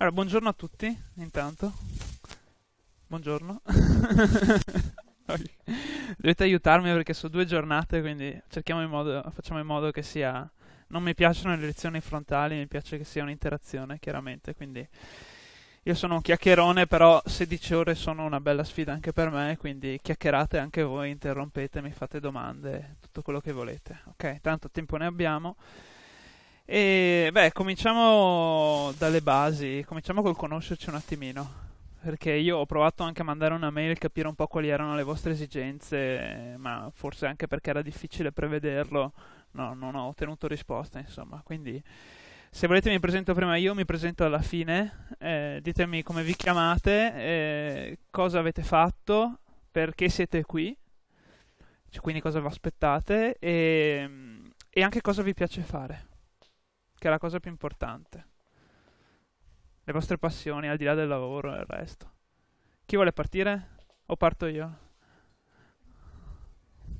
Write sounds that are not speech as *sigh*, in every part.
Allora, buongiorno a tutti, intanto. Buongiorno. *laughs* Dovete aiutarmi perché sono due giornate, quindi cerchiamo in modo, facciamo in modo che sia... Non mi piacciono le lezioni frontali, mi piace che sia un'interazione, chiaramente, quindi... Io sono un chiacchierone, però 16 ore sono una bella sfida anche per me, quindi chiacchierate anche voi, interrompetemi, fate domande, tutto quello che volete. Ok, tanto tempo ne abbiamo. E beh, cominciamo dalle basi, cominciamo col conoscerci un attimino. Perché io ho provato anche a mandare una mail, capire un po' quali erano le vostre esigenze, ma forse anche perché era difficile prevederlo, no, non ho ottenuto risposta, insomma. Quindi, se volete mi presento prima io, mi presento alla fine, eh, ditemi come vi chiamate, eh, cosa avete fatto, perché siete qui, cioè, quindi cosa vi aspettate e, e anche cosa vi piace fare che è la cosa più importante. Le vostre passioni, al di là del lavoro e il resto. Chi vuole partire? O parto io?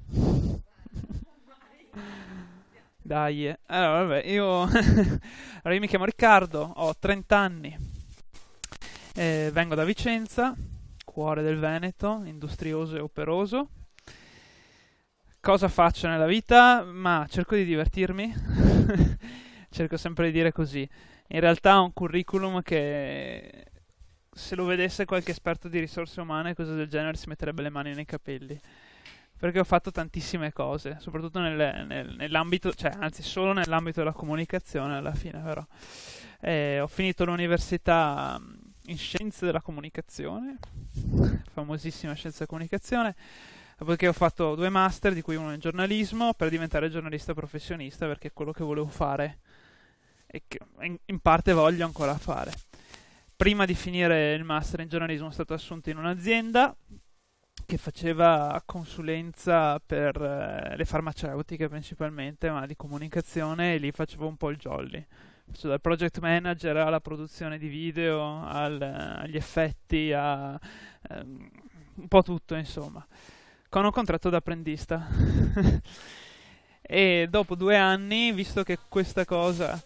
*laughs* Dai, allora vabbè, io... *laughs* allora, io mi chiamo Riccardo, ho 30 anni, eh, vengo da Vicenza, cuore del Veneto, industrioso e operoso. Cosa faccio nella vita? Ma cerco di divertirmi *laughs* cerco sempre di dire così. In realtà ho un curriculum che se lo vedesse qualche esperto di risorse umane, cose del genere, si metterebbe le mani nei capelli. Perché ho fatto tantissime cose, soprattutto nel, nel, nell'ambito, cioè anzi solo nell'ambito della comunicazione alla fine però. Eh, ho finito l'università mm, in scienze della comunicazione, famosissima scienza della comunicazione, dopodiché ho fatto due master, di cui uno in giornalismo, per diventare giornalista professionista, perché è quello che volevo fare e che in parte voglio ancora fare. Prima di finire il master in giornalismo sono stato assunto in un'azienda che faceva consulenza per eh, le farmaceutiche principalmente, ma di comunicazione e lì facevo un po' il jolly. Faccio dal project manager alla produzione di video, al, agli effetti, a ehm, un po' tutto insomma, con un contratto da apprendista. *laughs* e dopo due anni, visto che questa cosa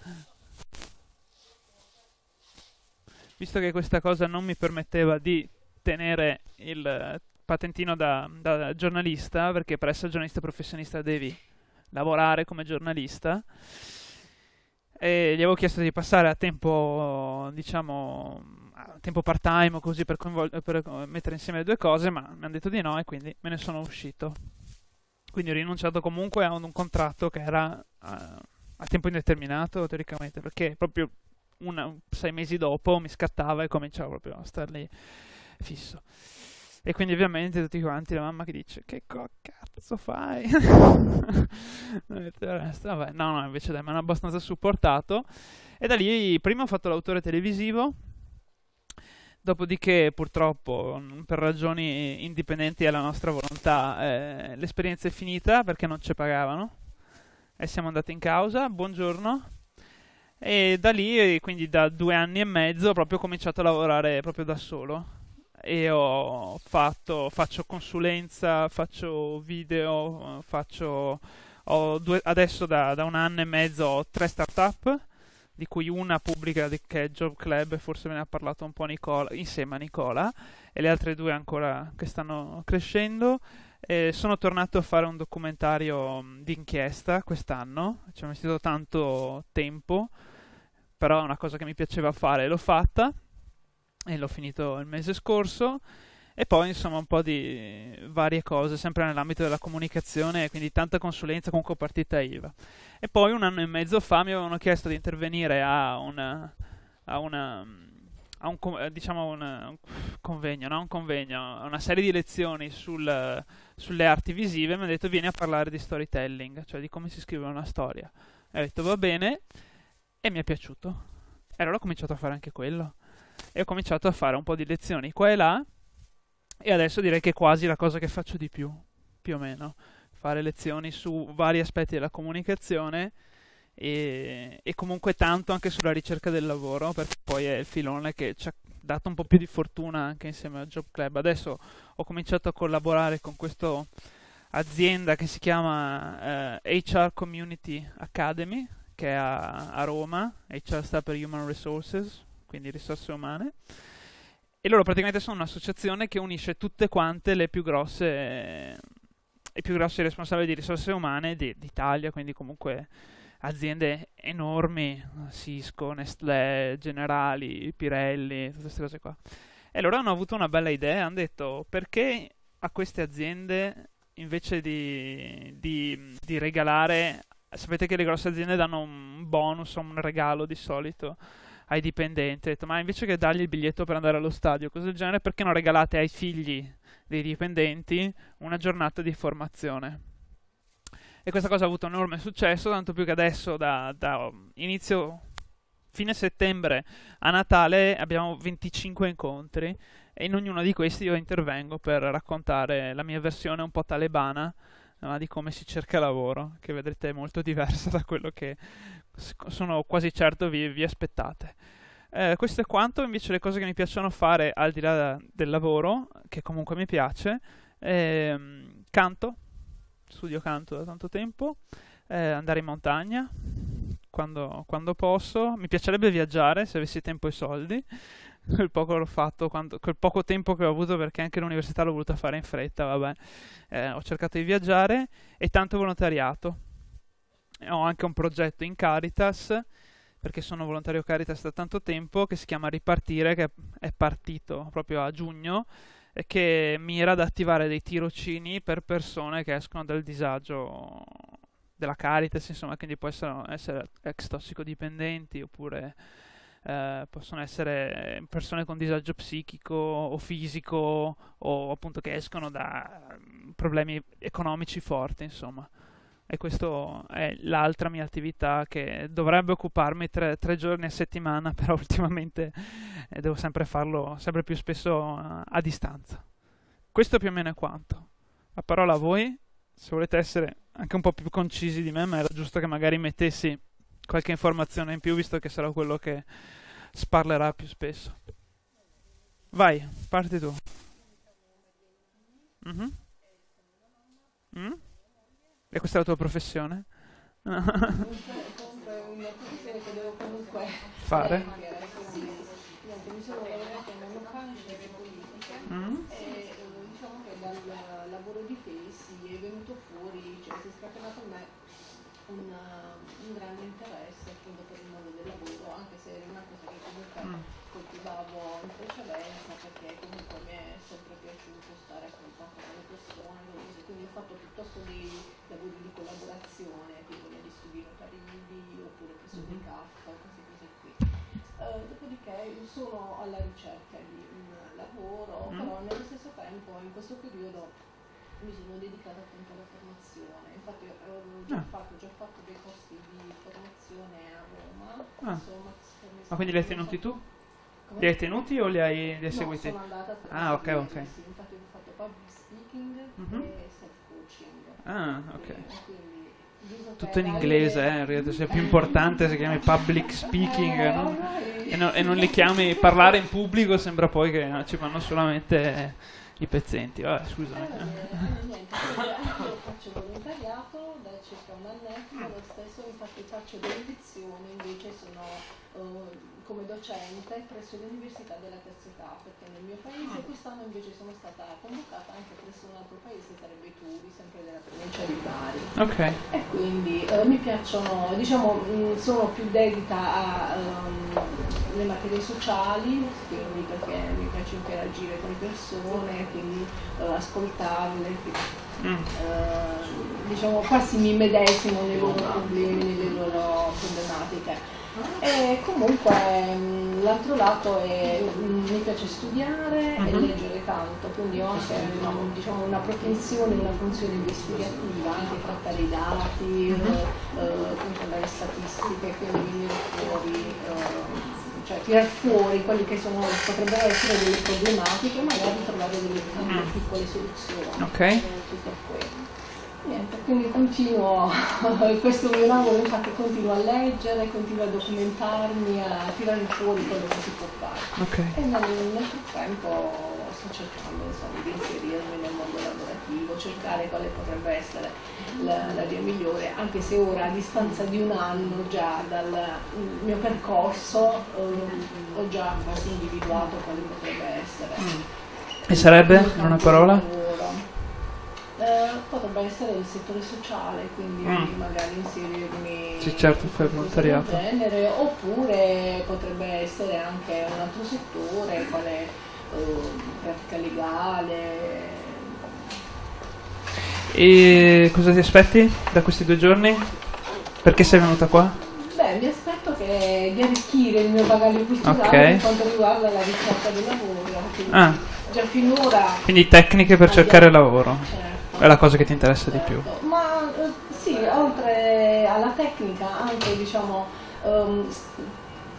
visto che questa cosa non mi permetteva di tenere il patentino da, da giornalista, perché per essere giornalista professionista devi lavorare come giornalista, e gli avevo chiesto di passare a tempo, diciamo, a tempo part-time o così per, per mettere insieme le due cose, ma mi hanno detto di no e quindi me ne sono uscito. Quindi ho rinunciato comunque a un, un contratto che era uh, a tempo indeterminato, teoricamente, perché proprio una, sei mesi dopo mi scattava e cominciavo proprio a star lì fisso. E quindi ovviamente tutti quanti, la mamma che dice che cazzo fai? *laughs* Vabbè, no, no, invece dai, mi hanno abbastanza supportato. E da lì prima ho fatto l'autore televisivo, dopodiché purtroppo per ragioni indipendenti dalla nostra volontà eh, l'esperienza è finita perché non ci pagavano e siamo andati in causa. Buongiorno. E da lì, quindi da due anni e mezzo, ho proprio cominciato a lavorare proprio da solo. E ho fatto, faccio consulenza, faccio video, faccio... Due, adesso da, da, un anno e mezzo ho tre startup, di cui una pubblica che è Job Club, forse me ne ha parlato un po' Nicola, insieme a Nicola, e le altre due ancora che stanno crescendo. E sono tornato a fare un documentario d'inchiesta quest'anno, ci ho investito tanto tempo però è una cosa che mi piaceva fare, l'ho fatta e l'ho finito il mese scorso e poi insomma un po' di varie cose sempre nell'ambito della comunicazione quindi tanta consulenza comunque partita IVA e poi un anno e mezzo fa mi avevano chiesto di intervenire a una, a una a un, diciamo una, un convegno, no? un convegno, una serie di lezioni sul, sulle arti visive, mi ha detto vieni a parlare di storytelling, cioè di come si scrive una storia. E ho detto va bene, e mi è piaciuto. E allora ho cominciato a fare anche quello. E ho cominciato a fare un po' di lezioni qua e là. E adesso direi che è quasi la cosa che faccio di più, più o meno. Fare lezioni su vari aspetti della comunicazione e, e comunque tanto anche sulla ricerca del lavoro, perché poi è il filone che ci ha dato un po' più di fortuna anche insieme al Job Club. Adesso ho cominciato a collaborare con questa azienda che si chiama eh, HR Community Academy, che è a, a Roma, HR sta per Human Resources, quindi risorse umane. E loro praticamente sono un'associazione che unisce tutte quante le più grosse, i più grossi responsabili di risorse umane di, d'Italia, quindi comunque aziende enormi, Cisco, Nestlé, Generali, Pirelli, tutte queste cose qua. E loro hanno avuto una bella idea, hanno detto perché a queste aziende invece di, di, di regalare, sapete che le grosse aziende danno un bonus o un regalo di solito ai dipendenti, ho detto ma invece che dargli il biglietto per andare allo stadio, cose del genere, perché non regalate ai figli dei dipendenti una giornata di formazione? E questa cosa ha avuto un enorme successo, tanto più che adesso da, da inizio fine settembre a Natale abbiamo 25 incontri e in ognuno di questi io intervengo per raccontare la mia versione un po' talebana no, di come si cerca lavoro, che vedrete è molto *laughs* diversa da quello che sono quasi certo vi, vi aspettate. Eh, questo è quanto, invece le cose che mi piacciono fare al di là del lavoro, che comunque mi piace, eh, canto, studio canto da tanto tempo, eh, andare in montagna quando, quando, posso, mi piacerebbe viaggiare se avessi tempo e soldi, *laughs* quel poco l'ho fatto, quando, quel poco tempo che ho avuto perché anche l'università l'ho voluta fare in fretta, vabbè, eh, ho cercato di viaggiare e tanto volontariato. Ho anche un progetto in Caritas, perché sono volontario Caritas da tanto tempo, che si chiama Ripartire, che è partito proprio a giugno e che mira ad attivare dei tirocini per persone che escono dal disagio della Caritas, insomma, quindi possono essere ex tossicodipendenti oppure eh, possono essere persone con disagio psichico o fisico o appunto che escono da mm, problemi economici forti, insomma. E questa è l'altra mia attività che dovrebbe occuparmi tre, tre giorni a settimana, *laughs* però ultimamente eh, devo sempre farlo sempre più spesso a, a distanza. Questo più o meno è quanto. La parola a voi, se volete essere anche un po' più concisi di me, ma era giusto che magari mettessi qualche informazione in più, visto che sarò quello che sparlerà più spesso. Vai, parti tu. Mm-hmm. Mm? E questa è la tua professione? *laughs* Fare? Mm? E diciamo che dal lavoro di tesi è venuto fuori, cioè si è scatenato a me un, un grande interesse appunto per il mondo del lavoro, anche se era una cosa che comunque mm. coltivavo in precedenza perché comunque mi è sempre piaciuto stare a contatto con le persone, quindi ho fatto piuttosto dei lavori di collaborazione, tipo negli studi notarili oppure presso mm-hmm. dei CAF, queste cose qui. Uh, dopodiché sono alla ricerca di un lavoro, mm. però nello stesso tempo in questo periodo mi sono dedicata appunto alla formazione. Infatti ho già, ah. fatto, già fatto dei corsi di formazione a Roma. Ah. Insomma, Ma quindi li hai tenuti tu? Come? Li hai tenuti o li hai, li no, seguiti? sono andata a Ah, ok, ok. Sì, infatti ho fatto public speaking mm-hmm. e self-coaching. Ah, ok. Tutto in inglese, eh, credo sia più importante se chiami public *laughs* speaking eh, no? e, no, e, non li chiami parlare in pubblico, sembra poi che ci fanno solamente i pezzenti. Vabbè, scusami. Eh, faccio volontariato da circa un annetto, lo stesso infatti faccio delle lezioni, invece sono uh, come docente presso l'Università della Terza Età, perché nel mio paese ah. quest'anno invece sono stata convocata anche presso un altro paese, sarebbe Turi, sempre della provincia di Bari. Ok. E quindi eh, mi piacciono, diciamo, mh, mm, sono più dedita alle um, materie sociali, quindi perché mi piace interagire con le persone, quindi uh, ascoltarle. Quindi, mm. uh, diciamo quasi mi medesimo nei loro problemi, nelle loro problematiche. E comunque mm, l'altro lato è mm, mi piace studiare uh-huh. e mhm. leggere tanto, quindi ho anche mm, diciamo, una propensione, una funzione investigativa, anche trattare i dati, uh-huh. eh, controllare statistiche, quindi venire fuori, eh, cioè tirar fuori quelli che sono, potrebbero essere delle problematiche e magari trovare delle, delle piccole soluzioni. Ok. Eh, tutto questo. Niente, quindi continuo, *laughs* questo mio lavoro infatti continuo a leggere, continuo a documentarmi, a tirare fuori quello che si può fare. Okay. E nel, nel frattempo sto cercando insomma, di inserirmi nel mondo lavorativo, cercare quale potrebbe essere la, la via migliore, anche se ora a distanza di un anno già dal mio percorso eh, ho già quasi individuato quale potrebbe essere. Mm. E sarebbe, in una parola? Eh, potrebbe essere il settore sociale, quindi mm. magari inserirmi sì, certo, fai volontariato. genere, oppure potrebbe essere anche un altro settore, quale uh, pratica legale. E cosa ti aspetti da questi due giorni? Perché sei venuta qua? Beh, mi aspetto che di arricchire il mio bagaglio culturale okay. per quanto riguarda la ricerca del lavoro. Ah. Già finora. Quindi tecniche per cercare lavoro. Certo è la cosa che ti interessa di più. Ma eh, sì, oltre alla tecnica, anche diciamo um,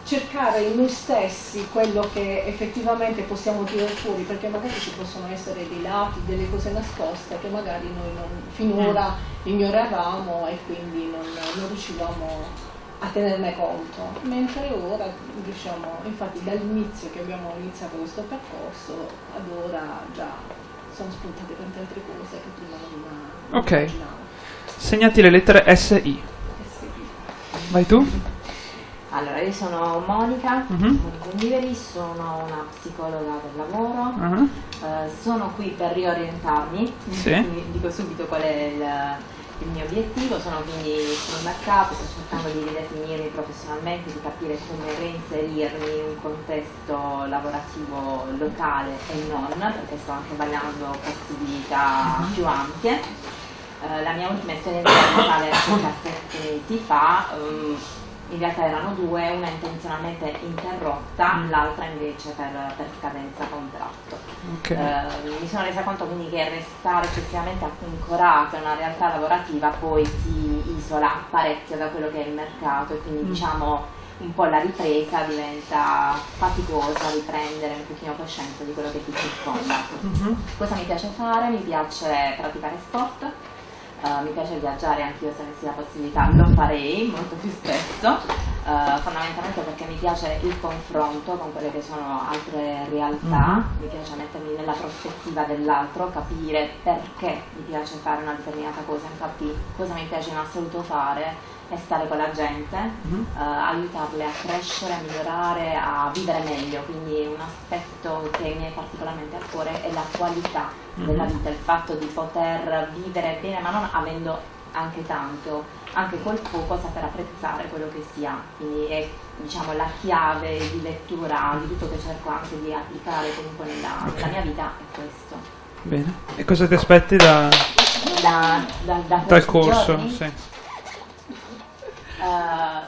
cercare in noi stessi quello che effettivamente possiamo tirare fuori, perché magari ci possono essere dei lati, delle cose nascoste che magari noi non, finora mm. ignoravamo e quindi non, non riuscivamo a tenerne conto, mentre ora diciamo, infatti dall'inizio che abbiamo iniziato questo percorso ad ora già sono spuntate tante altre cose che prima non, Ok. Immaginavo. Segnati le lettere SI. SI. Vai tu? Allora, io sono Monica, uh-huh. Monica Univeri, sono una psicologa del lavoro, uh-huh. uh, sono qui per riorientarmi, sì. dico subito qual è il, il mio obiettivo, sono quindi sul mercato, sto cercando di ridefinirmi professionalmente, di capire come reinserirmi in un contesto lavorativo locale e non, perché sto anche vagliando possibilità uh-huh. più ampie. Uh, la mia ultima esperienza a circa sette mesi fa, um, in realtà erano due, una intenzionalmente interrotta, mm. l'altra invece per, per, scadenza contratto. Okay. Eh, mi sono resa conto quindi che restare eccessivamente ancorato in una realtà lavorativa poi ti isola parecchio da quello che è il mercato e quindi mm. diciamo un po' la ripresa diventa faticosa, riprendere un pochino coscienza di quello che ti circonda. Mm-hmm. Cosa mi piace fare? Mi piace praticare sport Uh, mi piace viaggiare anche io se avessi la possibilità, lo farei molto più spesso, uh, fondamentalmente perché mi piace il confronto con quelle che sono altre realtà, mm-hmm. mi piace mettermi nella prospettiva dell'altro, capire perché mi piace fare una determinata cosa, infatti cosa mi piace in assoluto fare è stare con la gente, mm-hmm. uh, aiutarle a crescere, a migliorare, a vivere meglio, quindi un aspetto che mi è particolarmente a cuore è la qualità mm-hmm. della vita, il fatto di poter vivere bene ma non avendo anche tanto, anche col poco saper apprezzare quello che si ha, quindi è diciamo, la chiave di lettura di tutto che cerco anche di applicare comunque nella, okay. nella mia vita è questo. Bene, e cosa ti aspetti da, da, da, da dal corso? Sì. Uh,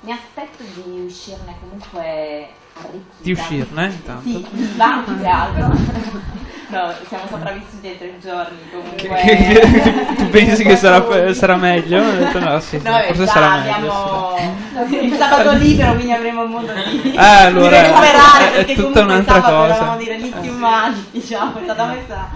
mi aspetto di uscirne comunque arricchita. Di uscirne intanto? Sì, va più che altro. *laughs* No, siamo sopravvissuti ai tre giorni comunque. tu pensi che sarà, sarà meglio? Ho detto no, sì, no, forse sarà abbiamo meglio. il sabato libero, quindi avremo modo di, ah, allora, di recuperare. È, è tutta un'altra cosa. Eravamo di relitti umani, diciamo, è stata messa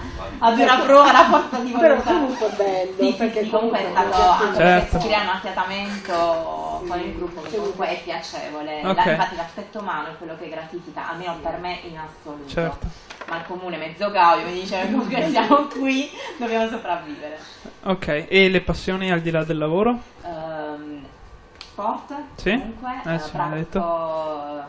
a dura prova la forza di volontà. Però comunque bello, sì, perché sì, comunque è stato anche certo. perché un affiatamento con il gruppo comunque è piacevole. Okay. infatti l'aspetto umano è quello che gratifica, almeno per me in assoluto. Certo ma il comune mezzo gaudio mi dice comunque siamo qui, dobbiamo sopravvivere. Ok, e le passioni al di là del lavoro? Um, sport, sì? comunque, eh, sì, pratico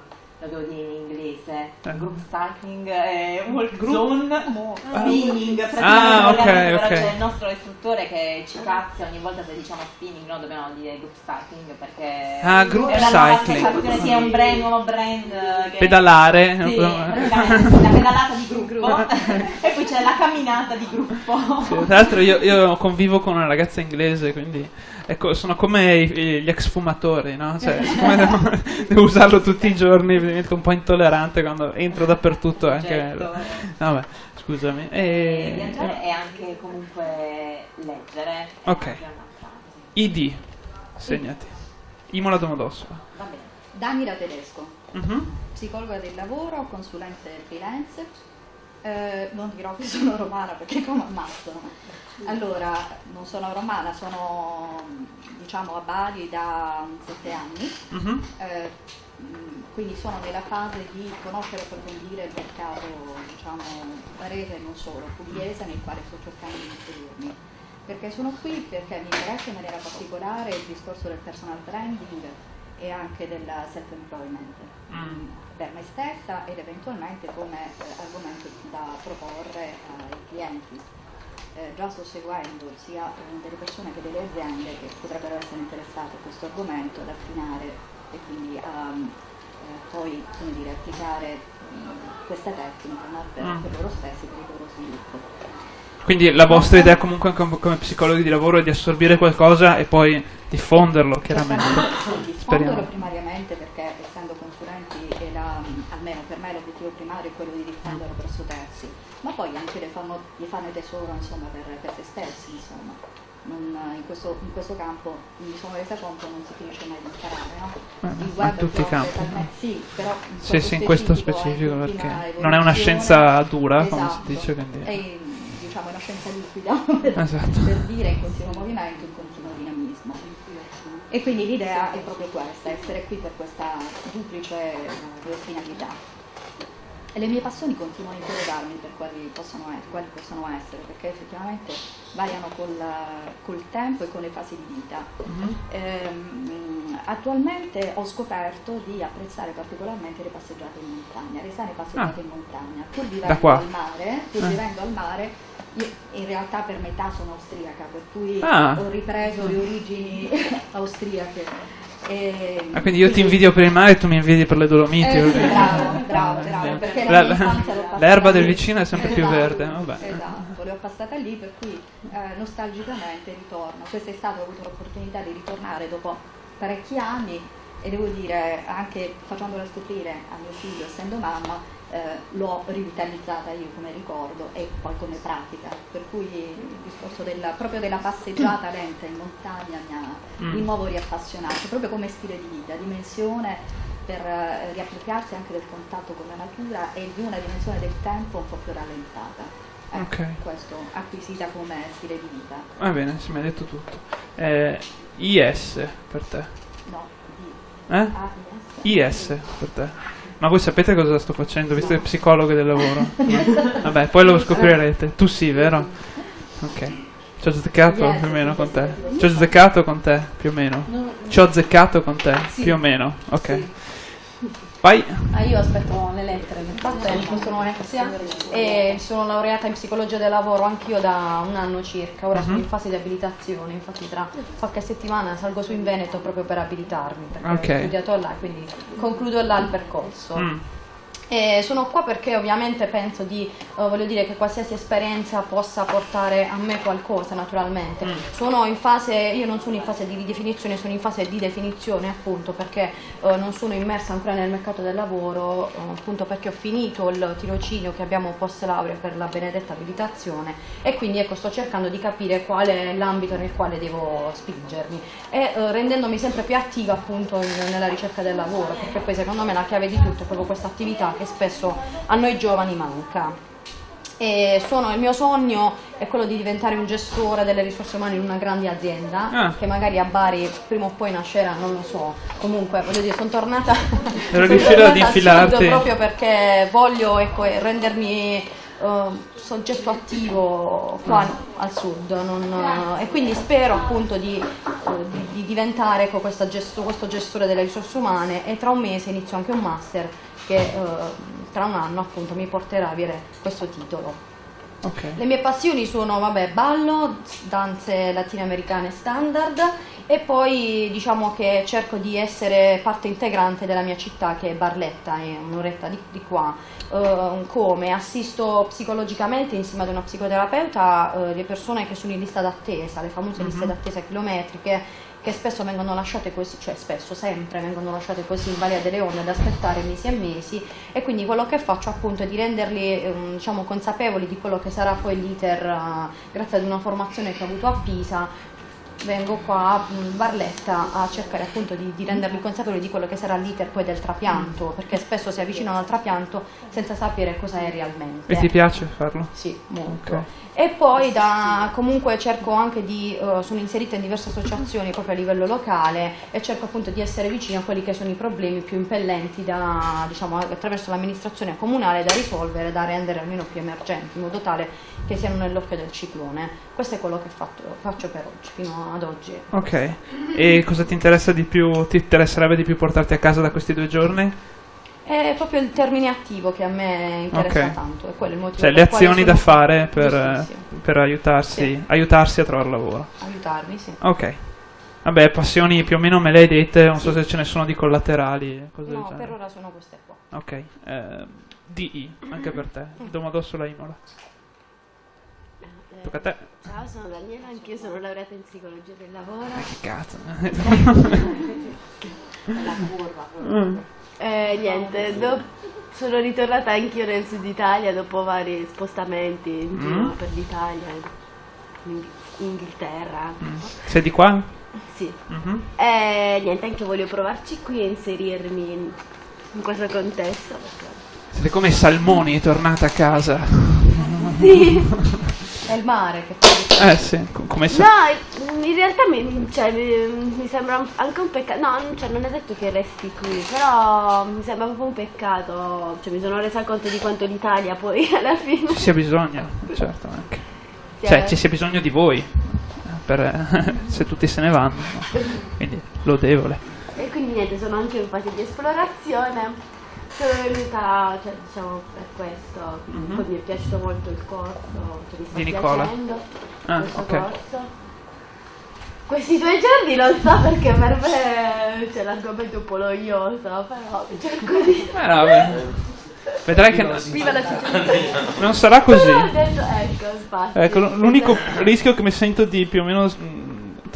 devo dire in inglese, eh. group cycling e eh, walk group? zone, spinning, ah, ok, però okay. c'è il nostro istruttore che ci cazza ogni volta se diciamo spinning, no, dobbiamo dire group cycling perché ah, group è una cycling. sì, è un brand, nuovo brand che pedalare, sì, *laughs* la pedalata di gruppo *laughs* e poi c'è la camminata di gruppo. Sì, tra l'altro io, io convivo con una ragazza inglese, quindi Ecco, sono come gli ex fumatori, no? Cioè, devo, *laughs* devo, usarlo tutti i giorni, divento un po' intollerante quando entro dappertutto. Anche, certo. Vabbè, scusami. E, e viaggiare e anche comunque leggere. Ok. ID, segnati. Imola Domodossola. Va bene. Danila Tedesco, uh-huh. psicologa del lavoro, consulente freelance. Eh, non dirò che sono romana perché come ammazzano allora, non sono romana, sono diciamo a Bari da sette anni. Uh-huh. Eh, quindi sono nella fase di conoscere e approfondire il mercato diciamo, barese e non solo, pugliese nel quale sto cercando di inserirmi. Perché sono qui? Perché mi interessa in maniera particolare il discorso del personal branding e anche del self-employment mm. per me stessa ed eventualmente come eh, argomento da proporre ai clienti. Eh, già sto seguendo sia delle persone che delle aziende che potrebbero essere interessate a questo argomento ad affinare e quindi a um, eh, poi dire, applicare mm, questa tecnica no? per, mm. per, loro stessi, per il loro sviluppo. Quindi la vostra idea comunque come, come psicologi di lavoro è di assorbire qualcosa e poi diffonderlo chiaramente. diffonderlo primariamente perché essendo consulenti la, almeno per me l'obiettivo primario è quello di diffonderlo verso terzi, ma poi anche di farne tesoro insomma, per, per se stessi. Insomma non, in, questo, in, questo, campo mi sono resa conto non si finisce mai di imparare no? eh, il web a tutti i campi talmente, sì, però in sì, sì, in questo specifico perché non è una scienza dura esatto, come si esatto. dice quindi... è, diciamo, è una scienza liquida *laughs* per, esatto. per dire in continuo movimento in continuo dinamismo e quindi l'idea è proprio questa essere qui per questa duplice uh, finalità e le mie passioni continuano a interrogarmi per quali possono, quali possono essere, perché effettivamente variano col, col, tempo e con le fasi di vita. Mm-hmm. Ehm, attualmente ho scoperto di apprezzare particolarmente le passeggiate in montagna, le sane passeggiate ah. in montagna. Pur vivendo al mare, pur ah. vivendo al mare, io in realtà per metà sono austriaca, per cui ah. ho ripreso le origini *laughs* austriache e ah, quindi io ti invidio per il mare e tu mi invidi per le Dolomiti. Eh, sì, bravo, bravo, bravo, perché la, la, l'erba del vicino è sempre esatto, più verde. Vabbè. Esatto, l'ho passata lì, per cui eh, nostalgicamente ritorno. Quest'estate ho avuto l'opportunità di ritornare dopo parecchi anni e devo dire, anche facendola scoprire a mio figlio, essendo mamma, eh, l'ho rivitalizzata io come ricordo e poi come pratica, per cui il discorso della, proprio della passeggiata lenta in montagna mi ha mm. di nuovo riappassionato, proprio come stile di vita, dimensione per eh, riapplicarsi anche del contatto con la natura e di una dimensione del tempo un po' più rallentata. Ecco, okay. questo acquisita come stile di vita. Va bene, si mi ha detto tutto. Eh, IS per te? No. Eh? IS. IS per te? Ma voi sapete cosa sto facendo, visto che è psicologo del lavoro? *laughs* Vabbè, poi lo scoprirete. Tu sì, vero? Ok. Ci ho azzeccato più o meno con te. Ci ho azzeccato con te, più o meno. Ci ho azzeccato con te, più o meno. Ok. Vai. Ah, io aspetto le lettere frattempo, sono Alexia e sono laureata in psicologia del lavoro anch'io da un anno circa, ora uh-huh. sono in fase di abilitazione, infatti tra qualche settimana salgo su in Veneto proprio per abilitarmi, perché okay. ho studiato là, quindi concludo là il percorso. Mm. E sono qua perché ovviamente penso di, uh, voglio dire, che qualsiasi esperienza possa portare a me qualcosa naturalmente. Mm. Sono in fase, io non sono in fase di definizione, sono in fase di definizione appunto perché uh, non sono immersa ancora nel mercato del lavoro, uh, appunto perché ho finito il tirocinio che abbiamo post laurea per la benedetta abilitazione e quindi ecco sto cercando di capire qual è l'ambito nel quale devo spingermi e rendendomi sempre più attiva appunto in, nella ricerca del lavoro perché poi secondo me la chiave di tutto è proprio questa attività che spesso a noi giovani manca. E sono, il mio sogno è quello di diventare un gestore delle risorse umane in una grande azienda ah. che magari a Bari prima o poi nascerà, non lo so. Comunque, voglio dire, sono tornata, *laughs* sono tornata ad infilarti proprio perché voglio ecco, rendermi uh, soggetto attivo qua mm. al sud non, uh, e quindi spero appunto di, uh, di, di diventare ecco, gesto, questo gestore delle risorse umane e tra un mese inizio anche un master che eh, tra un anno appunto mi porterà a avere questo titolo. Okay. Le mie passioni sono vabbè, ballo, danze latinoamericane standard e poi diciamo che cerco di essere parte integrante della mia città che è Barletta, è un'oretta di, di qua. Uh, come assisto psicologicamente insieme ad una psicoterapeuta uh, le persone che sono in lista d'attesa, le famose mm-hmm. liste d'attesa chilometriche che spesso vengono lasciate così, cioè spesso, sempre vengono lasciate così in Valia delle Onde ad aspettare mesi e mesi e quindi quello che faccio appunto è di renderli um, diciamo, consapevoli di quello che sarà poi l'iter uh, grazie ad una formazione che ho avuto a Pisa vengo qua a Barletta a cercare appunto di, di, renderli consapevoli di quello che sarà l'iter poi del trapianto, perché spesso si avvicinano al trapianto senza sapere cosa è realmente. E ti piace farlo? Sì, molto. Okay. E poi da, comunque cerco anche di, uh, sono inserita in diverse associazioni proprio a livello locale e cerco appunto di essere vicino a quelli che sono i problemi più impellenti da, diciamo, attraverso l'amministrazione comunale da risolvere, da rendere almeno più emergenti, in modo tale che siano nell'occhio del ciclone. Questo è quello che fatto, faccio per oggi, fino ad oggi. Ok, e cosa ti interessa di più, ti interesserebbe di più portarti a casa da questi due giorni? È proprio il termine attivo che a me interessa okay. tanto, è quello il motivo Cioè le azioni da fare per, per aiutarsi, sì. aiutarsi, a trovare lavoro. Aiutarmi, sì. Ok. Vabbè, passioni più o meno me le hai dette, non sì. so se ce ne sono di collaterali. Cose no, per ora sono queste qua. Ok. Eh, DI, anche per te. Domodossola Imola. Eh, Tocca a te. Ciao, sono Daniela, anch'io sono laureata in psicologia del lavoro. Ma che cazzo? *laughs* La curva. Mm. Eh, niente, do- sono ritornata anch'io nel sud Italia dopo vari spostamenti in giro mm. per l'Italia, in Inghilterra. Mm. Sei di qua? Sì. Mm-hmm. Eh, niente, anche voglio provarci qui e inserirmi in, in questo contesto. Perché... Siete come salmoni tornate a casa. Sì. *laughs* È il mare che fa Eh sì, come se... No, in realtà mi, cioè, mi, sembra anche un peccato. No, cioè, non è detto che resti qui, però mi sembra proprio un peccato. Cioè, mi sono resa conto di quanto l'Italia poi *laughs* alla fine. Ci sia bisogno, certo anche. Sì, cioè, ci sia bisogno di voi. Per, *laughs* se tutti se ne vanno. No? Quindi lodevole. E quindi niente, sono anche in fase di esplorazione sono venuta cioè, diciamo per questo mm-hmm. poi mi è piaciuto molto il corso che mi sta di Nicola piacendo ah, corso questi due giorni non so perché per me c'è l'argomento un po' noioso però cerco di eh, no, vedrai che non, non sarà così detto, ecco, ecco, l'unico rischio che mi sento di più o meno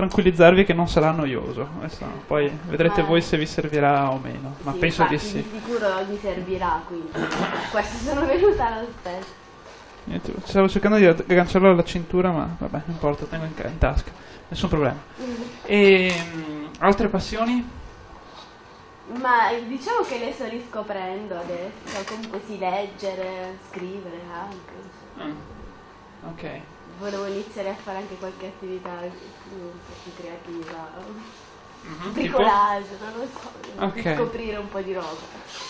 tranquillizzarvi che non sarà noioso. Adesso, poi vedrete voi se vi servirà o meno. Ma sì, penso di sì. Di sicuro mi servirà, quindi questo sono venuta lo stesso. Niente, stavo cercando di agganciarlo alla cintura, ma vabbè, non importa, tengo in, in tasca, nessun problema. Mm. E um, altre passioni? Ma diciamo che le sto riscoprendo adesso, comunque sì, leggere, scrivere anche. Mm. Ok volevo iniziare a fare anche qualche attività più, più creativa, mm-hmm, bricolage, non lo so, okay. scoprire un po' di roba.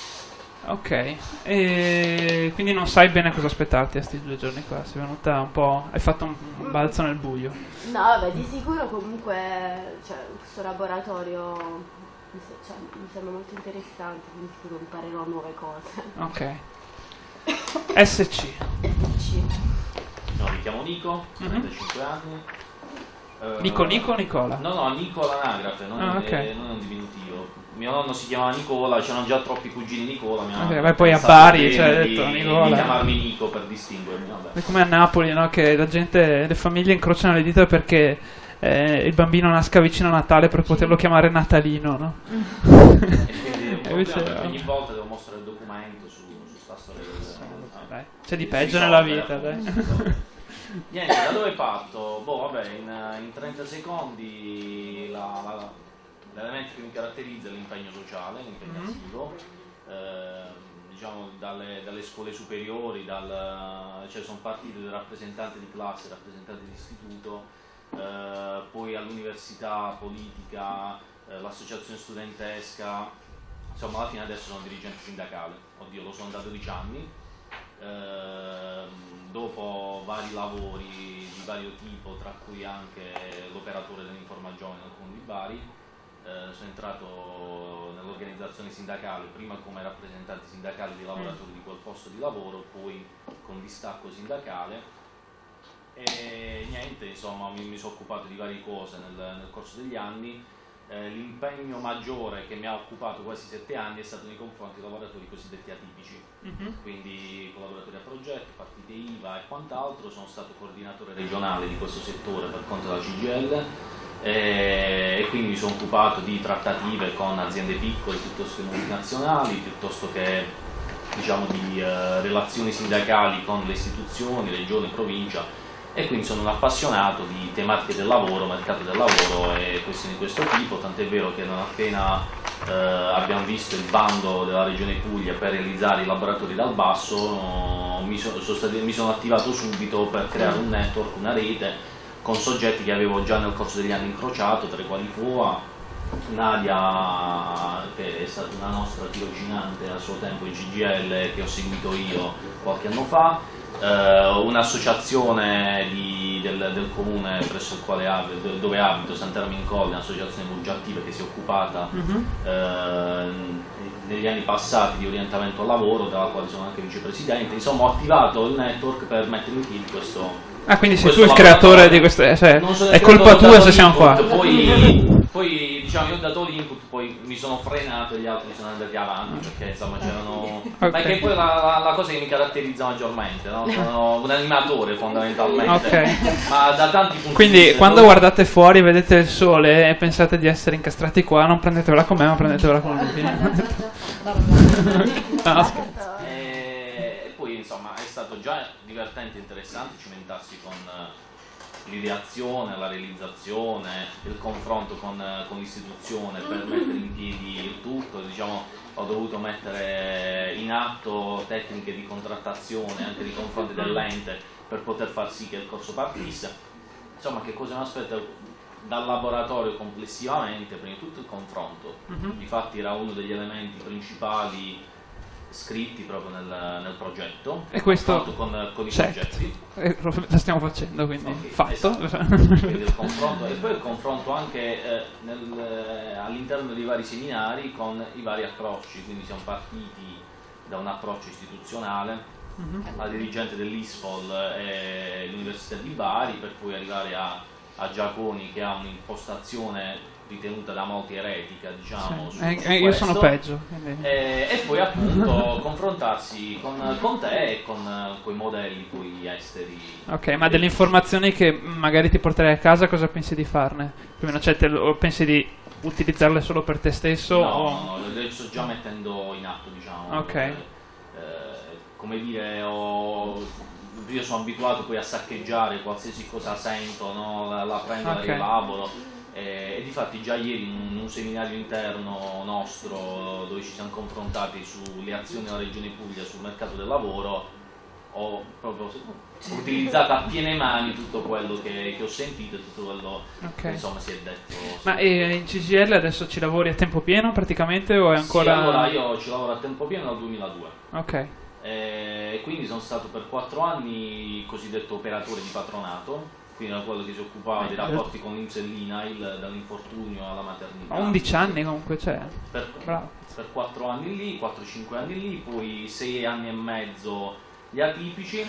Ok, e quindi non sai bene cosa aspettarti a questi due giorni qua, sei venuta un po', hai fatto un, un balzo nel buio. No, vabbè, di sicuro comunque cioè, questo laboratorio mi, cioè, mi sembra molto interessante, quindi sicuro imparerò nuove cose. Ok. *laughs* SC. SC. No, mi chiamo Nico, ho 35 anni. Uh, Nico Nico o Nicola? No, no, Nicola anagrafe, non, ah, okay. è, non è un diminutivo. Mio nonno si chiamava Nicola, c'erano già troppi cugini Nicola. Mi okay, vai poi a Bari, cioè, detto di, Nicola. Di chiamarmi Nico per distinguermi. Vabbè. È come a Napoli, no? Che la gente, le famiglie incrociano le dita perché eh, il bambino nasca vicino a Natale per poterlo chiamare Natalino, no? *laughs* e quindi invece, ogni volta devo mostrare il documento su, su sta storia del... C'è di peggio nella vita, dai. *laughs* Niente, da dove parto? Boh, vabbè, in, in 30 secondi la, la, l'elemento che mi caratterizza è l'impegno sociale, l'impegno attivo. Mm-hmm. Eh, diciamo dalle, dalle, scuole superiori, dal, cioè sono partito da rappresentante di classe, rappresentante di istituto, eh, poi all'università politica, eh, l'associazione studentesca, insomma alla fine adesso sono dirigente sindacale, oddio lo sono da 12 anni. Eh, dopo vari lavori di vario tipo, tra cui anche l'operatore dell'informagione nel comune di Bari, eh, sono entrato nell'organizzazione sindacale, prima come rappresentante sindacale di lavoratori di quel posto di lavoro, poi con distacco sindacale. E niente, insomma mi, mi sono occupato di varie cose nel, nel corso degli anni eh, l'impegno maggiore che mi ha occupato quasi sette anni è stato nei confronti dei lavoratori cosiddetti atipici, uh-huh. quindi collaboratori a progetto, partite IVA e quant'altro. Sono stato coordinatore regionale di questo settore per conto della CGL eh, e quindi mi sono occupato di trattative con aziende piccole piuttosto che multinazionali, piuttosto che diciamo, di eh, relazioni sindacali con le istituzioni, regione, provincia e quindi sono un appassionato di tematiche del lavoro, mercato del lavoro e questioni di questo tipo, tant'è vero che non appena eh, abbiamo visto il bando della Regione Puglia per realizzare i laboratori dal basso, mi, so, sono stati, mi sono attivato subito per creare un network, una rete con soggetti che avevo già nel corso degli anni incrociato, tra i quali FUA, Nadia che è stata una nostra tirocinante a suo tempo in CGL che ho seguito io qualche anno fa, un'associazione del, del, comune presso il quale abito, dove abito, Sant'Ermin Colli, un'associazione Attiva che si è occupata uh -huh. eh, negli anni passati di orientamento al lavoro, della quale sono anche vicepresidente, insomma ho attivato il network per mettere in piedi questo Ah, quindi sei tu il creatore di queste. Cioè, è colpa tua se siamo qua. Poi, poi, diciamo, io ho dato l'input, poi mi sono frenato e gli altri sono andati avanti perché insomma c'erano. Okay. *laughs* Ma è che poi la, la, la, cosa che mi caratterizza maggiormente, no? *laughs* Sono un animatore fondamentalmente. Okay. Ma da tanti punti Quindi di vista, quando guardate fuori, vedete il sole e pensate di essere incastrati qua, non prendetevela con me, ma prendetevela con lui. *laughs* no, scherzo insomma è stato già divertente e interessante cimentarsi con eh, l'ideazione, la realizzazione, il confronto con, eh, con l'istituzione per mettere in piedi il tutto, diciamo, ho dovuto mettere in atto tecniche di contrattazione anche di confronti dell'ente per poter far sì che il corso partisse. Insomma, che cosa mi aspetta dal laboratorio complessivamente? Prima di tutto il confronto, mhm. -huh. difatti era uno degli elementi principali scritti proprio nel, nel progetto e questo con, con i certo. soggetti e lo stiamo facendo quindi okay, fatto esatto. *laughs* quindi il confronto, e poi il confronto anche eh, eh, all'interno dei vari seminari con i vari approcci quindi siamo partiti da un approccio istituzionale mhm. -huh. la dirigente dell'ISPOL e l'Università di Bari per poi arrivare a, a Giaconi che ha un'impostazione ritenuta da molti eretica, diciamo. Sì. Eh, eh, io sono peggio. Eh, e poi appunto *laughs* confrontarsi con, con, te e con, con i modelli poi esteri. Ok, ma delle informazioni che magari ti porterai a casa, cosa pensi di farne? Più o meno, cioè, te, o pensi di utilizzarle solo per te stesso? No, o... no, le sto già mettendo in atto, diciamo. Ok. Eh, come dire, ho io sono abituato poi a saccheggiare qualsiasi cosa sento, no? la, la, prendo, okay. la rielaboro eh, e difatti già ieri in un seminario interno nostro dove ci siamo confrontati sulle azioni della Regione Puglia sul mercato del lavoro ho proprio utilizzato a piene mani tutto quello che, che ho sentito e tutto quello okay. che insomma si è detto. Ma eh, in CGL adesso ci lavori a tempo pieno praticamente o è ancora... Sì, allora io ci lavoro a tempo pieno dal 2002. Ok. Eh, quindi sono stato per quattro anni cosiddetto operatore di patronato quindi era quello che si occupava dei rapporti con l'Inps e l'INAIL dall'infortunio alla maternità. A 11 anni comunque c'è. Per, per 4 anni lì, 4-5 anni lì, poi 6 anni e mezzo gli atipici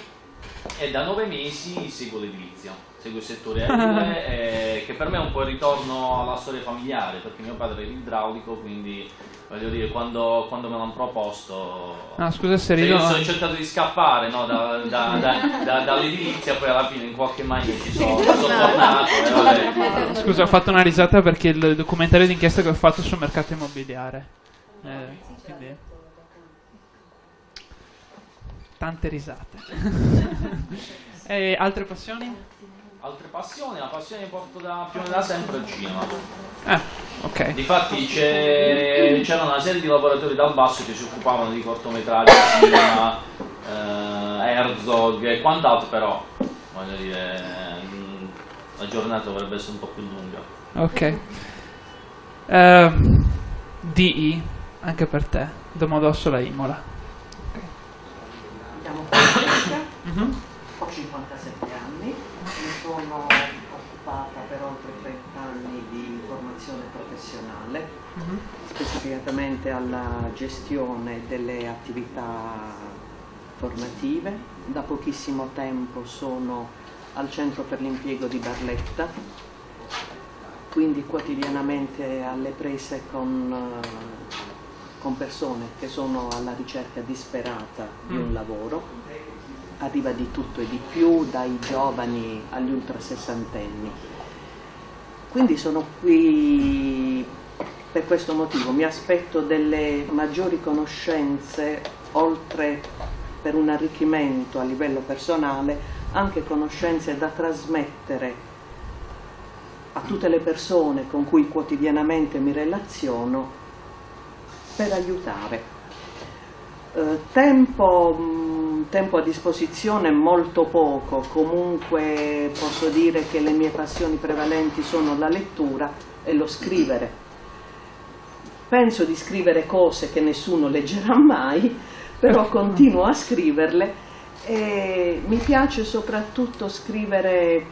e da 9 mesi seguo l'edilizia, seguo il settore edile eh, che per me è un po' il ritorno alla storia familiare perché mio padre era idraulico quindi voglio dire, quando, quando me l'hanno proposto... No, scusa se rido... Io ho cercato di scappare no, da, da, da, dall'edilizia, poi alla fine in qualche maniera ci sono, sono tornato. Eh, scusa, ho fatto una risata perché il documentario d'inchiesta che ho fatto sul mercato immobiliare. Eh, quindi... Tante risate. *laughs* e altre passioni? Altre passioni, la passione che porto da, più da sempre è il cinema. Ah, ok. Difatti c'era una serie di lavoratori dal basso che si occupavano di cortometraggi, cinema, eh, Herzog e quant'altro, però voglio dire, mm, la giornata dovrebbe essere un po' più lunga. Ok. Uh, DI, anche per te, Domodossola Imola. Okay. Andiamo con mm-hmm. Ho 57 anni mi sono occupata per oltre 30 anni di informazione professionale, uh-huh. Specificatamente alla gestione delle attività formative. Da pochissimo tempo sono al centro per l'impiego di Barletta, quindi quotidianamente alle prese con, con persone che sono alla ricerca disperata di un mm. lavoro arriva di tutto e di più, dai giovani agli ultrasessantenni. Quindi sono qui per questo motivo, mi aspetto delle maggiori conoscenze, oltre per un arricchimento a livello personale, anche conoscenze da trasmettere a tutte le persone con cui quotidianamente mi relaziono per aiutare. Eh, tempo, tempo, a disposizione molto poco, comunque posso dire che le mie passioni prevalenti sono la lettura e lo scrivere. Penso di scrivere cose che nessuno leggerà mai, però continuo a scriverle e mi piace soprattutto scrivere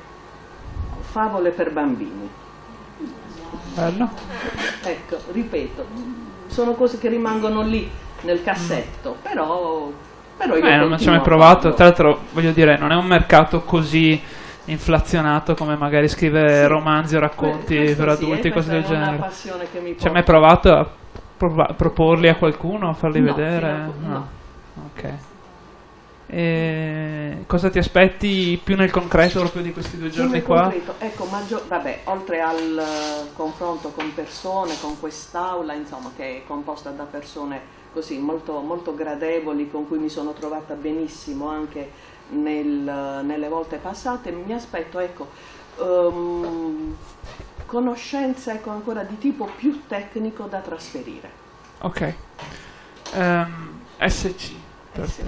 favole per bambini. Bello. Ecco, ripeto, sono cose che rimangono lì nel cassetto, però, però io eh, non ci ho mai provato, tra l'altro voglio dire, non è un mercato così inflazionato come magari scrivere sì. romanzi o racconti Questo per adulti, sì, cose del genere. Ci hai mai provato a proporli a qualcuno, a farli no, vedere? No. no. Ok. E cosa ti aspetti più nel concreto proprio di questi due giorni qua? Concreto, ecco, maggio, vabbè, oltre al uh, confronto con persone, con quest'aula, insomma, che è composta da persone così molto, molto gradevoli, con cui mi sono trovata benissimo anche nel, nelle volte passate, mi aspetto, ecco, um, conoscenze ecco, ancora di tipo più tecnico da trasferire. Ok. Um, SC. SC.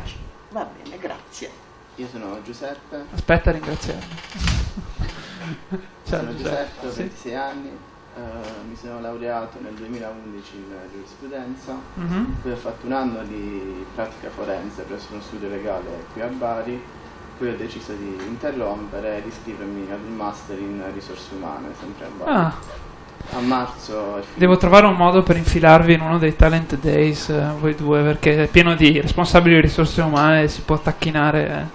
Va bene, grazie. Io sono Giuseppe. Aspetta a ringraziarmi. Ciao, sono Giuseppe, ho sì. 26 anni, uh, mi sono laureato nel 2011 in giurisprudenza, mm-hmm. poi ho fatto un anno di pratica forense presso uno studio legale qui a Bari, poi ho deciso di interrompere e di iscrivermi ad un master in risorse umane, sempre a Bari. Ah a marzo. Devo trovare un modo per infilarvi in uno dei Talent Days, eh, voi due, perché è pieno di responsabili di risorse umane, si può tacchinare eh,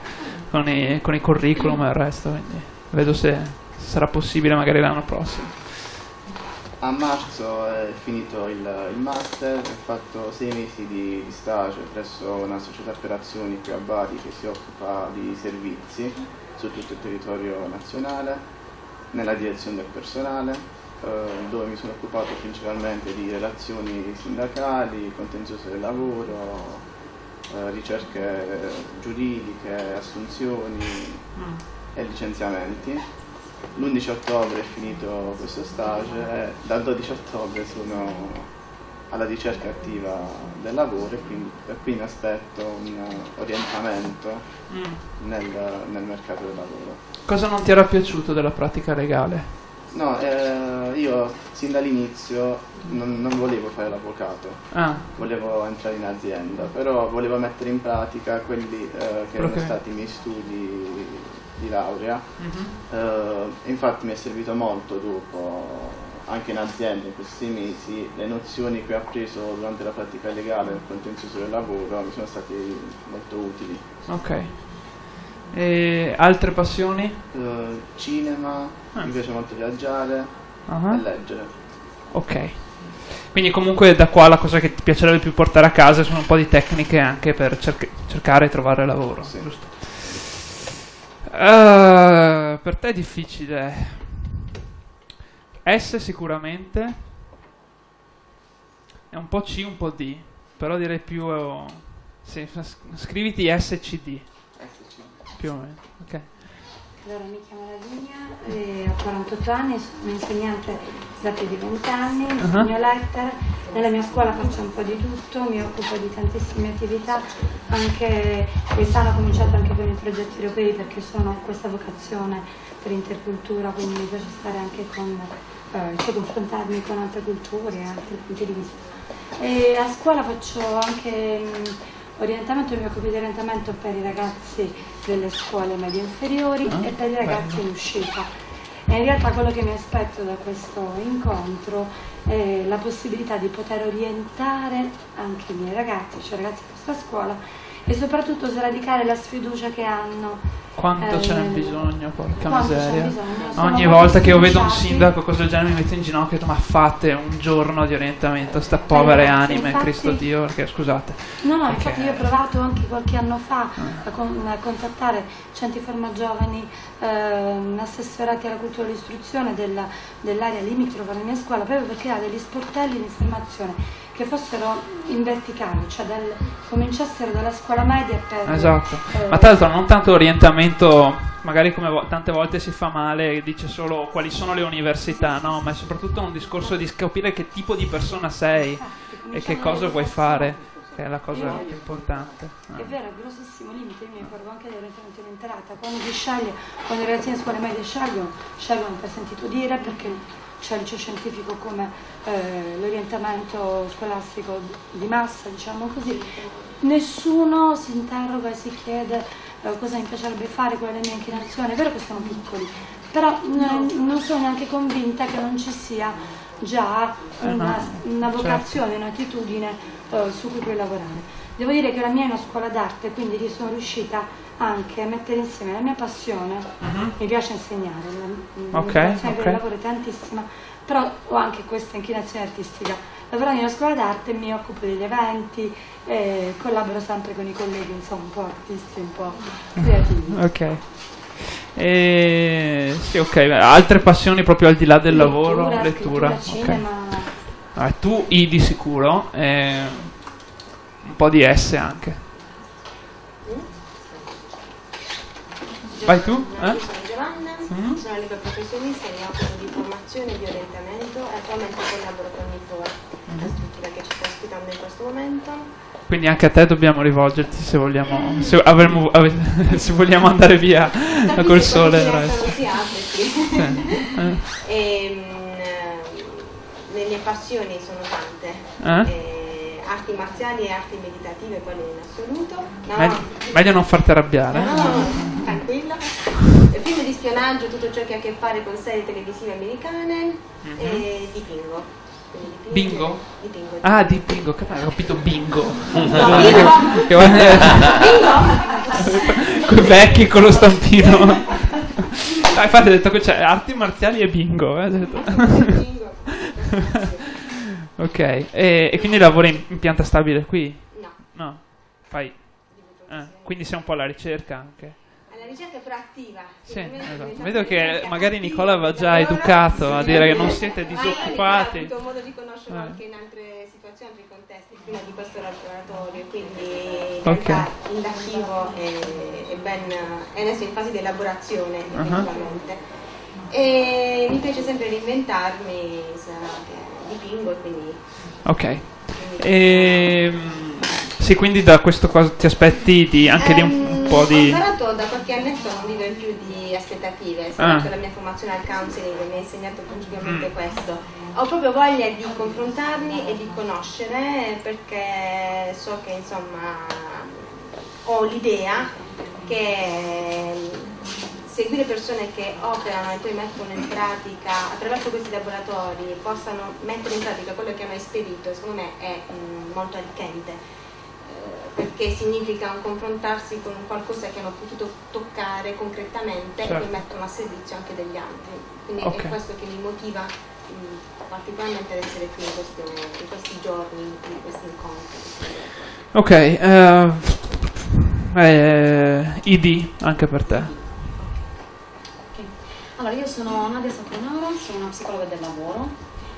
con, i, con, i, curriculum e il resto, quindi vedo se sarà possibile magari l'anno prossimo. A marzo è finito il, il master, ho fatto sei mesi di, stage presso una società per azioni qui a Bari che si occupa di servizi su tutto il territorio nazionale, nella direzione del personale eh, dove mi sono occupato principalmente di relazioni sindacali, contenzioso del lavoro, eh, ricerche giuridiche, assunzioni mm. e licenziamenti. L'11 ottobre è finito questo stage e dal 12 ottobre sono alla ricerca attiva del lavoro e quindi, e quindi aspetto un orientamento mm. nel, nel mercato del lavoro. Cosa non ti era piaciuto della pratica legale? No, eh, io sin dall'inizio non, non volevo fare l'avvocato, ah. volevo entrare in azienda, però volevo mettere in pratica quelli eh, che erano stati i miei studi di laurea. Uh-huh. Eh, infatti mi è servito molto dopo, anche in azienda in questi mesi, le nozioni che ho appreso durante la pratica legale nel contenzioso del lavoro mi sono state molto utili. Ok. E altre passioni? Uh, cinema, ah. mi piace molto viaggiare uh-huh. e leggere. Ok. Quindi comunque da qua la cosa che ti piacerebbe più portare a casa sono un po' di tecniche anche per cerc- cercare di trovare lavoro, sì. giusto? Uh, per te è difficile. S sicuramente. È un po' C, un po' D. Però direi più... Uh, sì, scriviti SCD più o meno. Okay. Allora, mi chiamo Lavinia, ho 48 anni, sono un'insegnante da più di 20 anni, insegno uh-huh. lettera, nella mia scuola faccio un po' di tutto, mi occupo di tantissime attività, anche quest'anno ho cominciato anche con i progetti europei perché sono questa vocazione per intercultura, quindi mi piace stare anche con, eh, confrontarmi con altre culture e altri punti di vista. E a scuola faccio anche... Mh, Orientamento mi occupo di orientamento per i ragazzi delle scuole medie inferiori ah, e per i ragazzi bello. in uscita. E in realtà quello che mi aspetto da questo incontro è la possibilità di poter orientare anche i miei ragazzi, cioè i ragazzi di questa scuola, e soprattutto sradicare la sfiducia che hanno quanto eh, ce n'è bisogno, porca miseria. Ogni volta che io vedo un sindaco cosa del genere mi metto in ginocchio e dico ma fate un giorno di orientamento a sta povere eh, anime, infatti, Cristo Dio, perché scusate. No, no, perché... infatti io ho provato anche qualche anno fa eh. a, con, a, contattare centri forma giovani, eh, assessorati alla cultura e all'istruzione della, dell'area limitrofa alla mia scuola, proprio perché ha degli sportelli di informazione che fossero in verticale, cioè dal, cominciassero dalla scuola media per... Esatto, eh, ma tra l'altro non tanto orientamento, magari come vo- tante volte si fa male, dice solo quali sono le università, no, ma è soprattutto un discorso di capire che tipo di persona sei Infatti, e che cosa vuoi fare che è la cosa più importante. È vero, è grossissimo limite, io mi ricordo anche dell'orientamento in interata, quando si sceglie, quando le ragazzine scuole medie scelgono, scelgono per sentito dire perché c'è il liceo scientifico come eh, l'orientamento scolastico di massa, diciamo così, nessuno si interroga e si chiede eh, cosa mi piacerebbe fare, qual è la mia inclinazione, è vero che sono piccoli, però n- non sono neanche convinta che non ci sia già eh, una, una certo. vocazione, un'attitudine uh, su cui puoi lavorare. Devo dire che la mia è una scuola d'arte, quindi sono riuscita anche mettere insieme la mia passione, uh-huh. mi piace insegnare, la, okay, mia passione okay. lavoro tantissima, però ho anche questa inclinazione artistica. Lavorando in una scuola d'arte mi occupo degli eventi, eh, collaboro sempre con i colleghi, insomma, un po' artisti, un po' creativi. *laughs* Ok. E, sì, ok. Altre passioni proprio al di là del lettura, lavoro? Lettura, cinema. Ah, tu I di sicuro, eh, un po' di S anche. Vai tu? Eh? Sono Giovanna, mm-hmm. sono libera professionista, mi occupo di formazione e di orientamento e attualmente collaboro con Nifor, mm-hmm. la struttura che ci sta ospitando in questo momento. Quindi anche a te dobbiamo rivolgerti se vogliamo, se avremo, *laughs* se vogliamo andare via col sole. Sì, sì. sì. Eh. E, mh, le mie passioni sono tante. Eh? Arti marziali e arti meditative, quelle in assoluto. No, meglio, meglio, non farti arrabbiare. No, no, tranquilla. Film di spionaggio, tutto ciò che ha a che fare con serie televisive americane mm-hmm. e dipingo. Bingo? Di bingo. Ah, di bingo, che ho capito bingo. No, *laughs* bingo. che, Quei vecchi con lo stampino. ah, infatti ho detto che c'è arti marziali e bingo. Eh, bingo. *laughs* ok, e, e, quindi lavori in, pianta stabile qui? No. No, fai. Eh, quindi sei un po' alla ricerca anche ricerca però attiva. Sì, esatto. Vedo che magari Nicola va già educato a dire che non siete disoccupati. Ho avuto modo di conoscerlo eh. anche in altre situazioni, in altri contesti, prima di questo laboratorio, quindi okay. l'archivo è, è, ben, è adesso in fase di elaborazione effettivamente. Uh-huh. E mi piace sempre reinventarmi, dipingo e quindi... Ok. E, sì, quindi da questo cosa ti aspetti di, anche di un, un, ehm, po' di... Ho imparato da qualche annetto non vivo in più di aspettative, ah. la mia formazione al counseling mi ha insegnato principalmente mm. questo. Ho proprio voglia di confrontarmi e di conoscere perché so che insomma ho l'idea che seguire persone che operano e poi mettono in pratica attraverso questi laboratori possano mettere in pratica quello che hanno esperito secondo me è mh, molto arricchente perché significa confrontarsi con qualcosa che hanno potuto toccare concretamente certo. e che mettono a servizio anche degli altri. Quindi okay. è questo che mi motiva mh, particolarmente ad essere qui in, questo, in, questi giorni, in questi incontri. Ok, uh, eh, ID anche per te. Allora, io sono Nadia Saponaro, sono una psicologa del lavoro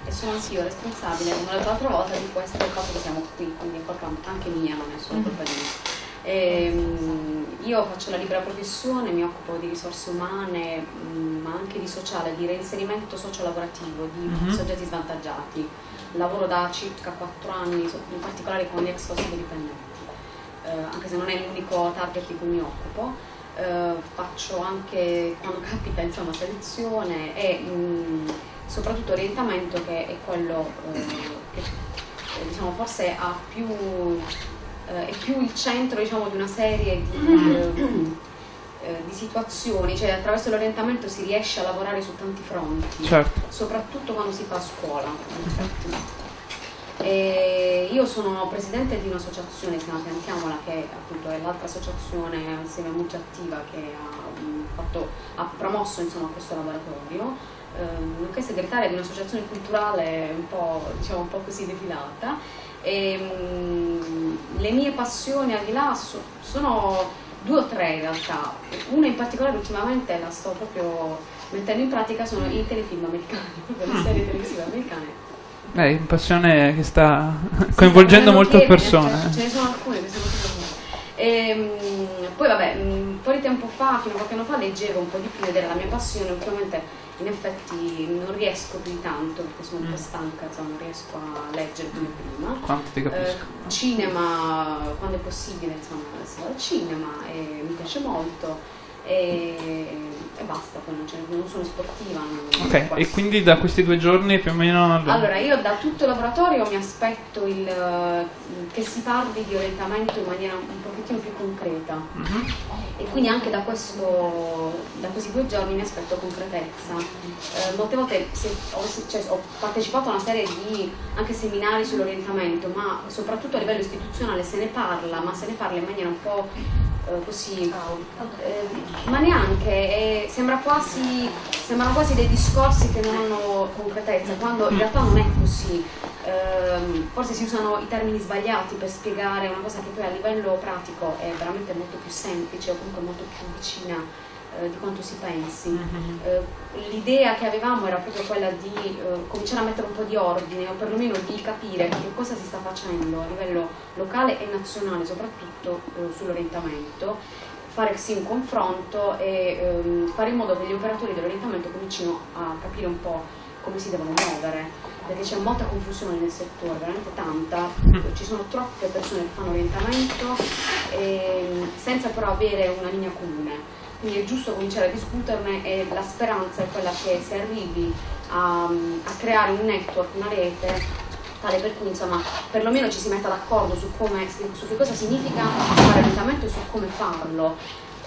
e sono anch'io responsabile, come ho detto l'altra volta, di questo fatto che siamo qui, quindi è colpa anche mia, non è solo colpa di me. E, ehm, io faccio la libera professione, mi occupo di risorse umane, mm, ma anche di sociale, di reinserimento sociolavorativo di mm-hmm. soggetti svantaggiati. Lavoro da circa 4 anni, in particolare con gli ex tossicodipendenti, eh, anche se non è l'unico target di cui mi occupo. Eh, faccio anche, quando capita, insomma, selezione e... Mh, soprattutto orientamento che è quello eh, che eh, diciamo, forse ha più, eh, è più il centro diciamo, di una serie di, eh, di, situazioni, cioè attraverso l'orientamento si riesce a lavorare su tanti fronti, certo. soprattutto quando si fa a scuola. E io sono presidente di un'associazione che si chiama Piantiamola, che appunto è l'altra associazione insieme a Multiattiva che ha, fatto, ha promosso insomma, questo laboratorio ehm, nonché segretaria di un'associazione culturale un po', diciamo, un po così defilata. E, mh, le mie passioni al di là so, sono due o tre in realtà. Una in particolare ultimamente la sto proprio mettendo in pratica sono i telefilm americani, *laughs* le serie televisive americane È una passione che sta *laughs* coinvolgendo molte persone. Ce, ce ne sono alcune che sono e, ehm, poi vabbè, di tempo fa, fino a qualche anno fa, leggevo un po' di più ed era la mia passione, ultimamente in effetti non riesco più di tanto perché sono un po' mm. stanca, insomma, non riesco a leggere come prima. Quanto ti capisco? Eh, cinema, quando è possibile, insomma, va al cinema e mi piace molto e, e basta, poi non, non, sono sportiva. Non ok, e quindi da questi due giorni più o meno... Allora, io da tutto il laboratorio mi aspetto il, che si parli di orientamento in maniera un pochettino più concreta uh-huh. e quindi anche da, questo, da, questi due giorni mi aspetto concretezza. Eh, molte volte se, ho, cioè, ho, partecipato a una serie di anche seminari sull'orientamento, ma soprattutto a livello istituzionale se ne parla, ma se ne parla in maniera un po' eh, così, eh, ma neanche, eh, sembra quasi, sembrano quasi dei discorsi che non hanno concretezza, quando in realtà non è così. Ehm, forse si usano i termini sbagliati per spiegare una cosa che poi a livello pratico è veramente molto più semplice o comunque molto più vicina eh, di quanto si pensi. Mm-hmm. Eh, l'idea che avevamo era proprio quella di eh, cominciare a mettere un po' di ordine o perlomeno di capire che cosa si sta facendo a livello locale e nazionale, soprattutto sull'orientamento, fare sì un confronto e ehm, fare in modo che gli operatori dell'orientamento comincino a capire un po' come si devono muovere perché c'è molta confusione nel settore, veramente tanta, mm. ci sono troppe persone che fanno orientamento ehm, senza però avere una linea comune quindi è giusto cominciare a discuterne e la speranza è quella che si arrivi a, a creare un network, una rete tale per cui insomma perlomeno ci si metta d'accordo su, su che cosa significa fare orientamento e su come farlo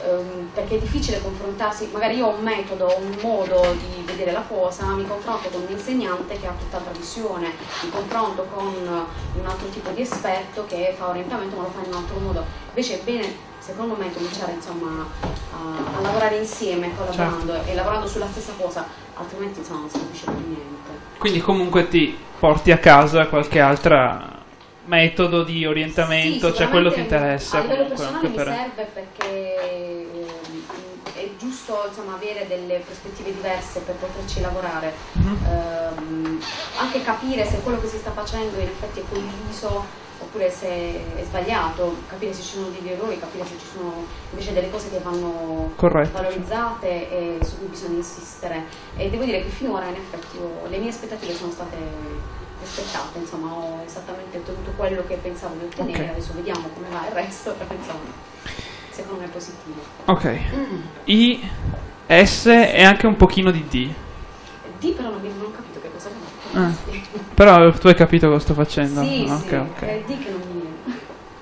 ehm, perché è difficile confrontarsi, magari io ho un metodo, un modo di vedere la cosa, mi confronto con un insegnante che ha tutt'altra visione, mi confronto con un altro tipo di esperto che fa orientamento ma lo fa in un altro modo. Invece è bene secondo me cominciare insomma, a, a, lavorare insieme, collaborando certo. e lavorando sulla stessa cosa, altrimenti insomma, non si capisce più niente. Quindi comunque ti porti a casa qualche altro metodo di orientamento, sì, cioè quello che interessa. A livello personale mi per... serve perché ehm, è giusto insomma, avere delle prospettive diverse per poterci lavorare, mm-hmm. um, anche capire se quello che si sta facendo in effetti è condiviso oppure se è sbagliato, capire se ci sono degli errori, capire se ci sono invece delle cose che vanno Corretto, valorizzate e su cui bisogna insistere. E devo dire che finora in effetti io, le mie aspettative sono state rispettate, insomma ho esattamente ottenuto quello che pensavo di ottenere, okay. adesso vediamo come va il resto, però insomma secondo me è positivo. Ok. Mm. I, S e anche un pochino di D. D però non, non ho è. Ah. Però tu hai capito cosa sto facendo? Sì, okay, sì, okay. è D che non.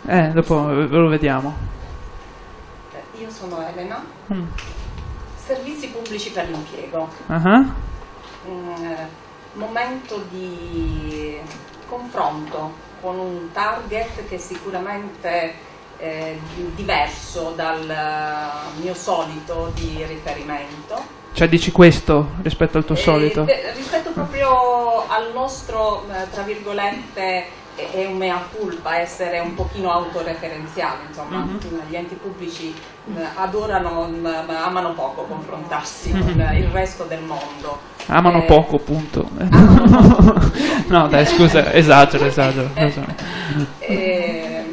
Eh, dopo lo vediamo. Eh, io sono Elena. Mm. Servizi pubblici per l'impiego. Uh-huh. Mm, momento di confronto con un target che sicuramente è diverso dal mio solito di riferimento cioè dici questo rispetto al tuo eh, solito? Beh, rispetto proprio al nostro, eh, tra virgolette, è un mea culpa essere un pochino autoreferenziale, insomma, mm-hmm. gli enti pubblici eh, adorano, amano poco confrontarsi mm-hmm. con il resto del mondo. Amano eh, poco, punto. Amano poco. *laughs* no, dai, scusa, esagero, esagero. esagero. Eh,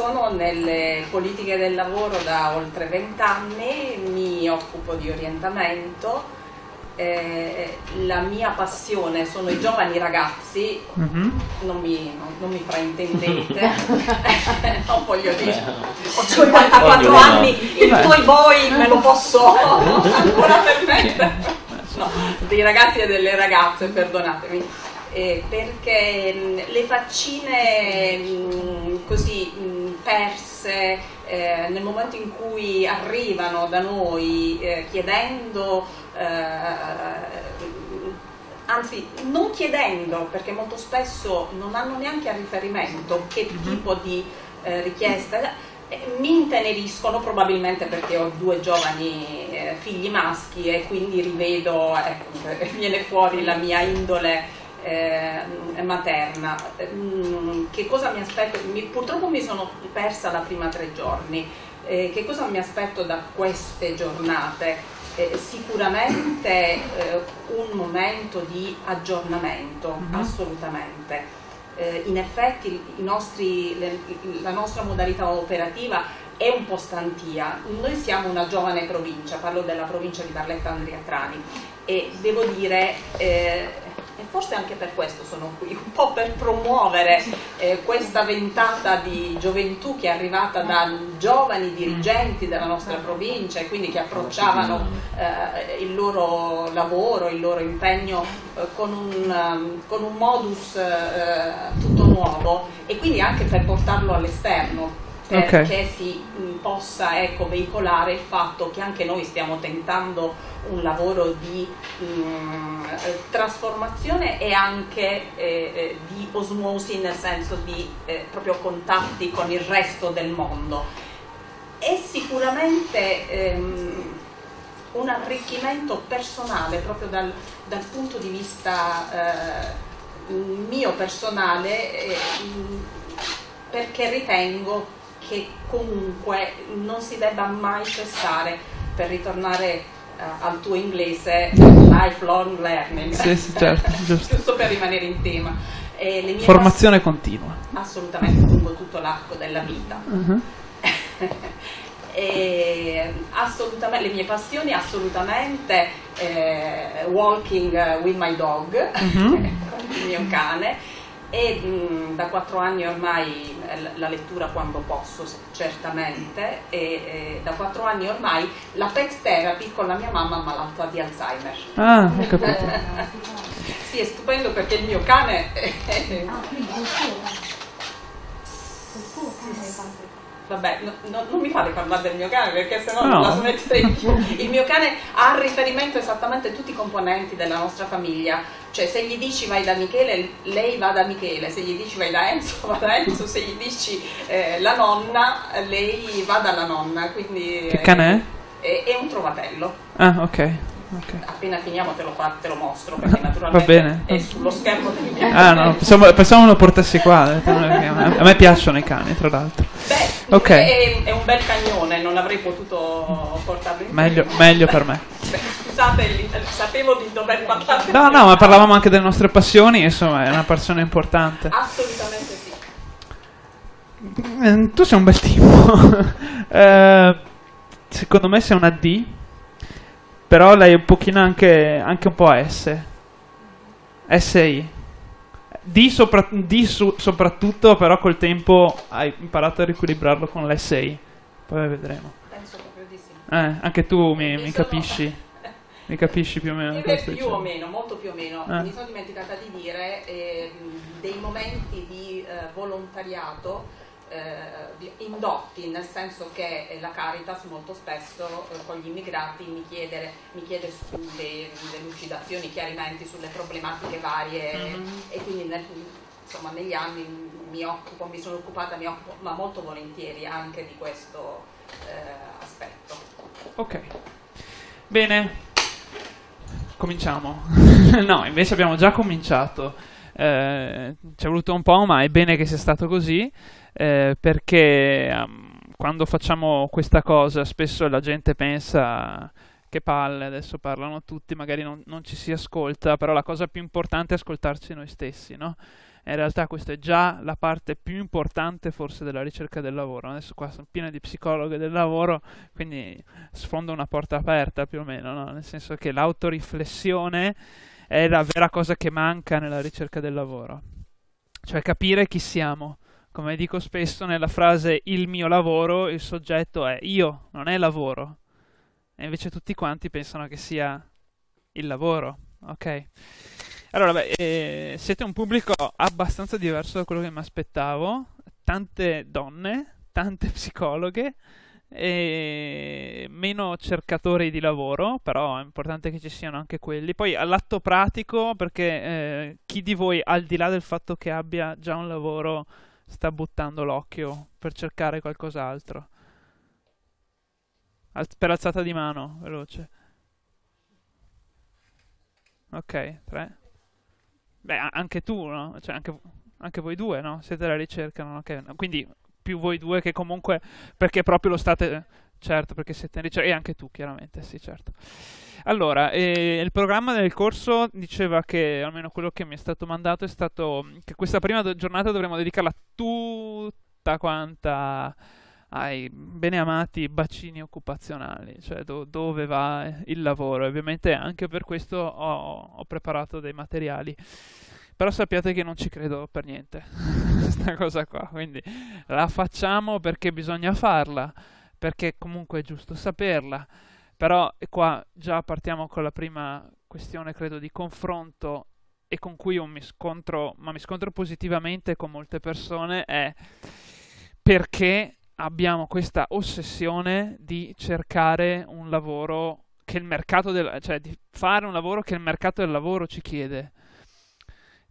sono nelle politiche del lavoro da oltre vent'anni, mi occupo di orientamento, eh, la mia passione sono i giovani ragazzi, mm-hmm. non, mi, non, non, mi, fraintendete, *laughs* non voglio dire, ho 54 anni, il tuoi boy me lo posso *laughs* ancora permettere, no, dei ragazzi e delle ragazze, perdonatemi. Eh, perché mh, mm, le faccine mh, mm, così mh, mm, perse eh, nel momento in cui arrivano da noi eh, chiedendo eh, anzi non chiedendo perché molto spesso non hanno neanche a riferimento che mm-hmm. tipo di eh, richiesta eh, mi inteneriscono probabilmente perché ho due giovani figli maschi e quindi rivedo, ecco, *laughs* viene fuori la mia indole eh, materna. Mm, che cosa mi aspetto? Mi, purtroppo mi sono persa la prima tre giorni. Eh, che cosa mi aspetto da queste giornate? eh, sicuramente eh, un momento di aggiornamento, mm-hmm. assolutamente. Eh, in effetti nostri, le, la nostra modalità operativa è un po' stantia. Noi siamo una giovane provincia, parlo della provincia di Barletta Andria Trani e devo dire eh, e forse anche per questo sono qui, *laughs* un po' per promuovere eh, questa ventata di gioventù che è arrivata da giovani dirigenti della nostra provincia e quindi che approcciavano eh, il loro lavoro, il loro impegno eh, con, un, um, con, un, modus eh, tutto nuovo e quindi anche per portarlo all'esterno perché okay. si mh, possa ecco, veicolare il fatto che anche noi stiamo tentando un lavoro di mh, trasformazione e anche eh, eh, di osmosi nel senso di eh, proprio contatti con il resto del mondo. È sicuramente ehm, un arricchimento personale proprio dal, dal punto di vista eh, mio personale eh, perché ritengo che comunque non si debba mai cessare per ritornare uh, al tuo inglese lifelong learning. Sì, sì, certo, *laughs* giusto. Per rimanere in tema. Formazione continua. Assolutamente lungo tutto l'arco della vita. Uh-huh. *laughs* assolutamente, le mie passioni assolutamente eh, walking with my dog uh-huh. *laughs* il mio cane e mh, da quattro anni ormai la lettura quando posso, certamente, e, e, da quattro anni ormai la pet therapy con la mia mamma malata di Alzheimer. Ah, ho capito. *laughs* sì, è stupendo perché il mio cane... ah, quindi col suo, col suo cane vabbè, no, no, non mi fate parlare del mio cane perché sennò no. non la smetterei più. Il mio cane ha a riferimento esattamente tutti i componenti della nostra famiglia, cioè se gli dici vai da Michele, lei va da Michele, se gli dici vai da Enzo, *laughs* va da Enzo, se gli dici eh, la nonna, lei va dalla nonna. Quindi, che cane è? È, è un trovatello. Ah, ok. Okay. Appena finiamo te lo, te lo, mostro perché naturalmente è sullo schermo del Ah no, pensavo, pensavo lo portassi qua. Eh, a me piacciono i cani, tra l'altro. Beh, okay. è, è, un bel cagnone, non avrei potuto portarlo in meglio, meglio per me. Beh, scusate, sapevo di dover parlare. No, no, ma parlavamo anche delle nostre passioni, insomma, è una passione importante. Assolutamente sì. Eh, tu sei un bel tipo. *laughs* eh, secondo me sei una D però lei è un pochino anche, anche un po' S. SI. D, sopra, D su, soprattutto, però col tempo hai imparato a riequilibrarlo con l'SI. Poi vedremo. Penso proprio di sì. Eh, anche tu mi, mi capisci. Mi capisci più o meno? Più diciamo. o meno, molto più o meno. Eh. Mi sono dimenticata di dire eh, dei momenti di eh, volontariato eh, indotti, nel senso che eh, la Caritas molto spesso eh, con gli immigrati mi, chiede, mi chiede delle lucidazioni, chiarimenti sulle problematiche varie mm-hmm. e quindi nel, insomma, negli anni mi, occupo, mi sono occupata, mi occupo, ma molto volentieri anche di questo eh, aspetto. Ok, bene, cominciamo. *laughs* no, invece abbiamo già cominciato. Eh, ci è voluto un po', ma è bene che sia stato così eh, perché um, quando facciamo questa cosa spesso la gente pensa che palle, adesso parlano tutti, magari non, non, ci si ascolta, però la cosa più importante è ascoltarci noi stessi, no? in realtà questa è già la parte più importante forse della ricerca del lavoro. Adesso qua sono pieno di psicologhe del lavoro, quindi sfondo una porta aperta più o meno, no? nel senso che l'autoriflessione è la vera cosa che manca nella ricerca del lavoro, cioè capire chi siamo, come dico spesso nella frase il mio lavoro, il soggetto è io, non è lavoro. E invece tutti quanti pensano che sia il lavoro, ok? Allora, beh, eh, siete un pubblico abbastanza diverso da quello che mi aspettavo, tante donne, tante psicologhe, e meno cercatori di lavoro, però è importante che ci siano anche quelli. Poi all'atto pratico, perché eh, chi di voi, al di là del fatto che abbia già un lavoro, sta buttando l'occhio per cercare qualcos'altro. Al- per alzata di mano, veloce. Ok, tre. Beh, anche tu, no? Cioè, anche, anche voi due, no? Siete alla ricerca, no? Okay. Quindi più voi due che comunque perché proprio lo state Certo, perché siete in ricerca, e anche tu chiaramente, sì, certo. Allora, eh, il programma del corso diceva che, almeno quello che mi è stato mandato, è stato che questa prima giornata dovremmo dedicarla tutta quanta ai beneamati bacini occupazionali, cioè do- dove va il lavoro. Ovviamente anche per questo ho, ho preparato dei materiali però sappiate che non ci credo per niente *laughs* questa cosa qua quindi la facciamo perché bisogna farla perché comunque è giusto saperla però qua già partiamo con la prima questione credo di confronto e con cui io mi scontro ma mi scontro positivamente con molte persone è perché abbiamo questa ossessione di cercare un lavoro che il mercato del, cioè di fare un lavoro che il mercato del lavoro ci chiede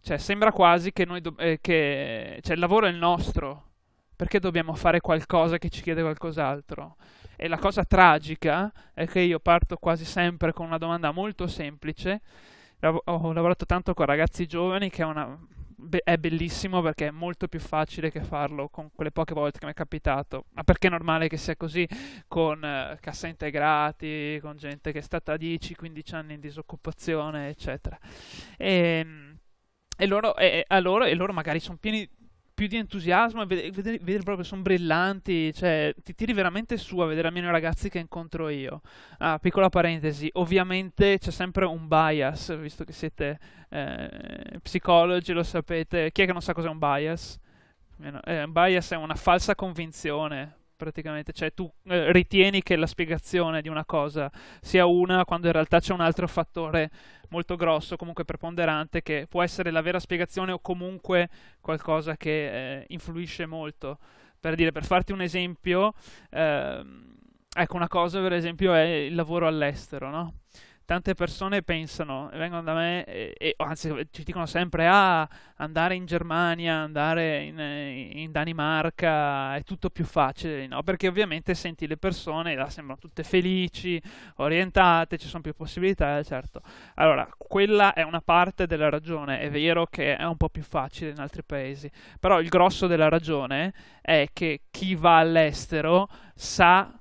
cioè, sembra quasi che, noi do- eh, che cioè, il lavoro è il nostro, perché dobbiamo fare qualcosa che ci chiede qualcos'altro? E la cosa tragica è che io parto quasi sempre con una domanda molto semplice. Ho lavorato tanto con ragazzi giovani che è, una, è bellissimo perché è molto più facile che farlo con quelle poche volte che mi è capitato. Ma perché è normale che sia così con uh, cassa integrati, con gente che è stata 10-15 anni in disoccupazione, eccetera. E, ehm, e loro, e, e, loro, e loro magari sono pieni più di entusiasmo e vedere, vedere, proprio sono brillanti, cioè ti tiri veramente su a vedere almeno i ragazzi che incontro io. Ah, piccola parentesi, ovviamente c'è sempre un bias, visto che siete eh, psicologi, lo sapete. Chi è che non sa cos'è un bias? Eh, un bias è una falsa convinzione, praticamente, cioè tu eh, ritieni che la spiegazione di una cosa sia una quando in realtà c'è un altro fattore molto grosso, comunque preponderante, che può essere la vera spiegazione o comunque qualcosa che eh, influisce molto. Per dire, per farti un esempio, ehm, ecco una cosa per esempio è il lavoro all'estero, no? Tante persone pensano, vengono da me e, e anzi ci dicono sempre ah, andare in Germania, andare in, in, Danimarca è tutto più facile, no? Perché ovviamente senti le persone, là sembrano tutte felici, orientate, ci sono più possibilità, certo. Allora, quella è una parte della ragione, è vero che è un po' più facile in altri paesi, però il grosso della ragione è che chi va all'estero sa,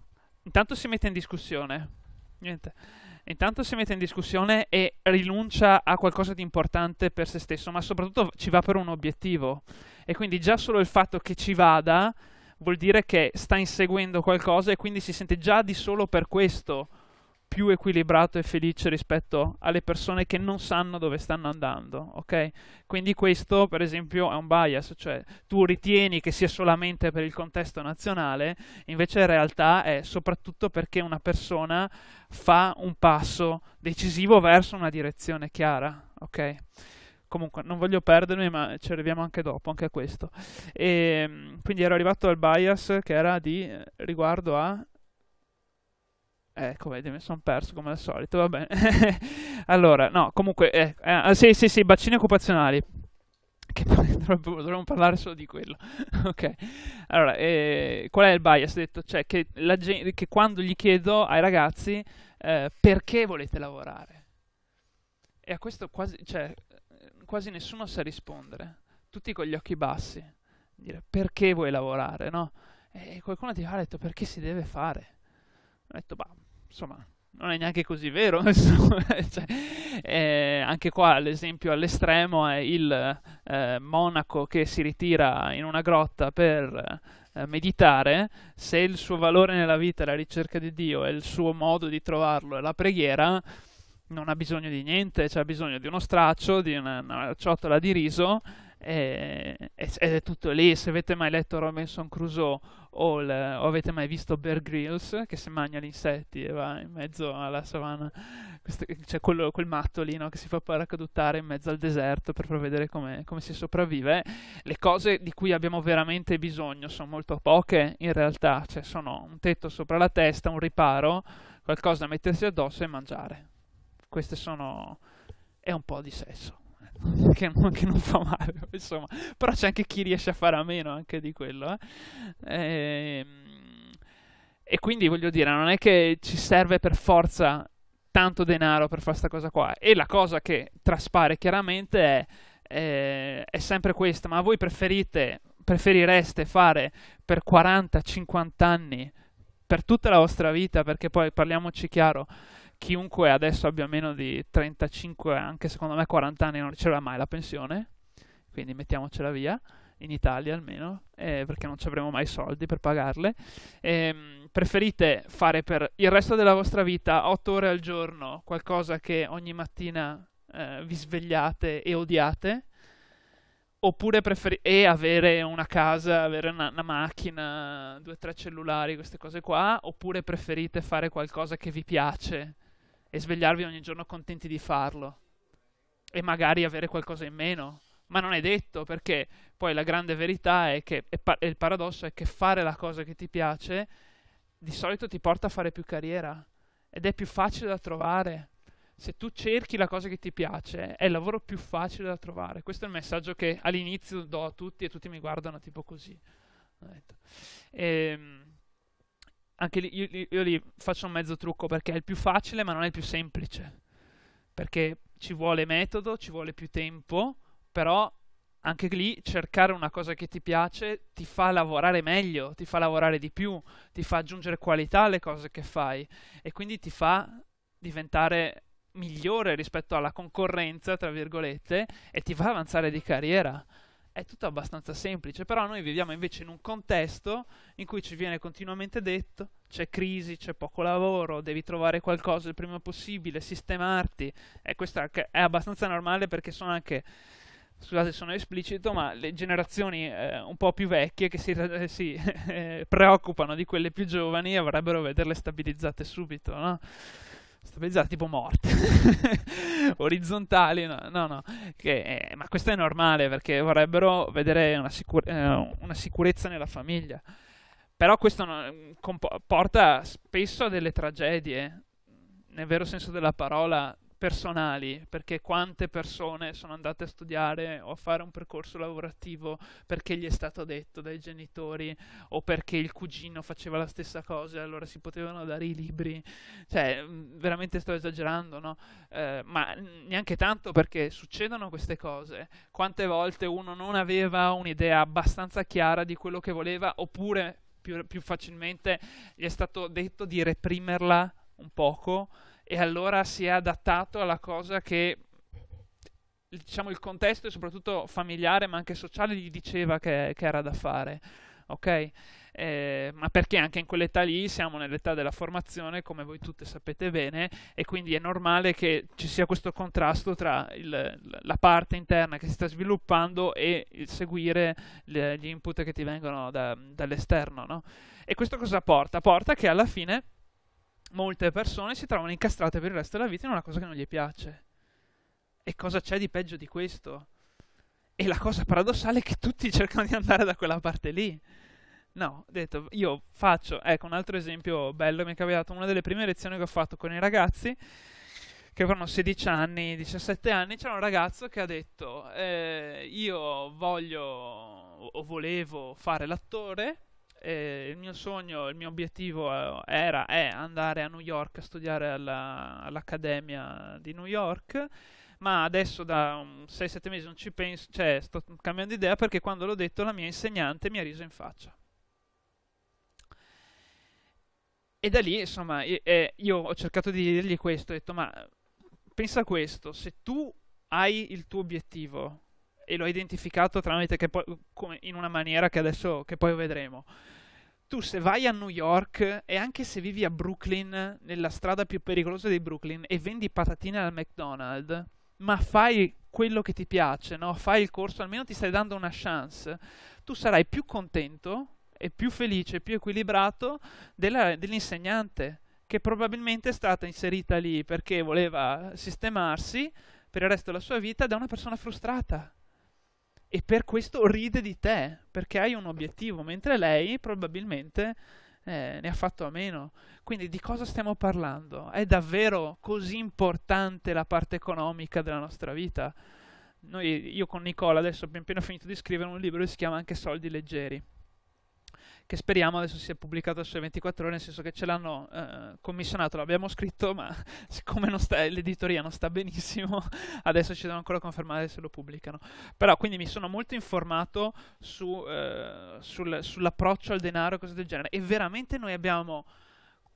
intanto si mette in discussione, niente intanto si mette in discussione e rinuncia a qualcosa di importante per se stesso, ma soprattutto ci va per un obiettivo. E quindi già solo il fatto che ci vada vuol dire che sta inseguendo qualcosa e quindi si sente già di solo per questo più equilibrato e felice rispetto alle persone che non sanno dove stanno andando, ok? Quindi questo, per esempio, è un bias, cioè tu ritieni che sia solamente per il contesto nazionale, invece in realtà è soprattutto perché una persona fa un passo decisivo verso una direzione chiara, ok? Comunque, non voglio perdermi, ma ci arriviamo anche dopo, anche a questo. E, ehm, quindi ero arrivato al bias che era di eh, riguardo a Ecco, vedi, mi sono perso come al solito, va bene. *laughs* allora, no, comunque, eh, eh, sì, sì, sì, bacini occupazionali. *laughs* Che dovremmo parlare solo di quello. *laughs* ok. Allora, eh, qual è il bias? Detto, cioè che, gente, che, quando gli chiedo ai ragazzi eh, perché volete lavorare, e a questo quasi, cioè, quasi nessuno sa rispondere. Tutti con gli occhi bassi. Dire perché vuoi lavorare, no? E qualcuno ti ha detto perché si deve fare. Ho detto, bah, insomma, non è neanche così vero. *laughs* cioè, eh, anche qua l'esempio all'estremo è il eh, monaco che si ritira in una grotta per eh, meditare. Se il suo valore nella vita è la ricerca di Dio e il suo modo di trovarlo è la preghiera, non ha bisogno di niente, cioè ha bisogno di uno straccio, di una, una ciotola di riso ed è tutto lì. Se avete mai letto Robinson Crusoe o, le, o avete mai visto Bear Grylls che si mangia gli insetti e va in mezzo alla savana, c'è quello, quel matto lì no, che si fa paracadutare in mezzo al deserto per vedere come, come si sopravvive. Le cose di cui abbiamo veramente bisogno sono molto poche in realtà, cioè sono un tetto sopra la testa, un riparo, qualcosa da mettersi addosso e mangiare. Queste sono... è un po' di sesso *laughs* che, che, non fa male, *laughs* insomma. Però c'è anche chi riesce a fare a meno anche di quello. Eh? E, ehm, e quindi voglio dire, non è che ci serve per forza tanto denaro per fare questa cosa qua. E la cosa che traspare chiaramente è, è, è sempre questa, ma voi preferite, preferireste fare per 40-50 anni per tutta la vostra vita, perché poi parliamoci chiaro, chiunque adesso abbia meno di 35, anche secondo me 40 anni, non riceverà mai la pensione, quindi mettiamocela via, in Italia almeno, eh, perché non ci avremo mai soldi per pagarle. Eh, preferite fare per il resto della vostra vita 8 ore al giorno qualcosa che ogni mattina eh, vi svegliate e odiate? Oppure preferite e avere una casa, avere una, una macchina, due o tre cellulari, queste cose qua? Oppure preferite fare qualcosa che vi piace e svegliarvi ogni giorno contenti di farlo? E magari avere qualcosa in meno? Ma non è detto perché poi la grande verità è che, e il paradosso è che fare la cosa che ti piace di solito ti porta a fare più carriera ed è più facile da trovare. Se tu cerchi la cosa che ti piace, è il lavoro più facile da trovare. Questo è il messaggio che all'inizio do a tutti e tutti mi guardano tipo così. E, ehm, anche lì, io, io lì faccio un mezzo trucco perché è il più facile ma non è il più semplice. Perché ci vuole metodo, ci vuole più tempo, però anche lì cercare una cosa che ti piace ti fa lavorare meglio, ti fa lavorare di più, ti fa aggiungere qualità alle cose che fai e quindi ti fa diventare migliore rispetto alla concorrenza, tra virgolette, e ti fa avanzare di carriera. È tutto abbastanza semplice, però noi viviamo invece in un contesto in cui ci viene continuamente detto c'è crisi, c'è poco lavoro, devi trovare qualcosa il prima possibile, sistemarti. E questo è abbastanza normale perché sono anche scusate sono esplicito, ma le generazioni eh, un po' più vecchie che si, *laughs* eh, si preoccupano di quelle più giovani avrebbero vederle stabilizzate subito, no? Stabilizzate tipo morte, *laughs* orizzontali, no, no, no. Che, eh, ma questo è normale perché vorrebbero vedere una, sicur- eh, una sicurezza nella famiglia. Però questo non, compo- porta spesso a delle tragedie, nel vero senso della parola, personali, perché quante persone sono andate a studiare o a fare un percorso lavorativo perché gli è stato detto dai genitori o perché il cugino faceva la stessa cosa e allora si potevano dare i libri. Cioè, mm, veramente sto esagerando, no? Eh, ma neanche tanto perché succedono queste cose. Quante volte uno non aveva un'idea abbastanza chiara di quello che voleva oppure più, più facilmente gli è stato detto di reprimerla un poco e allora si è adattato alla cosa che diciamo il contesto e soprattutto familiare ma anche sociale gli diceva che, che era da fare ok eh, ma perché anche in quell'età lì siamo nell'età della formazione come voi tutte sapete bene e quindi è normale che ci sia questo contrasto tra il, la parte interna che si sta sviluppando e il seguire le, gli input che ti vengono da, dall'esterno no? e questo cosa porta? porta che alla fine molte persone si trovano incastrate per il resto della vita in una cosa che non gli piace. E cosa c'è di peggio di questo? E la cosa paradossale è che tutti *laughs* cercano di andare da quella parte lì. No, detto, io faccio, ecco un altro esempio bello, mi è capitato una delle prime lezioni che ho fatto con i ragazzi, che avevano 16 anni, 17 anni, c'era un ragazzo che ha detto, eh, io voglio o volevo fare l'attore, eh, il mio sogno, il mio obiettivo eh, era è andare a New York a studiare alla, all'Accademia di New York ma adesso da 6-7 mesi non ci penso, cioè sto cambiando idea perché quando l'ho detto la mia insegnante mi ha riso in faccia. E da lì, insomma, io ho cercato di dirgli questo, ho detto, ma pensa questo, se tu hai il tuo obiettivo e l'ho identificato tramite che poi, in una maniera che adesso che poi vedremo. Tu se vai a New York e anche se vivi a Brooklyn, nella strada più pericolosa di Brooklyn e vendi patatine al McDonald's, ma fai quello che ti piace, no? Fai il corso, almeno ti stai dando una chance, tu sarai più contento e più felice, più equilibrato della, dell'insegnante che probabilmente è stata inserita lì perché voleva sistemarsi per il resto della sua vita da una persona frustrata e per questo ride di te perché hai un obiettivo, mentre lei probabilmente eh, ne ha fatto a meno. Quindi di cosa stiamo parlando? È davvero così importante la parte economica della nostra vita? Noi, io con Nicola adesso abbiamo appena finito di scrivere un libro che si chiama anche Soldi leggeri. Che speriamo adesso sia pubblicato su 24 ore, nel senso che ce l'hanno eh, commissionato, l'abbiamo scritto, ma *laughs* siccome sta, l'editoria non sta benissimo, *laughs* adesso ci devono ancora confermare se lo pubblicano. Però quindi mi sono molto informato su, eh, sul, sull'approccio al denaro e cose del genere e veramente noi abbiamo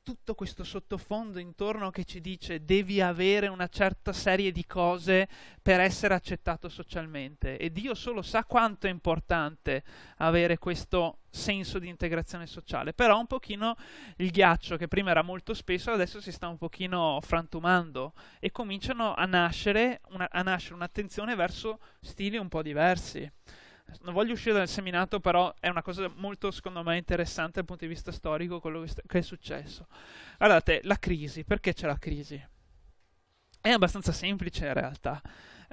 tutto questo sottofondo intorno che ci dice devi avere una certa serie di cose per essere accettato socialmente. E Dio solo sa quanto è importante avere questo senso di integrazione sociale, però un pochino il ghiaccio che prima era molto spesso adesso si sta un pochino frantumando e cominciano a nascere, una, a nascere un'attenzione verso stili un po' diversi non voglio uscire dal seminato, però è una cosa molto, secondo me, interessante dal punto di vista storico quello che, che è successo. Guardate, la crisi, perché c'è la crisi? È abbastanza semplice in realtà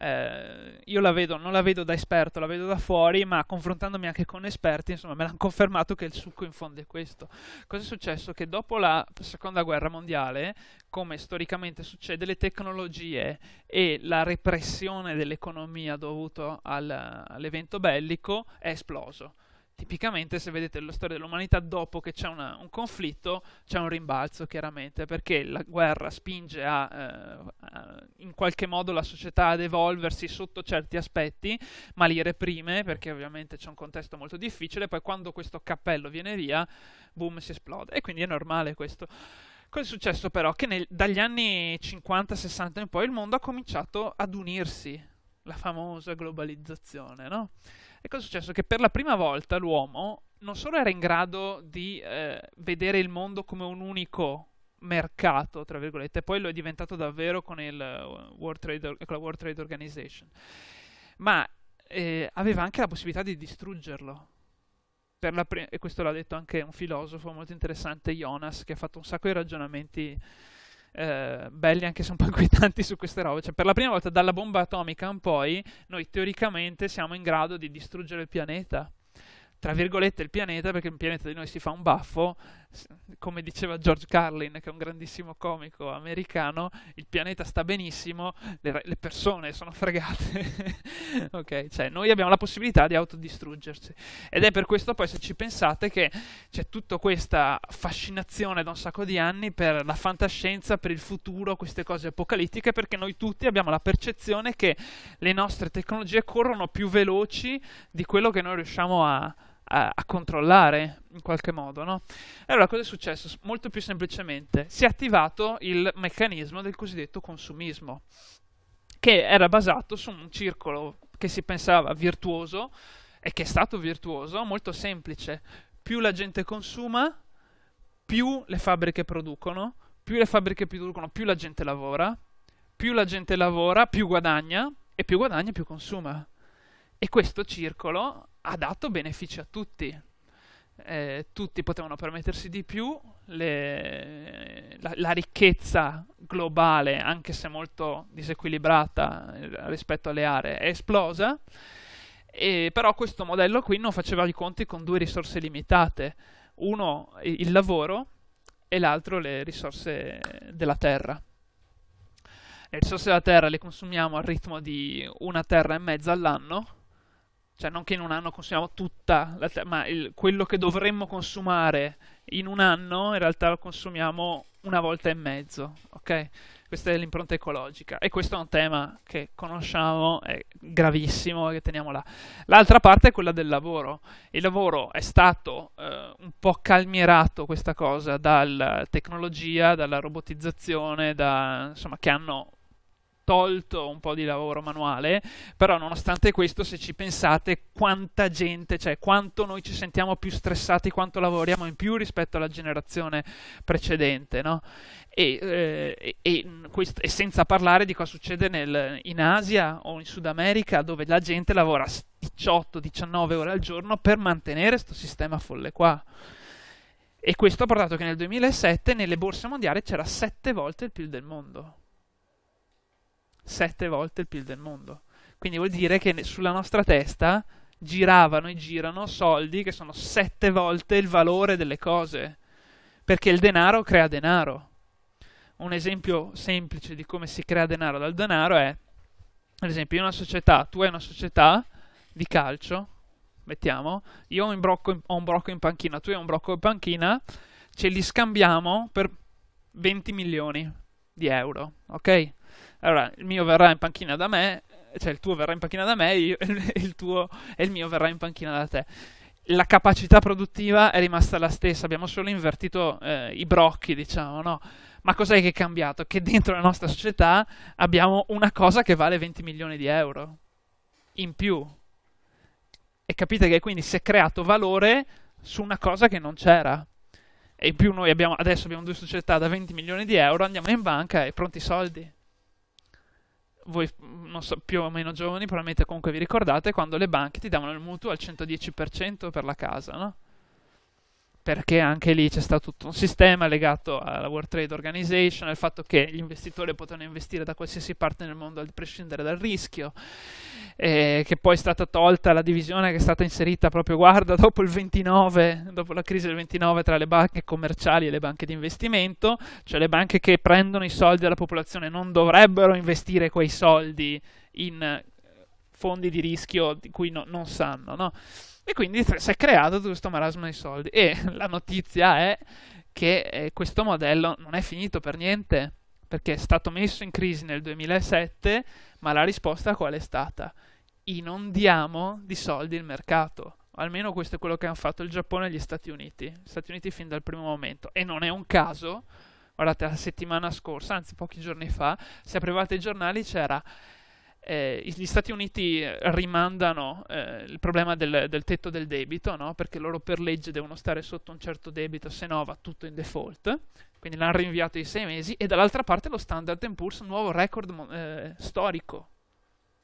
eh, io la vedo, non la vedo da esperto, la vedo da fuori, ma confrontandomi anche con esperti, insomma, me l'hanno *laughs* confermato che il succo in fondo è questo. Cosa è successo? Che dopo la seconda guerra mondiale, come storicamente succede, le tecnologie e la repressione dell'economia dovuto al, all'evento bellico è esploso tipicamente se vedete la storia dell'umanità dopo che c'è una, un conflitto c'è un rimbalzo chiaramente perché la guerra spinge a, eh, a, in qualche modo la società ad evolversi sotto certi aspetti ma li reprime perché ovviamente c'è un contesto molto difficile poi quando questo cappello viene via boom si esplode e quindi è normale questo Cosa è successo però? Che nel, dagli anni 50-60 in poi il mondo ha cominciato ad unirsi, la famosa globalizzazione, no? E cosa è successo? Che per la prima volta l'uomo non solo era in grado di eh, vedere il mondo come un unico mercato, tra virgolette, poi lo è diventato davvero con, il uh, World Trade, con la World Trade Organization, ma eh, aveva anche la possibilità di distruggerlo. Pre- e questo l'ha detto anche un filosofo molto interessante, Jonas, che ha fatto un sacco di ragionamenti eh, belli anche se un po' *laughs* inquietanti su queste robe. Cioè, per la prima volta dalla bomba atomica in poi, noi teoricamente siamo in grado di distruggere il pianeta tra virgolette il pianeta perché il pianeta di noi si fa un baffo come diceva George Carlin che è un grandissimo comico americano il pianeta sta benissimo le, le persone sono fregate. *laughs* Ok cioè noi abbiamo la possibilità di autodistruggerci ed è per questo poi se ci pensate che c'è tutta questa fascinazione da un sacco di anni per la fantascienza per il futuro queste cose apocalittiche perché noi tutti abbiamo la percezione che le nostre tecnologie corrono più veloci di quello che noi riusciamo a a, a controllare in qualche modo. No? Allora cosa è successo? Molto più semplicemente si è attivato il meccanismo del cosiddetto consumismo, che era basato su un circolo che si pensava virtuoso e che è stato virtuoso, molto semplice. Più la gente consuma, più le fabbriche producono, più le fabbriche producono, più la gente lavora, più la gente lavora, più guadagna e più guadagna, più consuma. E questo circolo ha dato benefici a tutti. Eh, tutti potevano permettersi di più, le, la, la, ricchezza globale, anche se molto disequilibrata eh, rispetto alle aree, è esplosa, e, però questo modello qui non faceva i conti con due risorse limitate, uno il lavoro e l'altro le risorse della terra. Le risorse della terra le consumiamo al ritmo di una terra e mezza all'anno, cioè non che in un anno consumiamo tutta, la te- ma il, quello che dovremmo consumare in un anno in realtà lo consumiamo una volta e mezzo, ok? Questa è l'impronta ecologica e questo è un tema che conosciamo, è gravissimo, che teniamo là. L'altra parte è quella del lavoro. Il lavoro è stato eh, un po' calmierato questa cosa dalla tecnologia, dalla robotizzazione, da, insomma, che hanno tolto un po' di lavoro manuale, però nonostante questo se ci pensate quanta gente, cioè quanto noi ci sentiamo più stressati, quanto lavoriamo in più rispetto alla generazione precedente, no? E, eh, e, questo, e, senza parlare di cosa succede nel, in Asia o in Sud America dove la gente lavora 18-19 ore al giorno per mantenere questo sistema folle qua. E questo ha portato che nel 2007 nelle borse mondiali c'era 7 volte il PIL del mondo sette volte il PIL del mondo. Quindi vuol dire che sulla nostra testa giravano e girano soldi che sono sette volte il valore delle cose, perché il denaro crea denaro. Un esempio semplice di come si crea denaro dal denaro è, ad esempio, in una società, tu hai una società di calcio, mettiamo, io ho un, brocco in, ho un brocco in panchina, tu hai un brocco in panchina, ce li scambiamo per 20 milioni di euro, ok? Allora, il mio verrà in panchina da me, cioè il tuo verrà in panchina da me, io, il tuo e il mio verrà in panchina da te. La capacità produttiva è rimasta la stessa, abbiamo solo invertito eh, i brocchi, diciamo, no? Ma cos'è che è cambiato? Che dentro la nostra società abbiamo una cosa che vale 20 milioni di euro in più. E capite che quindi si è creato valore su una cosa che non c'era. E in più noi abbiamo, adesso abbiamo due società da 20 milioni di euro, andiamo in banca e pronti i soldi. Voi, non so, più o meno giovani, probabilmente comunque vi ricordate quando le banche ti davano il mutuo al 110% per la casa, no? Perché anche lì c'è stato tutto un sistema legato alla World Trade Organization, al fatto che gli investitori potevano investire da qualsiasi parte nel mondo a prescindere dal rischio, eh, che poi è stata tolta la divisione che è stata inserita proprio, guarda, dopo il 29, dopo la crisi del 29 tra le banche commerciali e le banche di investimento, cioè le banche che prendono i soldi dalla popolazione non dovrebbero investire quei soldi in fondi di rischio di cui no, non sanno, no? E quindi si è creato tutto questo marasma di soldi. E *laughs* la notizia è che eh, questo modello non è finito per niente, perché è stato messo in crisi nel 2007, ma la risposta qual è stata? Inondiamo di soldi il mercato. Almeno questo è quello che hanno fatto il Giappone e gli Stati Uniti. Stati Uniti fin dal primo momento. E non è un caso, guardate, la settimana scorsa, anzi pochi giorni fa, se aprivate i giornali c'era eh, gli Stati Uniti rimandano eh, il problema del, del, tetto del debito, no? perché loro per legge devono stare sotto un certo debito, se no va tutto in default, quindi l'hanno rinviato di sei mesi, e dall'altra parte lo Standard Poor's, nuovo record eh, storico.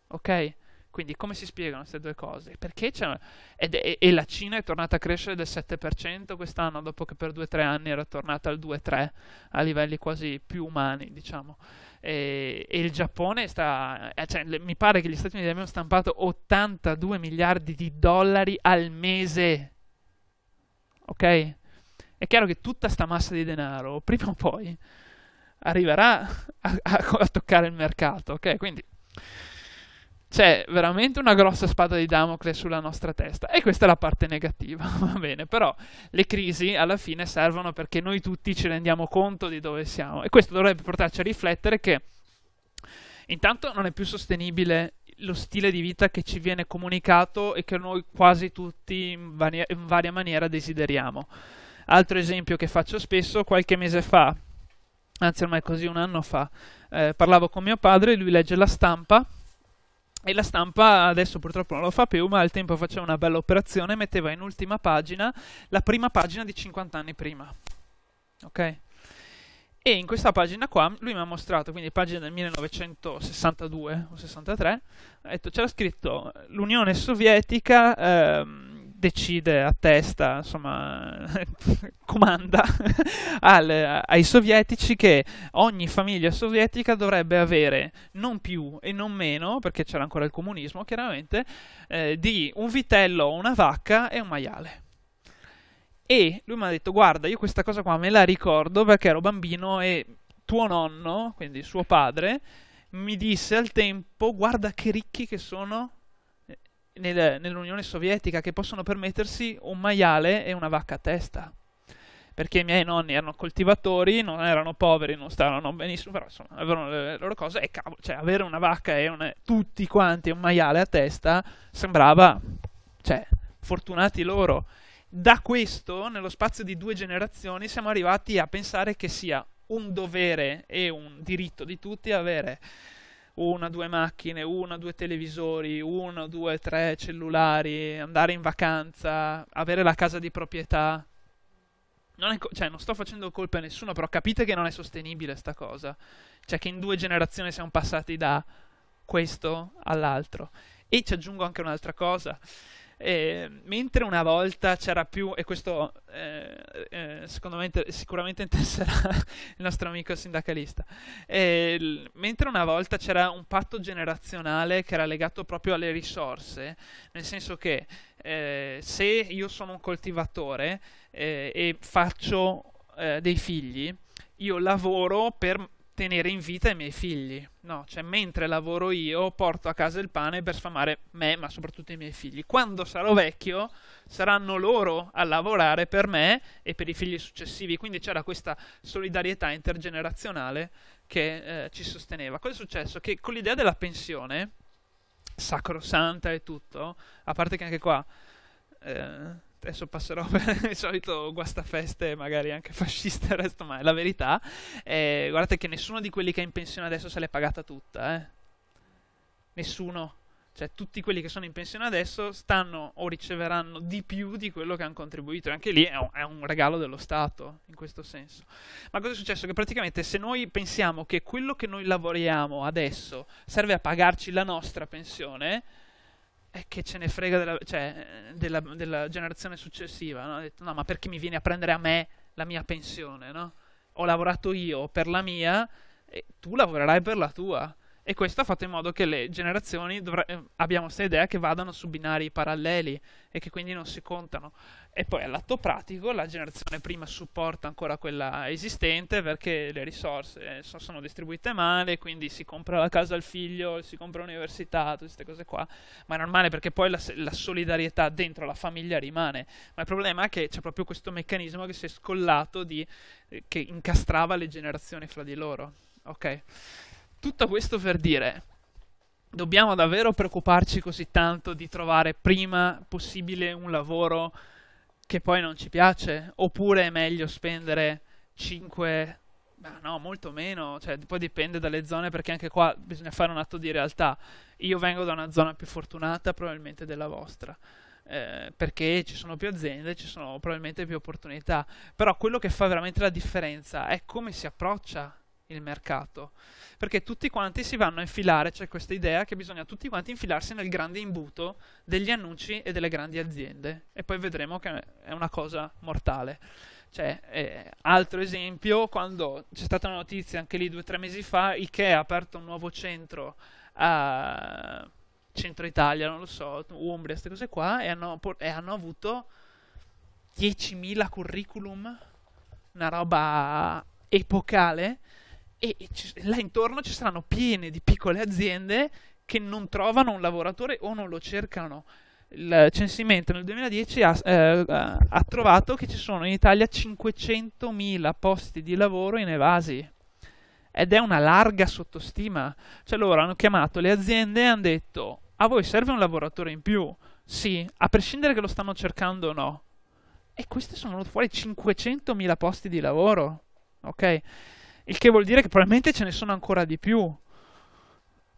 Ok? Quindi come si spiegano queste due cose? Perché c'è... Ed è, e la Cina è tornata a crescere del 7% quest'anno, dopo che per 2-3 anni era tornata al 2-3, a livelli quasi più umani, diciamo e, e il Giappone sta, eh, cioè, le, mi pare che gli Stati Uniti abbiano stampato 82 miliardi di dollari al mese. Ok? È chiaro che tutta sta massa di denaro, prima o poi, arriverà a, a, a toccare il mercato, ok? Quindi c'è veramente una grossa spada di Damocle sulla nostra testa. E questa è la parte negativa, *laughs* va bene, però le crisi alla fine servono perché noi tutti ci rendiamo conto di dove siamo. E questo dovrebbe portarci a riflettere che intanto non è più sostenibile lo stile di vita che ci viene comunicato e che noi quasi tutti in, varia, in varia maniera desideriamo. Altro esempio che faccio spesso, qualche mese fa, anzi ormai così un anno fa, eh, parlavo con mio padre, lui legge la stampa e la stampa adesso purtroppo non lo fa più, ma al tempo faceva una bella operazione, metteva in ultima pagina la prima pagina di 50 anni prima. Ok? E in questa pagina qua lui mi ha mostrato, quindi pagina del 1962 o 63, ha detto, c'era scritto l'Unione Sovietica ehm, decide a testa, insomma, *laughs* comanda *laughs* al, ai sovietici che ogni famiglia sovietica dovrebbe avere non più e non meno, perché c'era ancora il comunismo chiaramente, eh, di un vitello, una vacca e un maiale. E lui mi ha detto, guarda, io questa cosa qua me la ricordo perché ero bambino e tuo nonno, quindi suo padre, mi disse al tempo, guarda che ricchi che sono nel, nell'Unione Sovietica che possono permettersi un maiale e una vacca a testa. Perché i miei nonni erano coltivatori, non erano poveri, non stavano benissimo, però insomma avevano le loro cose e cavolo, cioè avere una vacca e un, tutti quanti un maiale a testa sembrava, cioè, fortunati loro. Da questo, nello spazio di due generazioni, siamo arrivati a pensare che sia un dovere e un diritto di tutti avere una, due macchine, una, due televisori, uno, due, tre cellulari, andare in vacanza, avere la casa di proprietà. Non, co- cioè, non sto facendo colpe a nessuno, però capite che non è sostenibile sta cosa. Cioè che in due generazioni siamo passati da questo all'altro. E ci aggiungo anche un'altra cosa. Eh, mentre una volta c'era più, e questo eh, eh, secondo me sicuramente interesserà *laughs* il nostro amico sindacalista, eh, mentre una volta c'era un patto generazionale che era legato proprio alle risorse, nel senso che eh, se io sono un coltivatore eh, e faccio dei figli, io lavoro per tenere in vita i miei figli. No, cioè mentre lavoro io porto a casa il pane per sfamare me, ma soprattutto i miei figli. Quando sarò vecchio saranno loro a lavorare per me e per i figli successivi. Quindi c'era questa solidarietà intergenerazionale che eh, ci sosteneva. Cosa è successo? Che con l'idea della pensione, sacrosanta e tutto, a parte che anche qua... Eh, adesso passerò *laughs* per il solito guastafeste, magari anche fascista il resto, ma è la verità. Eh, guardate che nessuno di quelli che è in pensione adesso se l'è pagata tutta, eh. Nessuno. Cioè, tutti quelli che sono in pensione adesso stanno o riceveranno di più di quello che hanno contribuito. E anche lì è un, è un regalo dello Stato, in questo senso. Ma cosa è successo? Che praticamente se noi pensiamo che quello che noi lavoriamo adesso serve a pagarci la nostra pensione, e che ce ne frega della, cioè, della, della generazione successiva. No? Ha detto, no, ma perché mi vieni a prendere a me la mia pensione? No? Ho lavorato io per la mia e tu lavorerai per la tua. E questo ha fatto in modo che le generazioni dovre- eh, abbiamo questa idea che vadano su binari paralleli e che quindi non si contano. E poi all'atto pratico la generazione prima supporta ancora quella esistente perché le risorse sono distribuite male, quindi si compra la casa al figlio, si compra l'università, tutte queste cose qua. Ma è normale perché poi la, la solidarietà dentro la famiglia rimane. Ma il problema è che c'è proprio questo meccanismo che si è scollato di, eh, che incastrava le generazioni fra di loro. Ok? Tutto questo per dire, dobbiamo davvero preoccuparci così tanto di trovare prima possibile un lavoro che poi non ci piace? Oppure è meglio spendere 5... Ma no, molto meno, cioè poi dipende dalle zone perché anche qua bisogna fare un atto di realtà. Io vengo da una zona più fortunata probabilmente della vostra. Eh, perché ci sono più aziende, ci sono probabilmente più opportunità. Però quello che fa veramente la differenza è come si approccia il mercato. Perché tutti quanti si vanno a infilare, c'è questa idea che bisogna tutti quanti infilarsi nel grande imbuto degli annunci e delle grandi aziende. E poi vedremo che è una cosa mortale. Cioè, eh, altro esempio, quando c'è stata una notizia anche lì due o tre mesi fa, Ikea ha aperto un nuovo centro a centro Italia, non lo so, Umbria, queste cose qua, e hanno, e hanno avuto 10.000 curriculum, una roba epocale, e ci, là intorno ci saranno piene di piccole aziende che non trovano un lavoratore o non lo cercano. Il censimento nel 2010 ha, eh, ha trovato che ci sono in Italia 500.000 posti di lavoro in evasi ed è una larga sottostima. Cioè loro hanno chiamato le aziende e hanno detto a voi serve un lavoratore in più? Sì, a prescindere che lo stanno cercando o no. E questi sono fuori 500.000 posti di lavoro. Ok? Il che vuol dire che probabilmente ce ne sono ancora di più.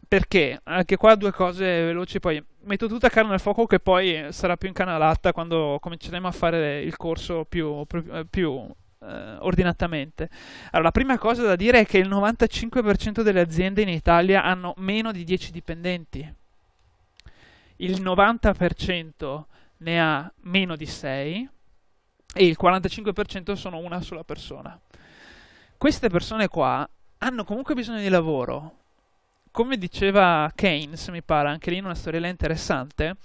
Perché? Anche qua due cose veloci, poi metto tutta carne al fuoco che poi sarà più incanalata quando cominceremo a fare il corso più, più, eh, ordinatamente. Allora, la prima cosa da dire è che il 95% delle aziende in Italia hanno meno di 10 dipendenti. Il 90% ne ha meno di 6 e il 45% sono una sola persona queste persone qua hanno comunque bisogno di lavoro. Come diceva Keynes, mi pare, anche lì in una storiella interessante,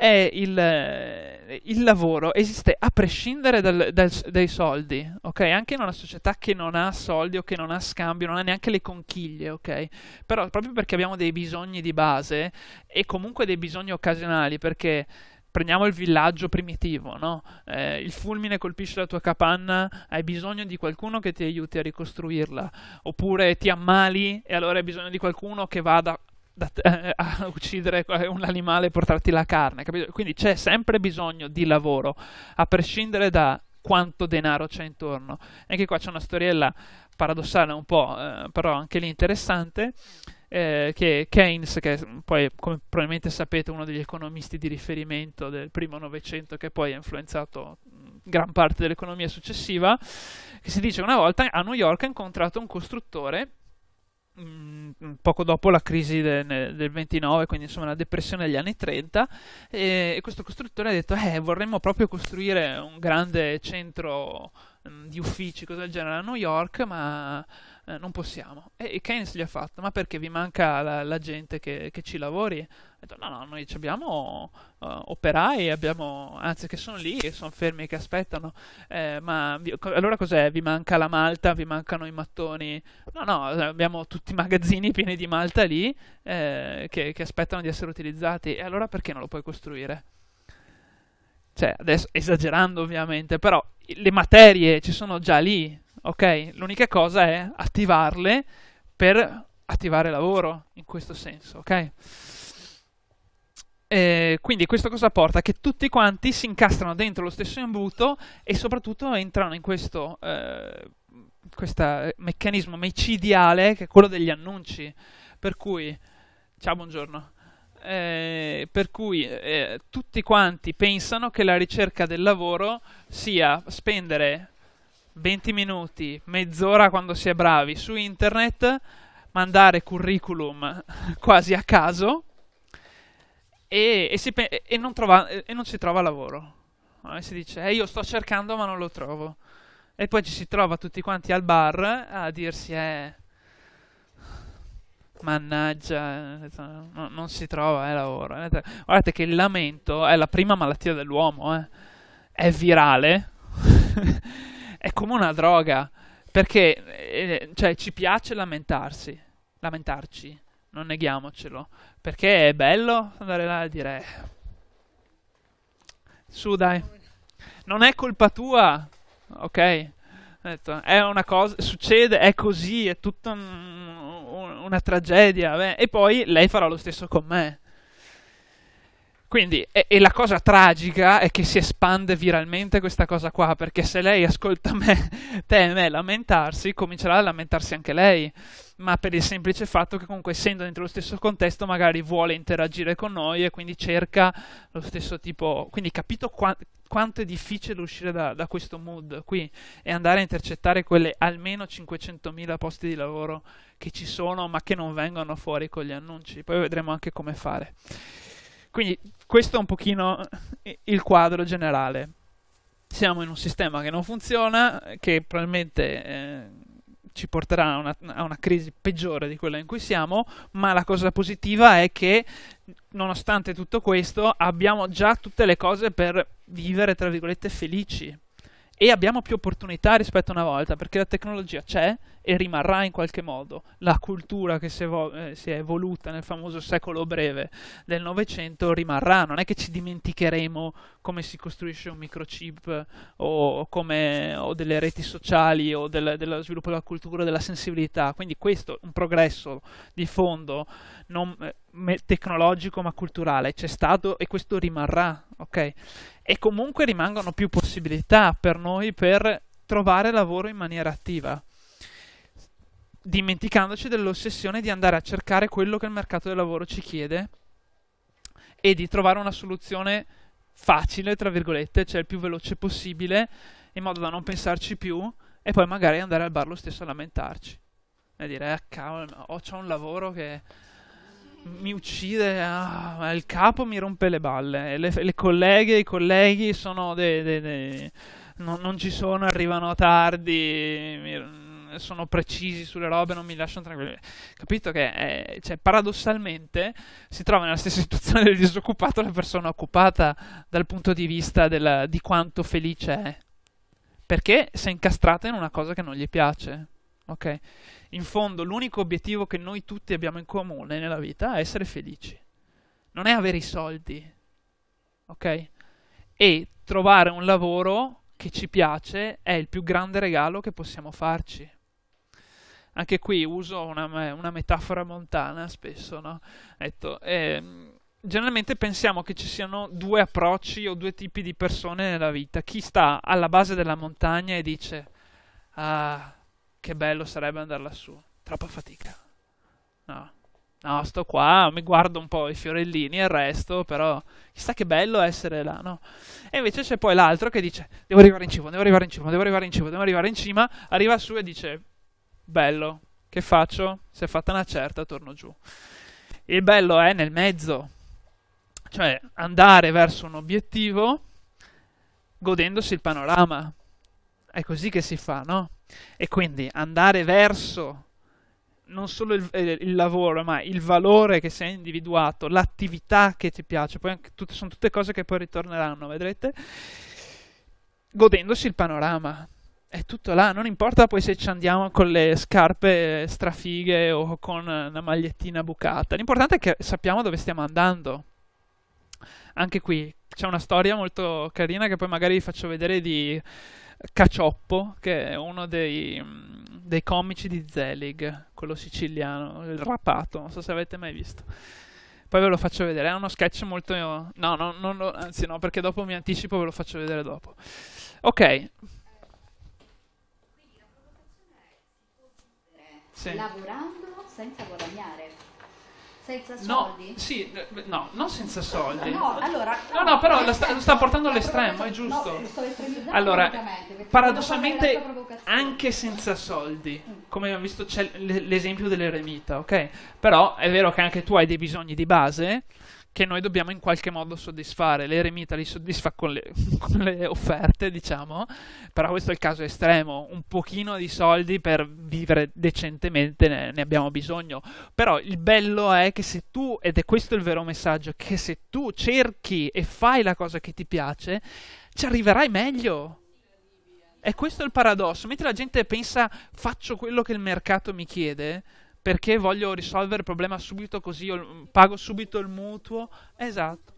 il, il, lavoro esiste a prescindere dal, dal, dai soldi, ok? Anche in una società che non ha soldi o che non ha scambio, non ha neanche le conchiglie, ok? Però proprio perché abbiamo dei bisogni di base e comunque dei bisogni occasionali, perché prendiamo il villaggio primitivo, no? eh, il fulmine colpisce la tua capanna, hai bisogno di qualcuno che ti aiuti a ricostruirla, oppure ti ammali e allora hai bisogno di qualcuno che vada da, eh, a uccidere un animale e portarti la carne, capito? quindi c'è sempre bisogno di lavoro, a prescindere da quanto denaro c'è intorno. Anche qua c'è una storiella paradossale un po', eh, però anche lì interessante eh, che Keynes, che poi come probabilmente sapete uno degli economisti di riferimento del primo Novecento che poi ha influenzato gran parte dell'economia successiva, che si dice una volta a New York ha incontrato un costruttore poco dopo la crisi de, del 29, quindi insomma la depressione degli anni 30, e, e questo costruttore ha detto eh, vorremmo proprio costruire un grande centro mh, di uffici, cosa del genere a New York, ma eh, non possiamo. E, Keynes gli ha fatto, ma perché vi manca la, la gente che, che, ci lavori? Ha detto, no, no, noi abbiamo uh, operai, abbiamo, anzi che sono lì, sono fermi che aspettano, eh, ma vi, allora cos'è? Vi manca la malta, vi mancano i mattoni? No, no, abbiamo tutti i magazzini pieni di malta lì eh, che, che aspettano di essere utilizzati, e allora perché non lo puoi costruire? Cioè, adesso esagerando ovviamente, però le materie ci sono già lì, ok? L'unica cosa è attivarle per attivare lavoro, in questo senso, ok? Eh, quindi questo cosa porta? Che tutti quanti si incastrano dentro lo stesso imbuto e soprattutto entrano in questo eh, meccanismo micidiale che è quello degli annunci. Per cui, ciao, buongiorno. Eh, per cui eh, tutti quanti pensano che la ricerca del lavoro sia spendere 20 minuti, mezz'ora quando si è bravi su internet, mandare curriculum *laughs* quasi a caso e, e, si, e, non, trova, e non, si trova lavoro. E si dice, eh, io sto cercando ma non lo trovo. E poi ci si trova tutti quanti al bar a dirsi, eh, mannaggia, no, non si trova eh, lavoro. Guardate che il lamento è la prima malattia dell'uomo, eh. è virale. *laughs* è come una droga, perché eh, cioè, ci piace lamentarsi, lamentarci, non neghiamocelo, perché è bello andare là e dire su dai, non è colpa tua, ok? È una cosa, succede, è così, è tutta un, un, una tragedia, beh, e poi lei farà lo stesso con me. Quindi, e, e, la cosa tragica è che si espande viralmente questa cosa qua, perché se lei ascolta me, *laughs* te e me lamentarsi, comincerà a lamentarsi anche lei, ma per il semplice fatto che comunque essendo dentro lo stesso contesto magari vuole interagire con noi e quindi cerca lo stesso tipo... Quindi capito qua, quanto è difficile uscire da, da, questo mood qui e andare a intercettare quelle almeno 500.000 posti di lavoro che ci sono ma che non vengono fuori con gli annunci. Poi vedremo anche come fare. Quindi questo è un pochino il quadro generale. Siamo in un sistema che non funziona, che probabilmente eh, ci porterà a una, a una, crisi peggiore di quella in cui siamo, ma la cosa positiva è che nonostante tutto questo abbiamo già tutte le cose per vivere, tra virgolette, felici e abbiamo più opportunità rispetto a una volta perché la tecnologia c'è e rimarrà in qualche modo. La cultura che si, evo- eh, si, è evoluta nel famoso secolo breve del Novecento rimarrà, non è che ci dimenticheremo come si costruisce un microchip o, come, o delle reti sociali o del, dello sviluppo della cultura, della sensibilità. Quindi questo è un progresso di fondo non eh, tecnologico ma culturale c'è stato e questo rimarrà, ok? E comunque rimangono più possibilità per noi per trovare lavoro in maniera attiva dimenticandoci dell'ossessione di andare a cercare quello che il mercato del lavoro ci chiede e di trovare una soluzione facile, tra virgolette, cioè il più veloce possibile, in modo da non pensarci più e poi magari andare al bar lo stesso a lamentarci. E dire, eh, cavolo, ho un lavoro che mi uccide, ah, il capo mi rompe le balle, le, le colleghe, i colleghi sono dei... De, de, non, non, ci sono, arrivano tardi, mi, sono precisi sulle robe, non mi lasciano tranquillo. Capito che è, cioè, paradossalmente si trova nella stessa *laughs* situazione del disoccupato la persona occupata dal punto di vista della, di quanto felice è. Perché si è incastrata in una cosa che non gli piace. Ok? in fondo l'unico obiettivo che noi tutti abbiamo in comune nella vita è essere felici. Non è avere i soldi, ok? E trovare un lavoro che ci piace è il più grande regalo che possiamo farci. Anche qui uso una, una metafora montana spesso, no? Detto, eh, generalmente pensiamo che ci siano due approcci o due tipi di persone nella vita. Chi sta alla base della montagna e dice, ah, che bello sarebbe andare lassù. Troppa fatica. No. No, sto qua, mi guardo un po' i fiorellini e il resto, però chissà che bello essere là, no? E invece c'è poi l'altro che dice, devo arrivare in cima, devo arrivare in cima, devo arrivare in cima, devo arrivare in cima, arriva su e dice, bello, che faccio? Si è fatta una certa, torno giù. Il bello è nel mezzo, cioè andare verso un obiettivo godendosi il panorama. È così che si fa, no? E quindi andare verso non solo il, eh, il, lavoro, ma il valore che si è individuato, l'attività che ti piace, poi anche tutte, sono tutte cose che poi ritorneranno, vedrete, godendosi il panorama. È tutto là, non importa poi se ci andiamo con le scarpe strafighe o con una magliettina bucata, l'importante è che sappiamo dove stiamo andando. Anche qui c'è una storia molto carina che poi magari vi faccio vedere di Cacioppo, che è uno dei, dei comici di Zelig, quello siciliano, il rapato, non so se avete mai visto. Poi ve lo faccio vedere, è uno sketch molto... No, no, no, anzi no, perché dopo mi anticipo, ve lo faccio vedere dopo. Ok. Sì. Lavorando senza guadagnare. Senza soldi? No, sì, no, non senza soldi. No, allora, no, no però lo sta, lo sta portando all'estremo, è giusto. Allora, paradossalmente, anche senza soldi, come abbiamo visto c'è l'esempio dell'eremita, ok? Però è vero che anche tu hai dei bisogni di base che noi dobbiamo in qualche modo soddisfare. L'eremita li soddisfa con le, *laughs* con le, offerte, diciamo, però questo è il caso estremo. Un pochino di soldi per vivere decentemente ne, ne abbiamo bisogno. Però il bello è che se tu, ed è questo il vero messaggio, che se tu cerchi e fai la cosa che ti piace, ci arriverai meglio. E questo è il paradosso. Mentre la gente pensa faccio quello che il mercato mi chiede, perché voglio risolvere il problema subito così io pago subito il mutuo. Esatto.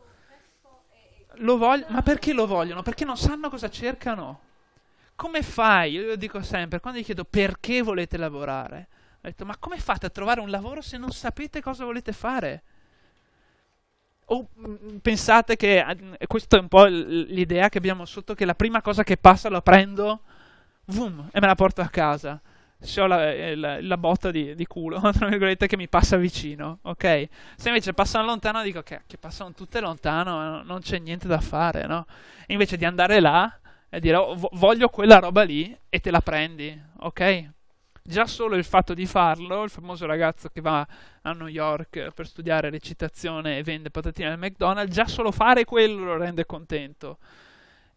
Voglio, ma perché lo vogliono? Perché non sanno cosa cercano. Come fai? Io lo dico sempre, quando gli chiedo perché volete lavorare, ho detto ma come fate a trovare un lavoro se non sapete cosa volete fare? O mm, pensate che, eh, questa è un po' l'idea che abbiamo sotto, che la prima cosa che passa la prendo, boom, e me la porto a casa se ho la, eh, la, la botta di, di, culo, *laughs* tra virgolette, che mi passa vicino, ok? Se invece passano lontano, dico che, che passano tutte lontano, non c'è niente da fare, no? E invece di andare là e dire oh, voglio quella roba lì e te la prendi, ok? Già solo il fatto di farlo, il famoso ragazzo che va a New York per studiare recitazione e vende patatine al McDonald's, già solo fare quello lo rende contento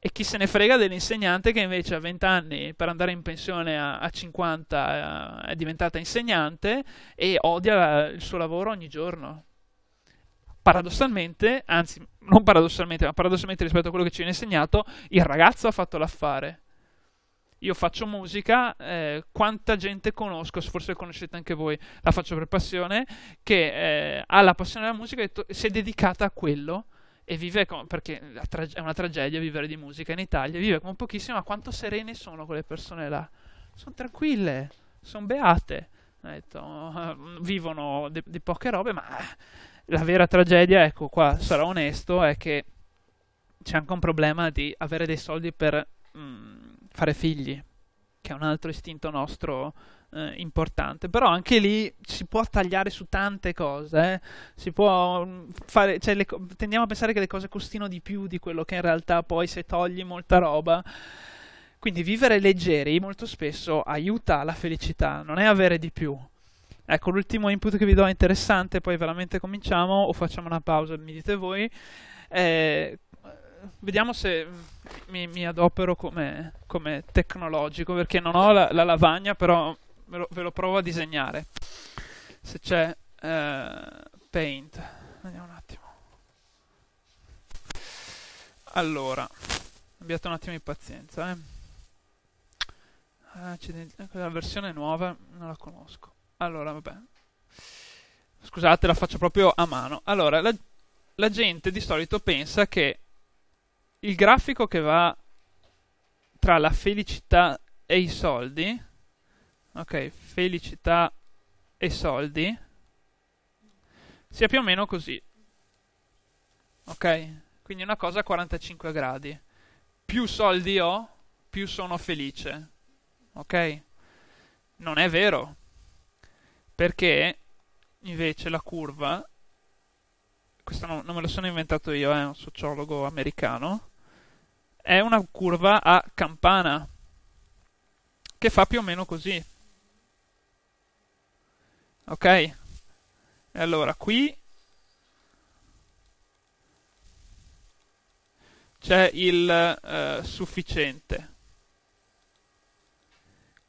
e chi se ne frega dell'insegnante che invece a 20 anni per andare in pensione a, a 50 eh, è diventata insegnante e odia il suo lavoro ogni giorno. Paradossalmente, anzi non paradossalmente, ma paradossalmente rispetto a quello che ci viene insegnato, il ragazzo ha fatto l'affare. Io faccio musica, eh, quanta gente conosco, forse conoscete anche voi, la faccio per passione, che eh, ha la passione della musica e si è dedicata a quello e vive come, perché è una tragedia vivere di musica in Italia, vive come pochissimo, ma quanto serene sono quelle persone là? Sono tranquille, sono beate, detto, vivono di, di, poche robe, ma la vera tragedia, ecco qua, sarò onesto, è che c'è anche un problema di avere dei soldi per mh, mm, fare figli, che è un altro istinto nostro eh, importante, però anche lì si può tagliare su tante cose, eh? si può mm, fare, cioè le, tendiamo a pensare che le cose costino di più di quello che in realtà poi se togli molta roba. Quindi vivere leggeri molto spesso aiuta la felicità, non è avere di più. Ecco, l'ultimo input che vi do è interessante, poi veramente cominciamo o facciamo una pausa, mi dite voi. Eh, vediamo se mi, mi adopero come, come, tecnologico, perché non ho la, la lavagna, però ve lo, ve lo provo a disegnare. Se c'è eh, Paint. Vediamo un attimo. Allora, abbiate un attimo di pazienza. Eh. Eh, la versione nuova non la conosco. Allora, vabbè. Scusate, la faccio proprio a mano. Allora, la, la gente di solito pensa che il grafico che va tra la felicità e i soldi ok, felicità e soldi, sia più o meno così. Ok? Quindi una cosa a 45 gradi. Più soldi ho, più sono felice. Ok? Non è vero. Perché invece la curva, questo non, non me lo sono inventato io, è un sociologo americano, è una curva a campana che fa più o meno così. Ok? E allora qui c'è il uh, sufficiente.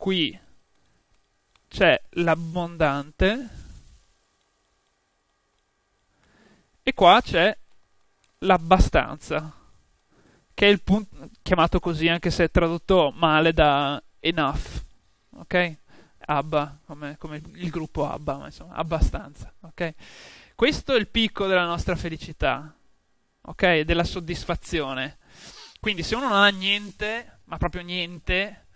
qui c'è l'abbondante e qua c'è l'abbastanza, che è il punto chiamato così anche se è tradotto male da enough, ok? Abba, come, come il gruppo Abba, ma insomma, abbastanza, ok? Questo è il picco della nostra felicità, ok? Della soddisfazione. Quindi se uno non ha niente, ma proprio niente,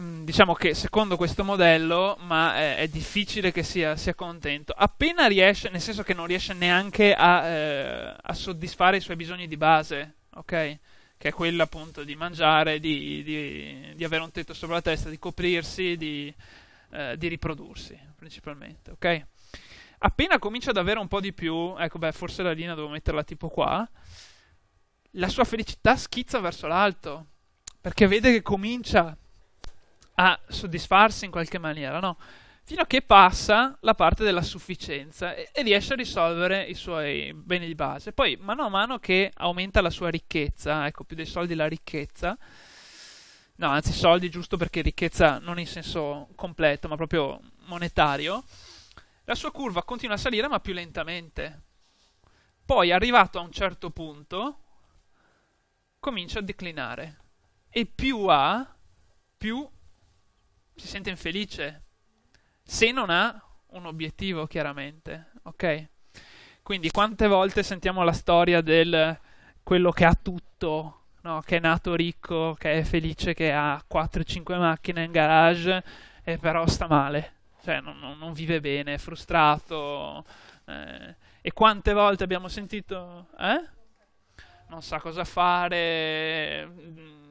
mm, diciamo che secondo questo modello, ma è, è difficile che sia, sia, contento. Appena riesce, nel senso che non riesce neanche a, eh, a soddisfare i suoi bisogni di base, ok? Che è quello appunto di mangiare, di, di, di, avere un tetto sopra la testa, di coprirsi, di, eh, di riprodursi, principalmente, ok? Appena comincia ad avere un po' di più, ecco, beh, forse la linea devo metterla tipo qua la sua felicità schizza verso l'alto, perché vede che comincia a soddisfarsi in qualche maniera, no? Fino a che passa la parte della sufficienza e, e, riesce a risolvere i suoi beni di base. Poi, mano a mano che aumenta la sua ricchezza, ecco, più dei soldi la ricchezza, no, anzi soldi giusto perché ricchezza non in senso completo, ma proprio monetario, la sua curva continua a salire ma più lentamente. Poi, arrivato a un certo punto, comincia a declinare. E più ha, più si sente infelice. Se non ha un obiettivo, chiaramente. Ok? Quindi quante volte sentiamo la storia del quello che ha tutto, no? che è nato ricco, che è felice, che ha 4-5 macchine in garage, e però sta male. Cioè non, non, vive bene, è frustrato. Eh. E quante volte abbiamo sentito... Eh? non sa cosa fare, mm,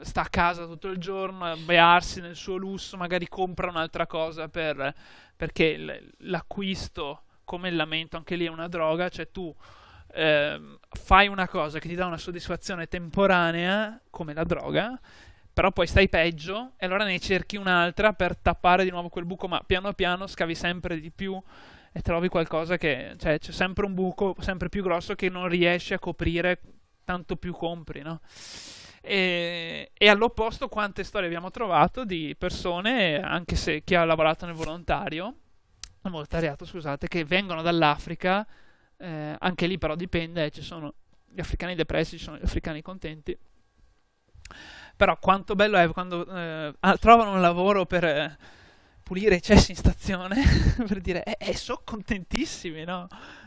sta a casa tutto il giorno a bearsi nel suo lusso, magari compra un'altra cosa per, perché l'acquisto, come il lamento, anche lì è una droga, cioè tu eh, fai una cosa che ti dà una soddisfazione temporanea, come la droga, però poi stai peggio e allora ne cerchi un'altra per tappare di nuovo quel buco, ma piano piano scavi sempre di più e trovi qualcosa che cioè, c'è sempre un buco sempre più grosso che non riesci a coprire tanto più compri, no? E, e, all'opposto quante storie abbiamo trovato di persone, anche se chi ha lavorato nel volontario, nel volontariato, scusate, che vengono dall'Africa, eh, anche lì però dipende, ci sono gli africani depressi, ci sono gli africani contenti. Però quanto bello è quando eh, trovano un lavoro per eh, pulire i cessi in stazione *laughs* per dire, eh, eh sono contentissimi, no?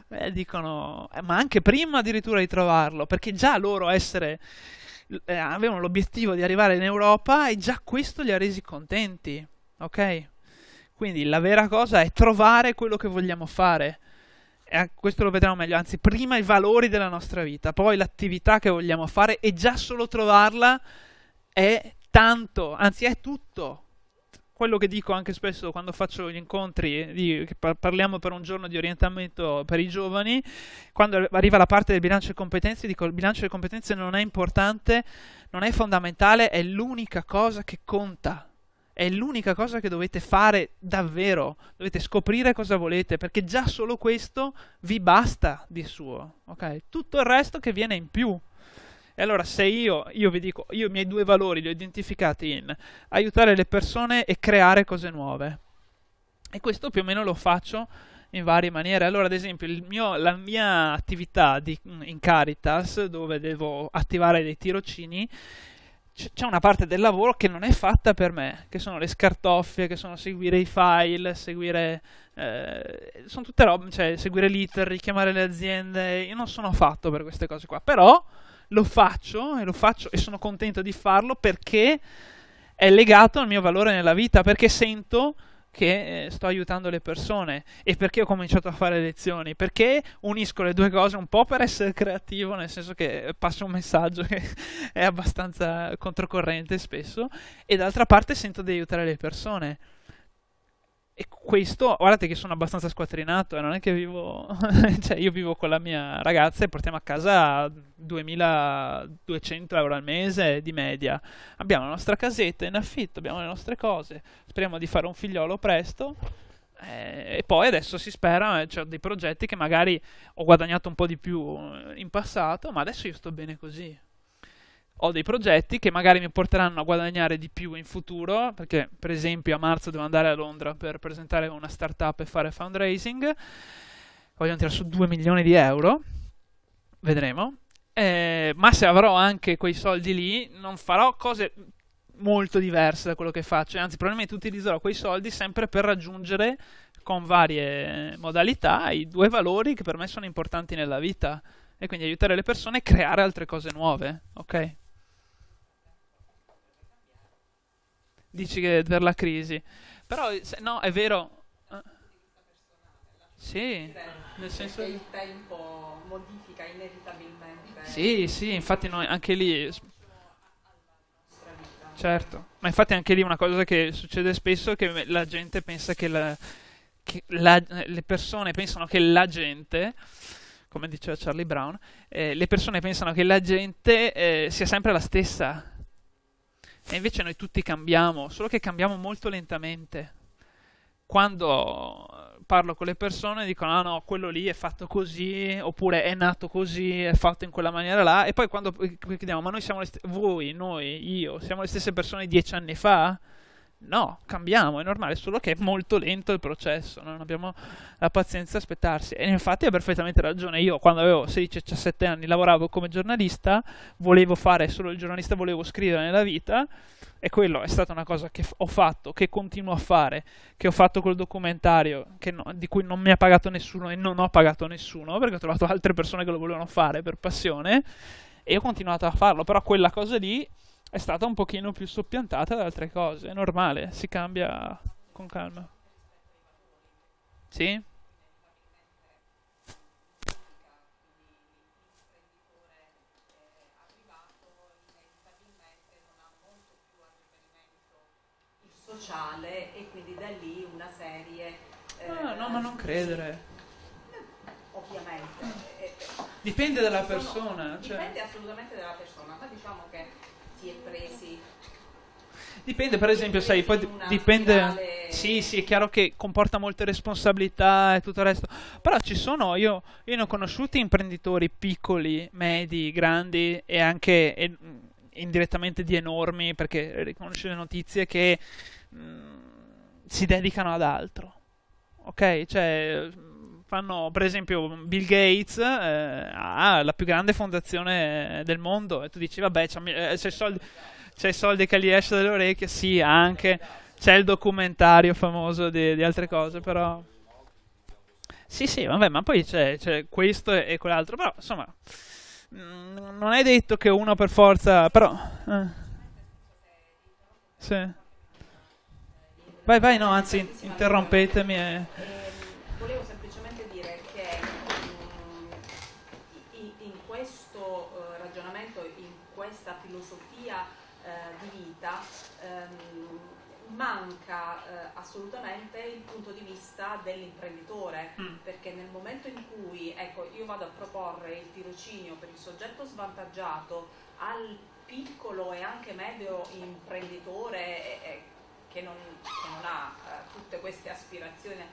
Eh, dicono, eh, ma anche prima addirittura di trovarlo, perché già loro essere, eh, avevano l'obiettivo di arrivare in Europa e già questo li ha resi contenti, ok? Quindi la vera cosa è trovare quello che vogliamo fare. E questo lo vedremo meglio, anzi prima i valori della nostra vita, poi l'attività che vogliamo fare e già solo trovarla è tanto, anzi è tutto, quello che dico anche spesso quando faccio gli incontri, di, parliamo per un giorno di orientamento per i giovani, quando arriva la parte del bilancio delle competenze, dico il bilancio delle competenze non è importante, non è fondamentale, è l'unica cosa che conta. È l'unica cosa che dovete fare davvero, dovete scoprire cosa volete, perché già solo questo vi basta di suo, ok? Tutto il resto che viene in più. E allora se io, io vi dico, io i miei due valori li ho identificati in aiutare le persone e creare cose nuove. E questo più o meno lo faccio in varie maniere. Allora, ad esempio, mio, la mia attività di, in Caritas, dove devo attivare dei tirocini, c'è una parte del lavoro che non è fatta per me, che sono le scartoffie, che sono seguire i file, seguire, eh, sono tutte robe, cioè seguire l'iter, richiamare le aziende. Io non sono fatto per queste cose qua, però lo faccio e lo faccio e sono contento di farlo perché è legato al mio valore nella vita, perché sento che eh, sto aiutando le persone e perché ho cominciato a fare lezioni, perché unisco le due cose un po' per essere creativo, nel senso che passo un messaggio che *laughs* è abbastanza controcorrente spesso, e d'altra parte sento di aiutare le persone. E questo, guardate che sono abbastanza squattrinato, eh, non è che vivo, *laughs* cioè io vivo con la mia ragazza e portiamo a casa 2200 euro al mese di media. Abbiamo la nostra casetta in affitto, abbiamo le nostre cose, speriamo di fare un figliolo presto. Eh, e poi adesso si spera, eh, c'è dei progetti che magari ho guadagnato un po' di più in passato, ma adesso io sto bene così. Ho dei progetti che magari mi porteranno a guadagnare di più in futuro, perché per esempio a marzo devo andare a Londra per presentare una startup e fare fundraising, vogliono tirare su 2 milioni di euro, vedremo, eh, ma se avrò anche quei soldi lì non farò cose molto diverse da quello che faccio, anzi probabilmente utilizzerò quei soldi sempre per raggiungere con varie modalità i due valori che per me sono importanti nella vita. E quindi aiutare le persone a creare altre cose nuove, ok? Dici che per la crisi. Però no, è vero. Eh, sì, nel senso che il tempo modifica inevitabilmente. Sì, sì, infatti noi anche lì Certo, ma infatti anche lì una cosa che succede spesso è che la gente pensa che, la, che la, le persone pensano che la gente, come diceva Charlie Brown, eh, le persone pensano che la gente eh, sia sempre la stessa. E invece noi tutti cambiamo, solo che cambiamo molto lentamente. Quando parlo con le persone dicono ah no, quello lì è fatto così, oppure è nato così, è fatto in quella maniera là, e poi quando chiediamo ma noi siamo le st- voi, noi, io, siamo le stesse persone dieci anni fa? No, cambiamo, è normale, solo che è molto lento il processo, non abbiamo la pazienza di aspettarsi. E infatti ha perfettamente ragione, io quando avevo 16-17 anni lavoravo come giornalista, volevo fare solo il giornalista, volevo scrivere nella vita, e quello è stata una cosa che ho fatto, che continuo a fare, che ho fatto col documentario, no, di cui non mi ha pagato nessuno e non ho pagato nessuno, perché ho trovato altre persone che lo volevano fare per passione, e ho continuato a farlo, però quella cosa lì è stata un pochino più soppiantata da altre cose, è normale, si cambia con calma. Sì? sociale e quindi da lì una serie... Eh, no, no, ma non credere. Ovviamente. Eh, eh, dipende dalla persona. Cioè. Dipende assolutamente dalla persona, ma diciamo che si è presi... Dipende, per esempio, sai, poi dipende. Spirale... Sì, sì, è chiaro che comporta molte responsabilità e tutto il resto. Però ci sono, io, io ne ho conosciuti imprenditori piccoli, medi, grandi e anche e, indirettamente di enormi, perché riconosci le notizie che Mm, si dedicano ad altro. Ok? Cioè, fanno, per esempio, Bill Gates eh, ha la più grande fondazione del mondo e tu dici, vabbè, c'è, eh, c'è, soldi, soldi che gli esce dalle orecchie, sì, anche, c'è il documentario famoso di, di altre cose, però... Sì, sì, vabbè, ma poi c'è, c'è questo e, quell'altro, però, insomma, mm, non è detto che uno per forza, però... Eh. Sì. Vai, vai, no, anzi, interrompetemi. E... manca uh, assolutamente il punto di vista dell'imprenditore, mm. perché nel momento in cui ecco, io vado a proporre il tirocinio per il soggetto svantaggiato al piccolo e anche medio imprenditore, eh, che non, che non ha eh, tutte queste aspirazioni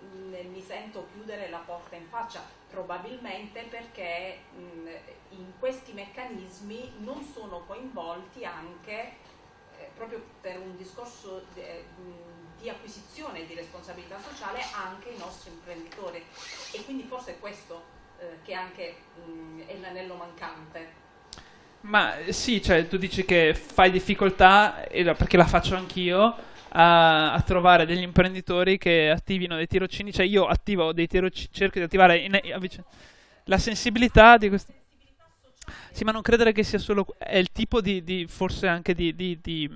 mh, mm, mi sento chiudere la porta in faccia, probabilmente perché mh, mm, in questi meccanismi non sono coinvolti anche, eh, proprio per un discorso di, eh, acquisizione di responsabilità sociale, anche i nostri imprenditori. E quindi forse è questo eh, che anche mh, è l'anello mancante. Ma sì, cioè tu dici che fai difficoltà, perché la faccio anch'io, a, a, trovare degli imprenditori che attivino dei tirocini, cioè io attivo dei tirocini, cerco di attivare in, la sensibilità di questo. Sì, ma non credere che sia solo... è il tipo di, di forse anche di, di, di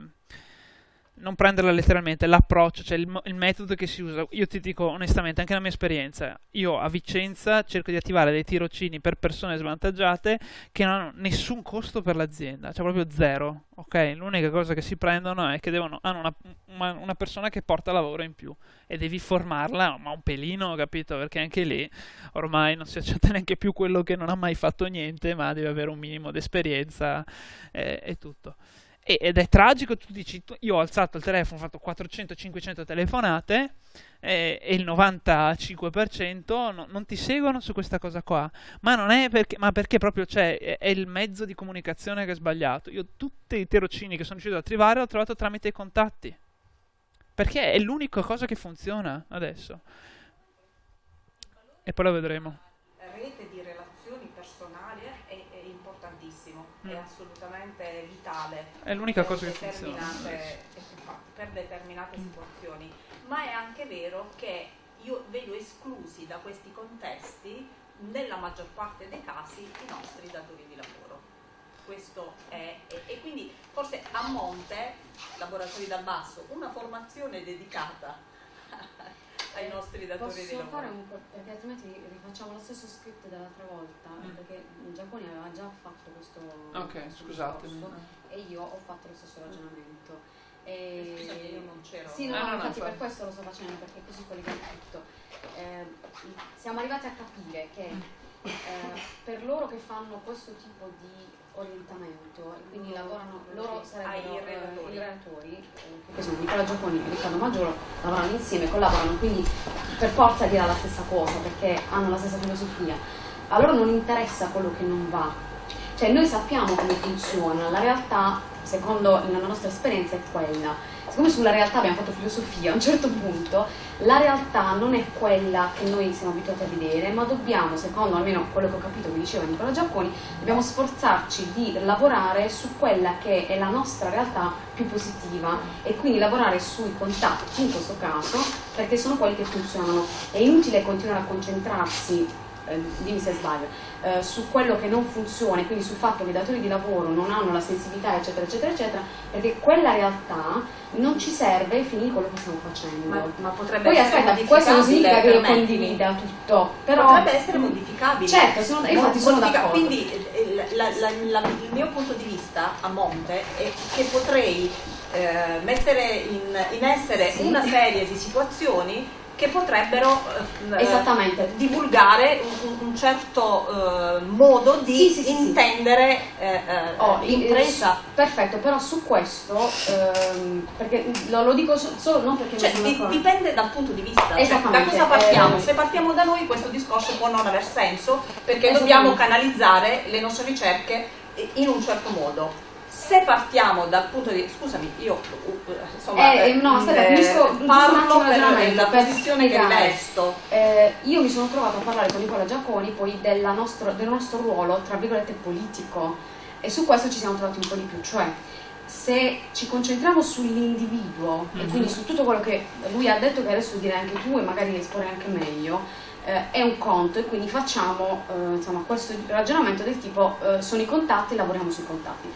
non prenderla letteralmente, l'approccio, cioè il, il, metodo che si usa. Io ti dico onestamente, anche nella mia esperienza, io a Vicenza cerco di attivare dei tirocini per persone svantaggiate che non hanno nessun costo per l'azienda, cioè proprio zero. Ok? L'unica cosa che si prendono è che devono, hanno una, una, una persona che porta lavoro in più e devi formarla, ma un pelino, capito? Perché anche lì ormai non si accetta *laughs* neanche più quello che non ha mai fatto niente, ma deve avere un minimo di esperienza eh, e tutto. Ed è tragico, tu dici, io ho alzato il telefono, ho fatto 400-500 telefonate e, e, il 95% no, non ti seguono su questa cosa qua, ma non è perché, ma perché proprio c'è, è, è, il mezzo di comunicazione che è sbagliato. Io tutti i tirocini che sono riuscito a trovare l'ho trovato tramite i contatti, perché è l'unica cosa che funziona adesso. E poi lo vedremo. Rete di relazioni personali è, è importantissimo, mm. è assolutamente vitale. È l'unica cosa che funziona. Per determinate situazioni ma è anche vero che io vedo esclusi da questi contesti, nella maggior parte dei casi, i nostri datori di lavoro. Questo è, e, e quindi forse a monte, laboratori dal basso, una formazione dedicata ai nostri datori Posso di lavoro. fare un po', perché altrimenti rifacciamo lo stesso script dell'altra volta, mm. perché in Giappone aveva già fatto questo Ok, scusate. E io ho fatto lo stesso ragionamento. E... Scusate, io non c'ero. Sì, no, ah, no, infatti no, per questo lo sto facendo, perché così collegato tutto. Eh, siamo arrivati a capire che eh, per loro che fanno questo tipo di orientamento e quindi lavorano, loro sarebbero i relatori, i relatori eh, che sono Nicola Giacconi e Riccardo Maggiolo, lavorano insieme, collaborano, quindi per forza dirà la stessa cosa, perché hanno la stessa filosofia. A loro non interessa quello che non va, cioè noi sappiamo come funziona, la realtà secondo la nostra esperienza è quella. Siccome sulla realtà abbiamo fatto filosofia, a un certo punto la realtà non è quella che noi siamo abituati a vedere, ma dobbiamo, secondo almeno quello che ho capito che diceva Nicola Giacconi, dobbiamo sforzarci di lavorare su quella che è la nostra realtà più positiva e quindi lavorare sui contatti, in questo caso, perché sono quelli che funzionano. È inutile continuare a concentrarsi, eh, dimmi se sbaglio, eh, su quello che non funziona e quindi sul fatto che i datori di lavoro non hanno la sensibilità eccetera eccetera eccetera perché quella realtà non ci serve fini di quello che stiamo facendo. Ma, ma potrebbe poi essere aspetta questo non significa che io condivida tutto però potrebbe essere modificabile. Certo sono, infatti sono d'accordo. quindi eh, la, la, la, il mio punto di vista a monte è che potrei eh, mettere in, in essere sì. una serie di situazioni che potrebbero eh, divulgare un, un certo eh, modo di sì, sì, intendere sì. Eh, eh oh, l'impresa. perfetto, però su questo, ehm, perché lo, lo, dico solo non perché cioè, di, dipende dal punto di vista, cioè, da cosa partiamo. Eh, Se partiamo da noi questo discorso può non aver senso perché dobbiamo canalizzare le nostre ricerche in un certo modo se partiamo dal punto di scusami io insomma eh, eh no, aspetta, eh, finisco, parlo per la posizione che resto eh, io mi sono trovata a parlare con Nicola Giacconi poi nostro, del nostro ruolo tra virgolette politico e su questo ci siamo trovati un po' di più cioè se ci concentriamo sull'individuo mm-hmm. e mhm. quindi su tutto quello che lui ha detto che adesso direi anche tu e magari esporre anche meglio eh, è un conto e quindi facciamo eh, insomma, questo ragionamento del tipo eh, sono i contatti, lavoriamo sui contatti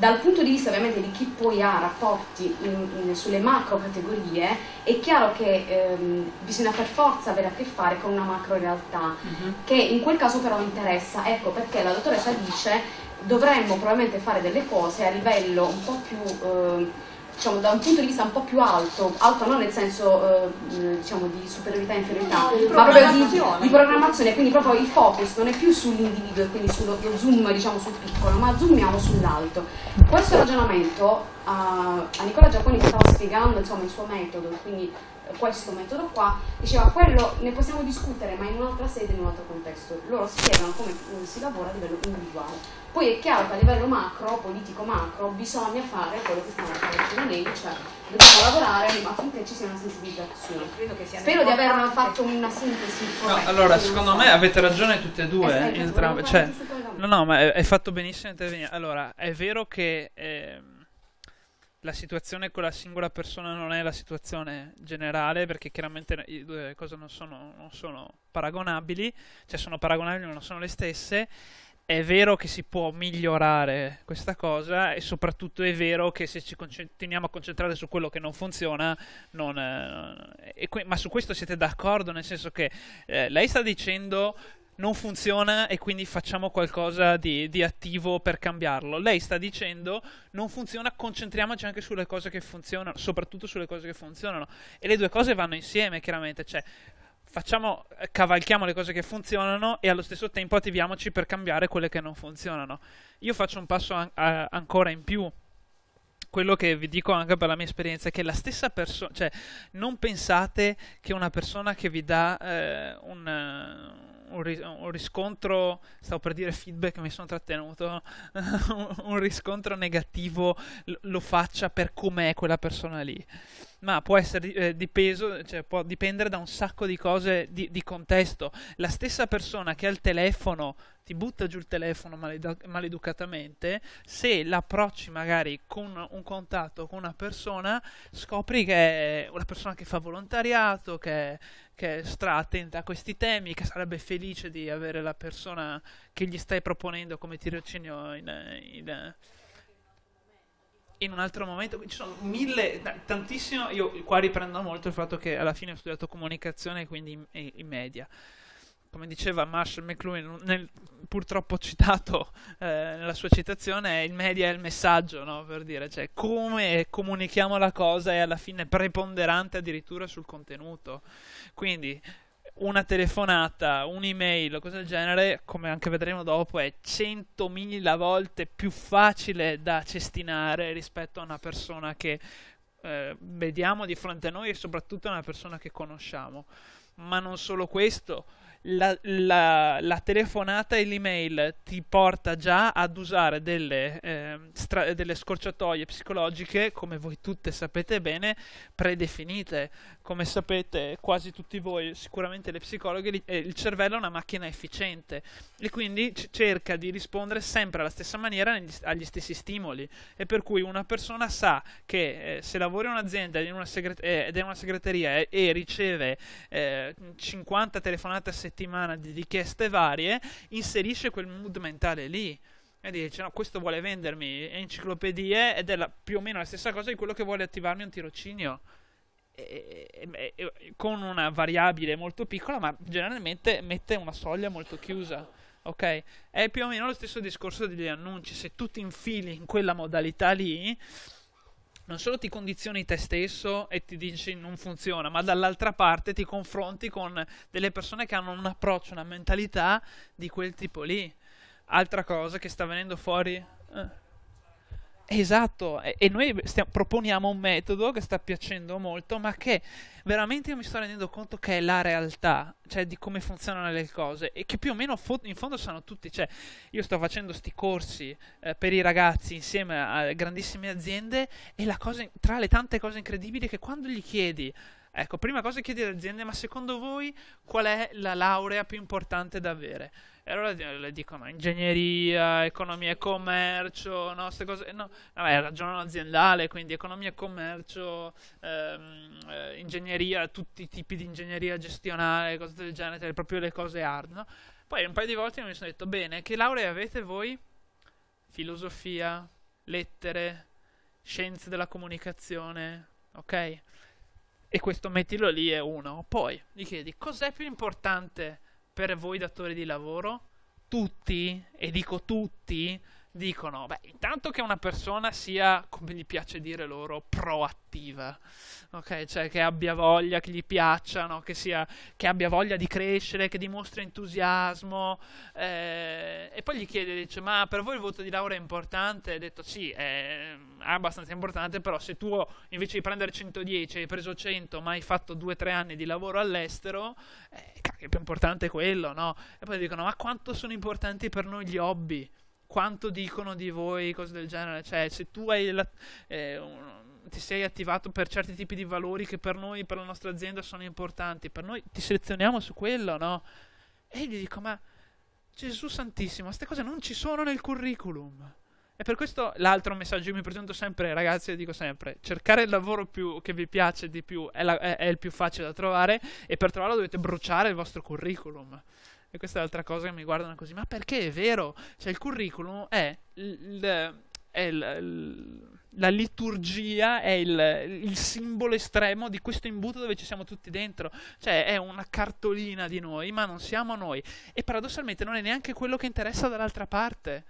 dal punto di vista ovviamente di chi poi ha rapporti in, in, sulle macro categorie, è chiaro che ehm, bisogna per forza avere a che fare con una macro realtà, uh-huh. che in quel caso però interessa, ecco perché la dottoressa dice dovremmo probabilmente fare delle cose a livello un po' più... Eh, diciamo, da un punto di vista un po' più alto, alto non nel senso eh, diciamo, di superiorità e inferiorità, ma proprio di, di, programmazione, quindi proprio il focus non è più sull'individuo e quindi sullo zoom diciamo, sul piccolo, ma zoomiamo sull'alto. Questo ragionamento a, a Nicola Giacconi stava spiegando insomma, il suo metodo, quindi questo metodo qua, diceva quello ne possiamo discutere ma in un'altra sede, in un altro contesto. Loro spiegano come si lavora a livello individuale. Poi è chiaro che a livello macro, politico macro, bisogna fare quello che stiamo facendo lei, cioè dobbiamo lavorare affinché ci sia una sensibilizzazione. Spero di aver fatto una sintesi. No, allora, secondo me avete ragione tutte e due, eh, entrambe. Cioè, no, no, ma hai fatto benissimo intervenire. Allora, è vero che... Eh, la situazione con la singola persona non è la situazione generale, perché chiaramente le due cose non sono, non sono paragonabili, cioè sono paragonabili ma non sono le stesse. È vero che si può migliorare questa cosa e soprattutto è vero che se ci continuiamo a concentrare su quello che non funziona, non, eh, que- ma su questo siete d'accordo, nel senso che eh, lei sta dicendo non funziona e quindi facciamo qualcosa di, di, attivo per cambiarlo. Lei sta dicendo non funziona, concentriamoci anche sulle cose che funzionano, soprattutto sulle cose che funzionano. E le due cose vanno insieme, chiaramente. Cioè, facciamo, cavalchiamo le cose che funzionano e allo stesso tempo attiviamoci per cambiare quelle che non funzionano. Io faccio un passo an- a- ancora in più. quello che vi dico anche per la mia esperienza è che la stessa persona, cioè non pensate che una persona che vi dà eh, un, un, riscontro, stavo per dire feedback, mi sono trattenuto, *laughs* un riscontro negativo lo faccia per com'è quella persona lì ma può essere eh, dipeso, cioè può dipendere da un sacco di cose di, di, contesto. La stessa persona che ha il telefono ti butta giù il telefono maledu- maleducatamente, se l'approcci magari con un contatto con una persona, scopri che è una persona che fa volontariato, che, che è stra attenta a questi temi, che sarebbe felice di avere la persona che gli stai proponendo come tirocinio in, in in un altro momento, ci sono mille, tantissimo, io qua riprendo molto il fatto che alla fine ho studiato comunicazione quindi in, in media. Come diceva Marshall McLuhan, nel, purtroppo citato eh, nella sua citazione, il media è il messaggio, no? per dire, cioè come comunichiamo la cosa è alla fine preponderante addirittura sul contenuto. Quindi una telefonata, un'email o cose del genere, come anche vedremo dopo, è centomila volte più facile da cestinare rispetto a una persona che eh, vediamo di fronte a noi e soprattutto a una persona che conosciamo. Ma non solo questo, la, la, la, telefonata e l'email ti porta già ad usare delle, eh, stra- delle, scorciatoie psicologiche, come voi tutte sapete bene, predefinite. Come sapete quasi tutti voi, sicuramente le psicologhe, eh, il cervello è una macchina efficiente e quindi c- cerca di rispondere sempre alla stessa maniera negli, agli stessi stimoli. E per cui una persona sa che eh, se lavora in un'azienda ed è una segreteria e, e riceve 50 eh, telefonate a settimana, settimana di richieste varie, inserisce quel mood mentale lì e dice no, questo vuole vendermi enciclopedie ed è la, più o meno la stessa cosa di quello che vuole attivarmi un tirocinio. E, e, e, con una variabile molto piccola, ma generalmente mette una soglia molto chiusa. Ok? È più o meno lo stesso discorso degli annunci. Se tu ti infili in quella modalità lì, non solo ti condizioni te stesso e ti dici non funziona, ma dall'altra parte ti confronti con delle persone che hanno un approccio, una mentalità di quel tipo lì. Altra cosa che sta venendo fuori. Eh. Esatto, e, noi stiamo, proponiamo un metodo che sta piacendo molto, ma che veramente io mi sto rendendo conto che è la realtà, cioè di come funzionano le cose e che più o meno in fondo sanno tutti, cioè io sto facendo sti corsi eh, per i ragazzi insieme a grandissime aziende e la cosa, tra le tante cose incredibili che quando gli chiedi Ecco, prima cosa chiedi alle aziende, ma secondo voi qual è la laurea più importante da avere? E allora le dicono ingegneria, economia e commercio, no, queste cose, no, vabbè, ragionano aziendale, quindi economia e commercio, ehm, eh, ingegneria, tutti i tipi di ingegneria gestionale, cose del genere, cioè proprio le cose hard, no? Poi un paio di volte mi sono detto, bene, che laurea avete voi? Filosofia, lettere, scienze della comunicazione, ok? E questo mettilo lì è uno. Poi gli chiedi, cos'è più importante per voi datori di lavoro, tutti, e dico tutti, dicono, beh, intanto che una persona sia, come gli piace dire loro, proattiva, ok? Cioè che abbia voglia, che gli piacciono, che, sia, che abbia voglia di crescere, che dimostri entusiasmo. Eh, e poi gli chiede, dice, ma per voi il voto di laurea è importante? E detto, sì, è, abbastanza importante, però se tu invece di prendere 110 hai preso 100, ma hai fatto 2-3 anni di lavoro all'estero, eh, è più importante quello, no? E poi dicono, ma quanto sono importanti per noi gli hobby? Quanto dicono di voi, cose del genere. Cioè, se tu la, eh, un, ti sei attivato per certi tipi di valori che per noi, per la nostra azienda sono importanti, per noi ti selezioniamo su quello, no? E gli dico, ma Gesù Santissimo, queste cose non ci sono nel curriculum. E per questo l'altro messaggio che mi presento sempre, ragazzi, dico sempre, cercare il lavoro più, che vi piace di più è, la, è, è il più facile da trovare e per trovarlo dovete bruciare il vostro curriculum. E questa è l'altra cosa che mi guardano così, ma perché è vero? Cioè il curriculum è, il, è il, la liturgia, è il, il, simbolo estremo di questo imbuto dove ci siamo tutti dentro. Cioè è una cartolina di noi, ma non siamo noi. E paradossalmente non è neanche quello che interessa dall'altra parte.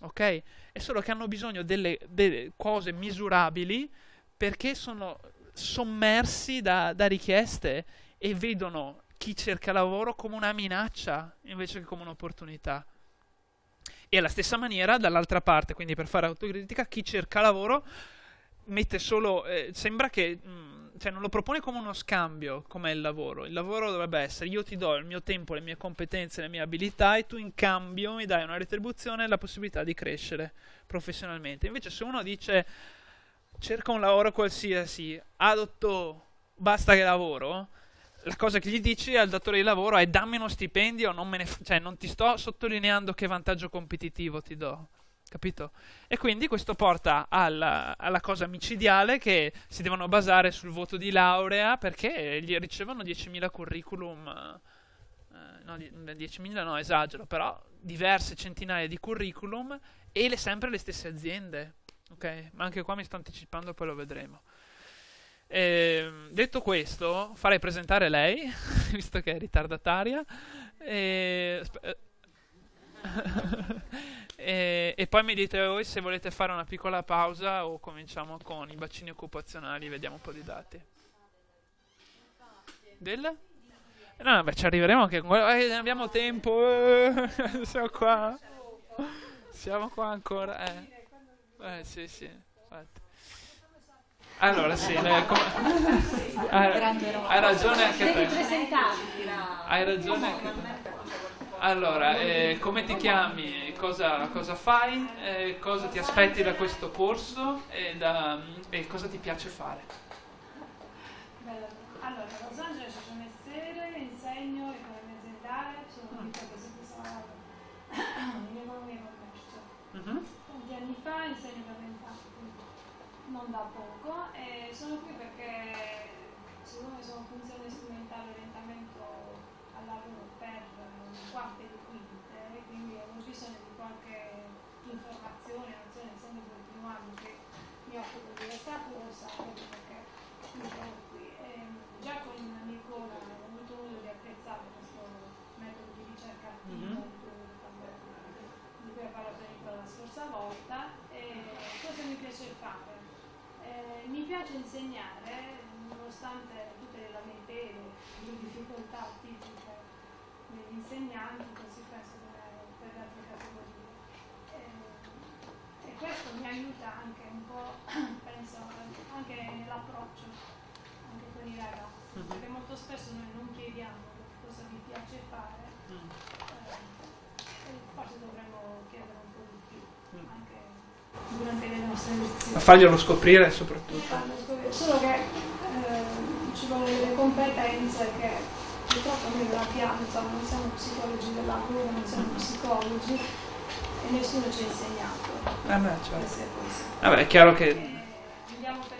Ok? È solo che hanno bisogno delle, delle cose misurabili perché sono sommersi da, da richieste e vedono chi cerca lavoro come una minaccia invece che come un'opportunità. E alla stessa maniera, dall'altra parte, quindi per fare autocritica, chi cerca lavoro mette solo, eh, sembra che... Mh, mm, cioè non lo propone come uno scambio, come il lavoro. Il lavoro dovrebbe essere io ti do il mio tempo, le mie competenze, le mie abilità e tu in cambio mi dai una retribuzione e la possibilità di crescere professionalmente. Invece se uno dice cerca un lavoro qualsiasi, adotto, basta che lavoro, la cosa che gli dici al datore di lavoro è dammi uno stipendio, non, f- cioè, non ti sto sottolineando che vantaggio competitivo ti do capito? E quindi questo porta alla, alla, cosa micidiale che si devono basare sul voto di laurea perché gli ricevono 10.000 curriculum, eh, no, 10.000 no, esagero, però diverse centinaia di curriculum e le, sempre le stesse aziende, ok? Ma anche qua mi sto anticipando, poi lo vedremo. E, detto questo, farei presentare lei, *laughs* visto che è ritardataria. E, *laughs* E, e, poi mi dite voi se volete fare una piccola pausa o cominciamo con i bacini occupazionali, vediamo un po' di dati. Del? No, vabbè, ci arriveremo anche con eh, abbiamo tempo. Eh, *laughs* siamo qua. Siamo qua ancora. Eh, eh sì, sì. Infatti. Allora, sì, eh, com- hai, hai ragione anche te. Hai ragione anche te. Allora, eh, come ti chiami? Cosa, cosa fai? Eh, cosa ti aspetti da questo corso? E, da, e cosa ti piace fare? Allora, a Los Angeles sono mestiere, insegno economia aziendale, sono un tipo che sempre in economia commercio. Tanti anni fa insegno per vent'anni, non da poco, e sono qui perché secondo me sono funzione strumentale orientamento al lavoro per quarte di quinte, quindi ho bisogno di qualche informazione, azione, essendo continuando che mi occupo di questa cosa, perché mi trovo qui. E già con Nicola ho avuto modo di apprezzare questo metodo di ricerca attiva mm-hmm. di cui ha parlato Nicola la scorsa volta. E cosa mi piace fare? Eh, mi piace insegnare, nonostante tutte le lamentele, le difficoltà tipiche degli insegnanti, così penso per le altre categorie. E, e, questo mi aiuta anche un po', *clears throat* penso, anche nell'approccio, anche con i ragazzi, mm-hmm. perché molto spesso noi non chiediamo cosa vi piace fare, mm. eh, forse dovremmo chiedere un po' di più, mm. anche durante le nostre lezioni. Farglielo scoprire soprattutto. Solo che eh, ci vogliono delle competenze che purtroppo noi della pianta non siamo psicologi del lavoro, non siamo psicologi e nessuno ci ha insegnato. Eh beh, certo. Vabbè, è chiaro che... Andiamo per.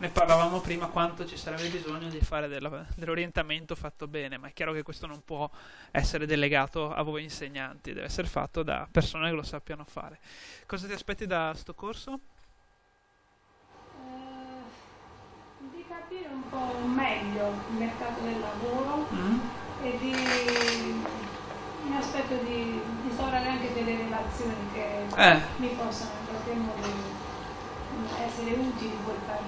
Ne parlavamo prima quanto ci sarebbe bisogno di fare della, dell'orientamento fatto bene, ma è chiaro che questo non può essere delegato a voi insegnanti, deve essere fatto da persone che lo sappiano fare. Cosa ti aspetti da sto corso? capire un po' meglio il mercato del lavoro mm. e di, mi aspetto di instaurare anche delle relazioni che eh. mi possano in qualche modo essere utili poi per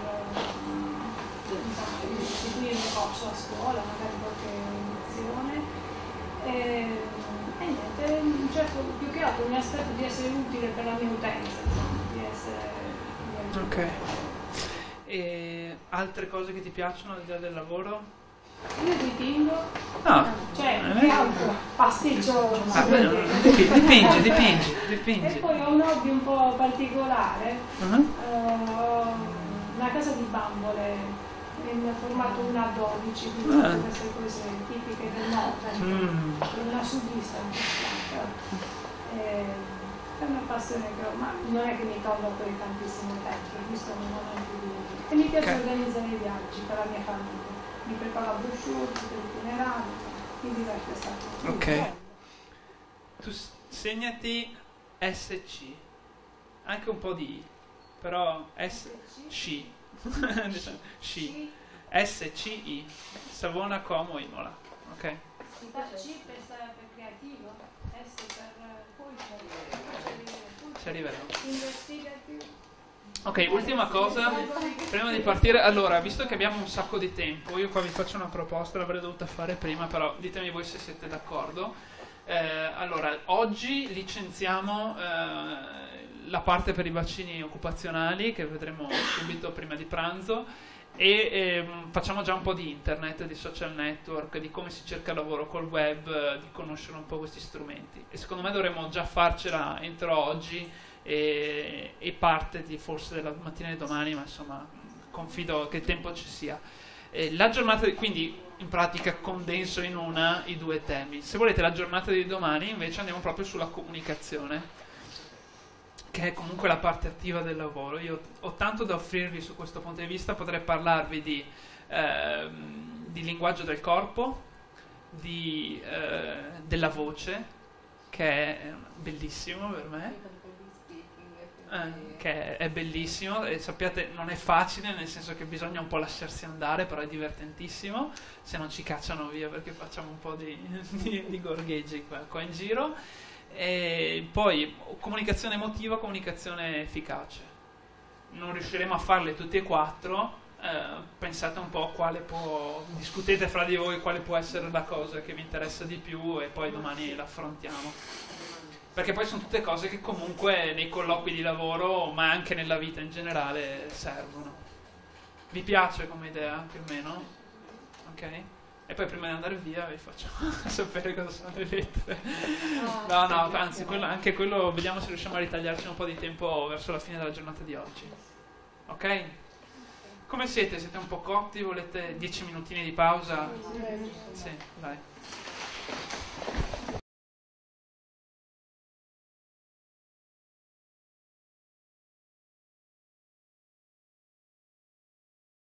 istituire un corso a scuola, magari qualche lezione. E, e niente, certo, più che altro mi aspetto di essere utile per la mia utenza, di essere... Ok. E altre cose che ti piacciono al di là del lavoro? Io dipingo, no, cioè eh, altro, pasticcio, ah, beh, dipingi, dipingi, dipingi. E poi ho un hobby un po' particolare, uh-huh. uh, una casa di bambole in formato 1 a 12, quindi uh-huh. queste cose tipiche del nord, mm. una sudista. Eh, è una passione che ho, ma non è che mi tolgo poi tantissimo tempo, visto un momento di... E mi piace okay. organizzare i viaggi per la mia famiglia. Mi preparo brochure, per itinerari, mi diverte stato. Ok. Tu segnati SC, anche un po' di I, però SC. C. SCI, *laughs* Savona, Como, Imola. Ok? C per creativo, S per pulcro ci arriveremo. Ok, ultima cosa, prima di partire, allora, visto che abbiamo un sacco di tempo, io qua vi faccio una proposta, l'avrei dovuta fare prima, però ditemi voi se siete d'accordo. Eh, allora, oggi licenziamo eh, la parte per i vaccini occupazionali che vedremo subito prima di pranzo e ehm, facciamo già un po' di internet, di social network, di come si cerca lavoro col web, di conoscere un po' questi strumenti. E secondo me dovremmo già farcela entro oggi e, e parte di forse della mattina di domani, ma insomma confido che tempo ci sia. Eh, la giornata, di, quindi in pratica condenso in una i due temi. Se volete la giornata di domani invece andiamo proprio sulla comunicazione che è comunque la parte attiva del lavoro. Io ho tanto da offrirvi su questo punto di vista, potrei parlarvi di, eh, di linguaggio del corpo, di, eh, della voce, che è bellissimo per me, eh, che è bellissimo e sappiate non è facile nel senso che bisogna un po' lasciarsi andare, però è divertentissimo, se non ci cacciano via perché facciamo un po' di, *laughs* di, di gorgheggi qua, qua in giro. E poi comunicazione emotiva, comunicazione efficace. Non riusciremo a farle tutte e quattro. Eh, pensate un po' quale può, discutete fra di voi quale può essere la cosa che vi interessa di più e poi domani l'affrontiamo. Perché poi sono tutte cose che comunque nei colloqui di lavoro, ma anche nella vita in generale, servono. Vi piace come idea, più o meno? Ok? E poi prima di andare via vi faccio *laughs* sapere cosa sono le lettere. No, no, anzi, quello, anche quello vediamo se riusciamo a ritagliarci un po' di tempo verso la fine della giornata di oggi. Ok? Come siete? Siete un po' cotti? Volete 10 minutini di pausa? Sì, dai.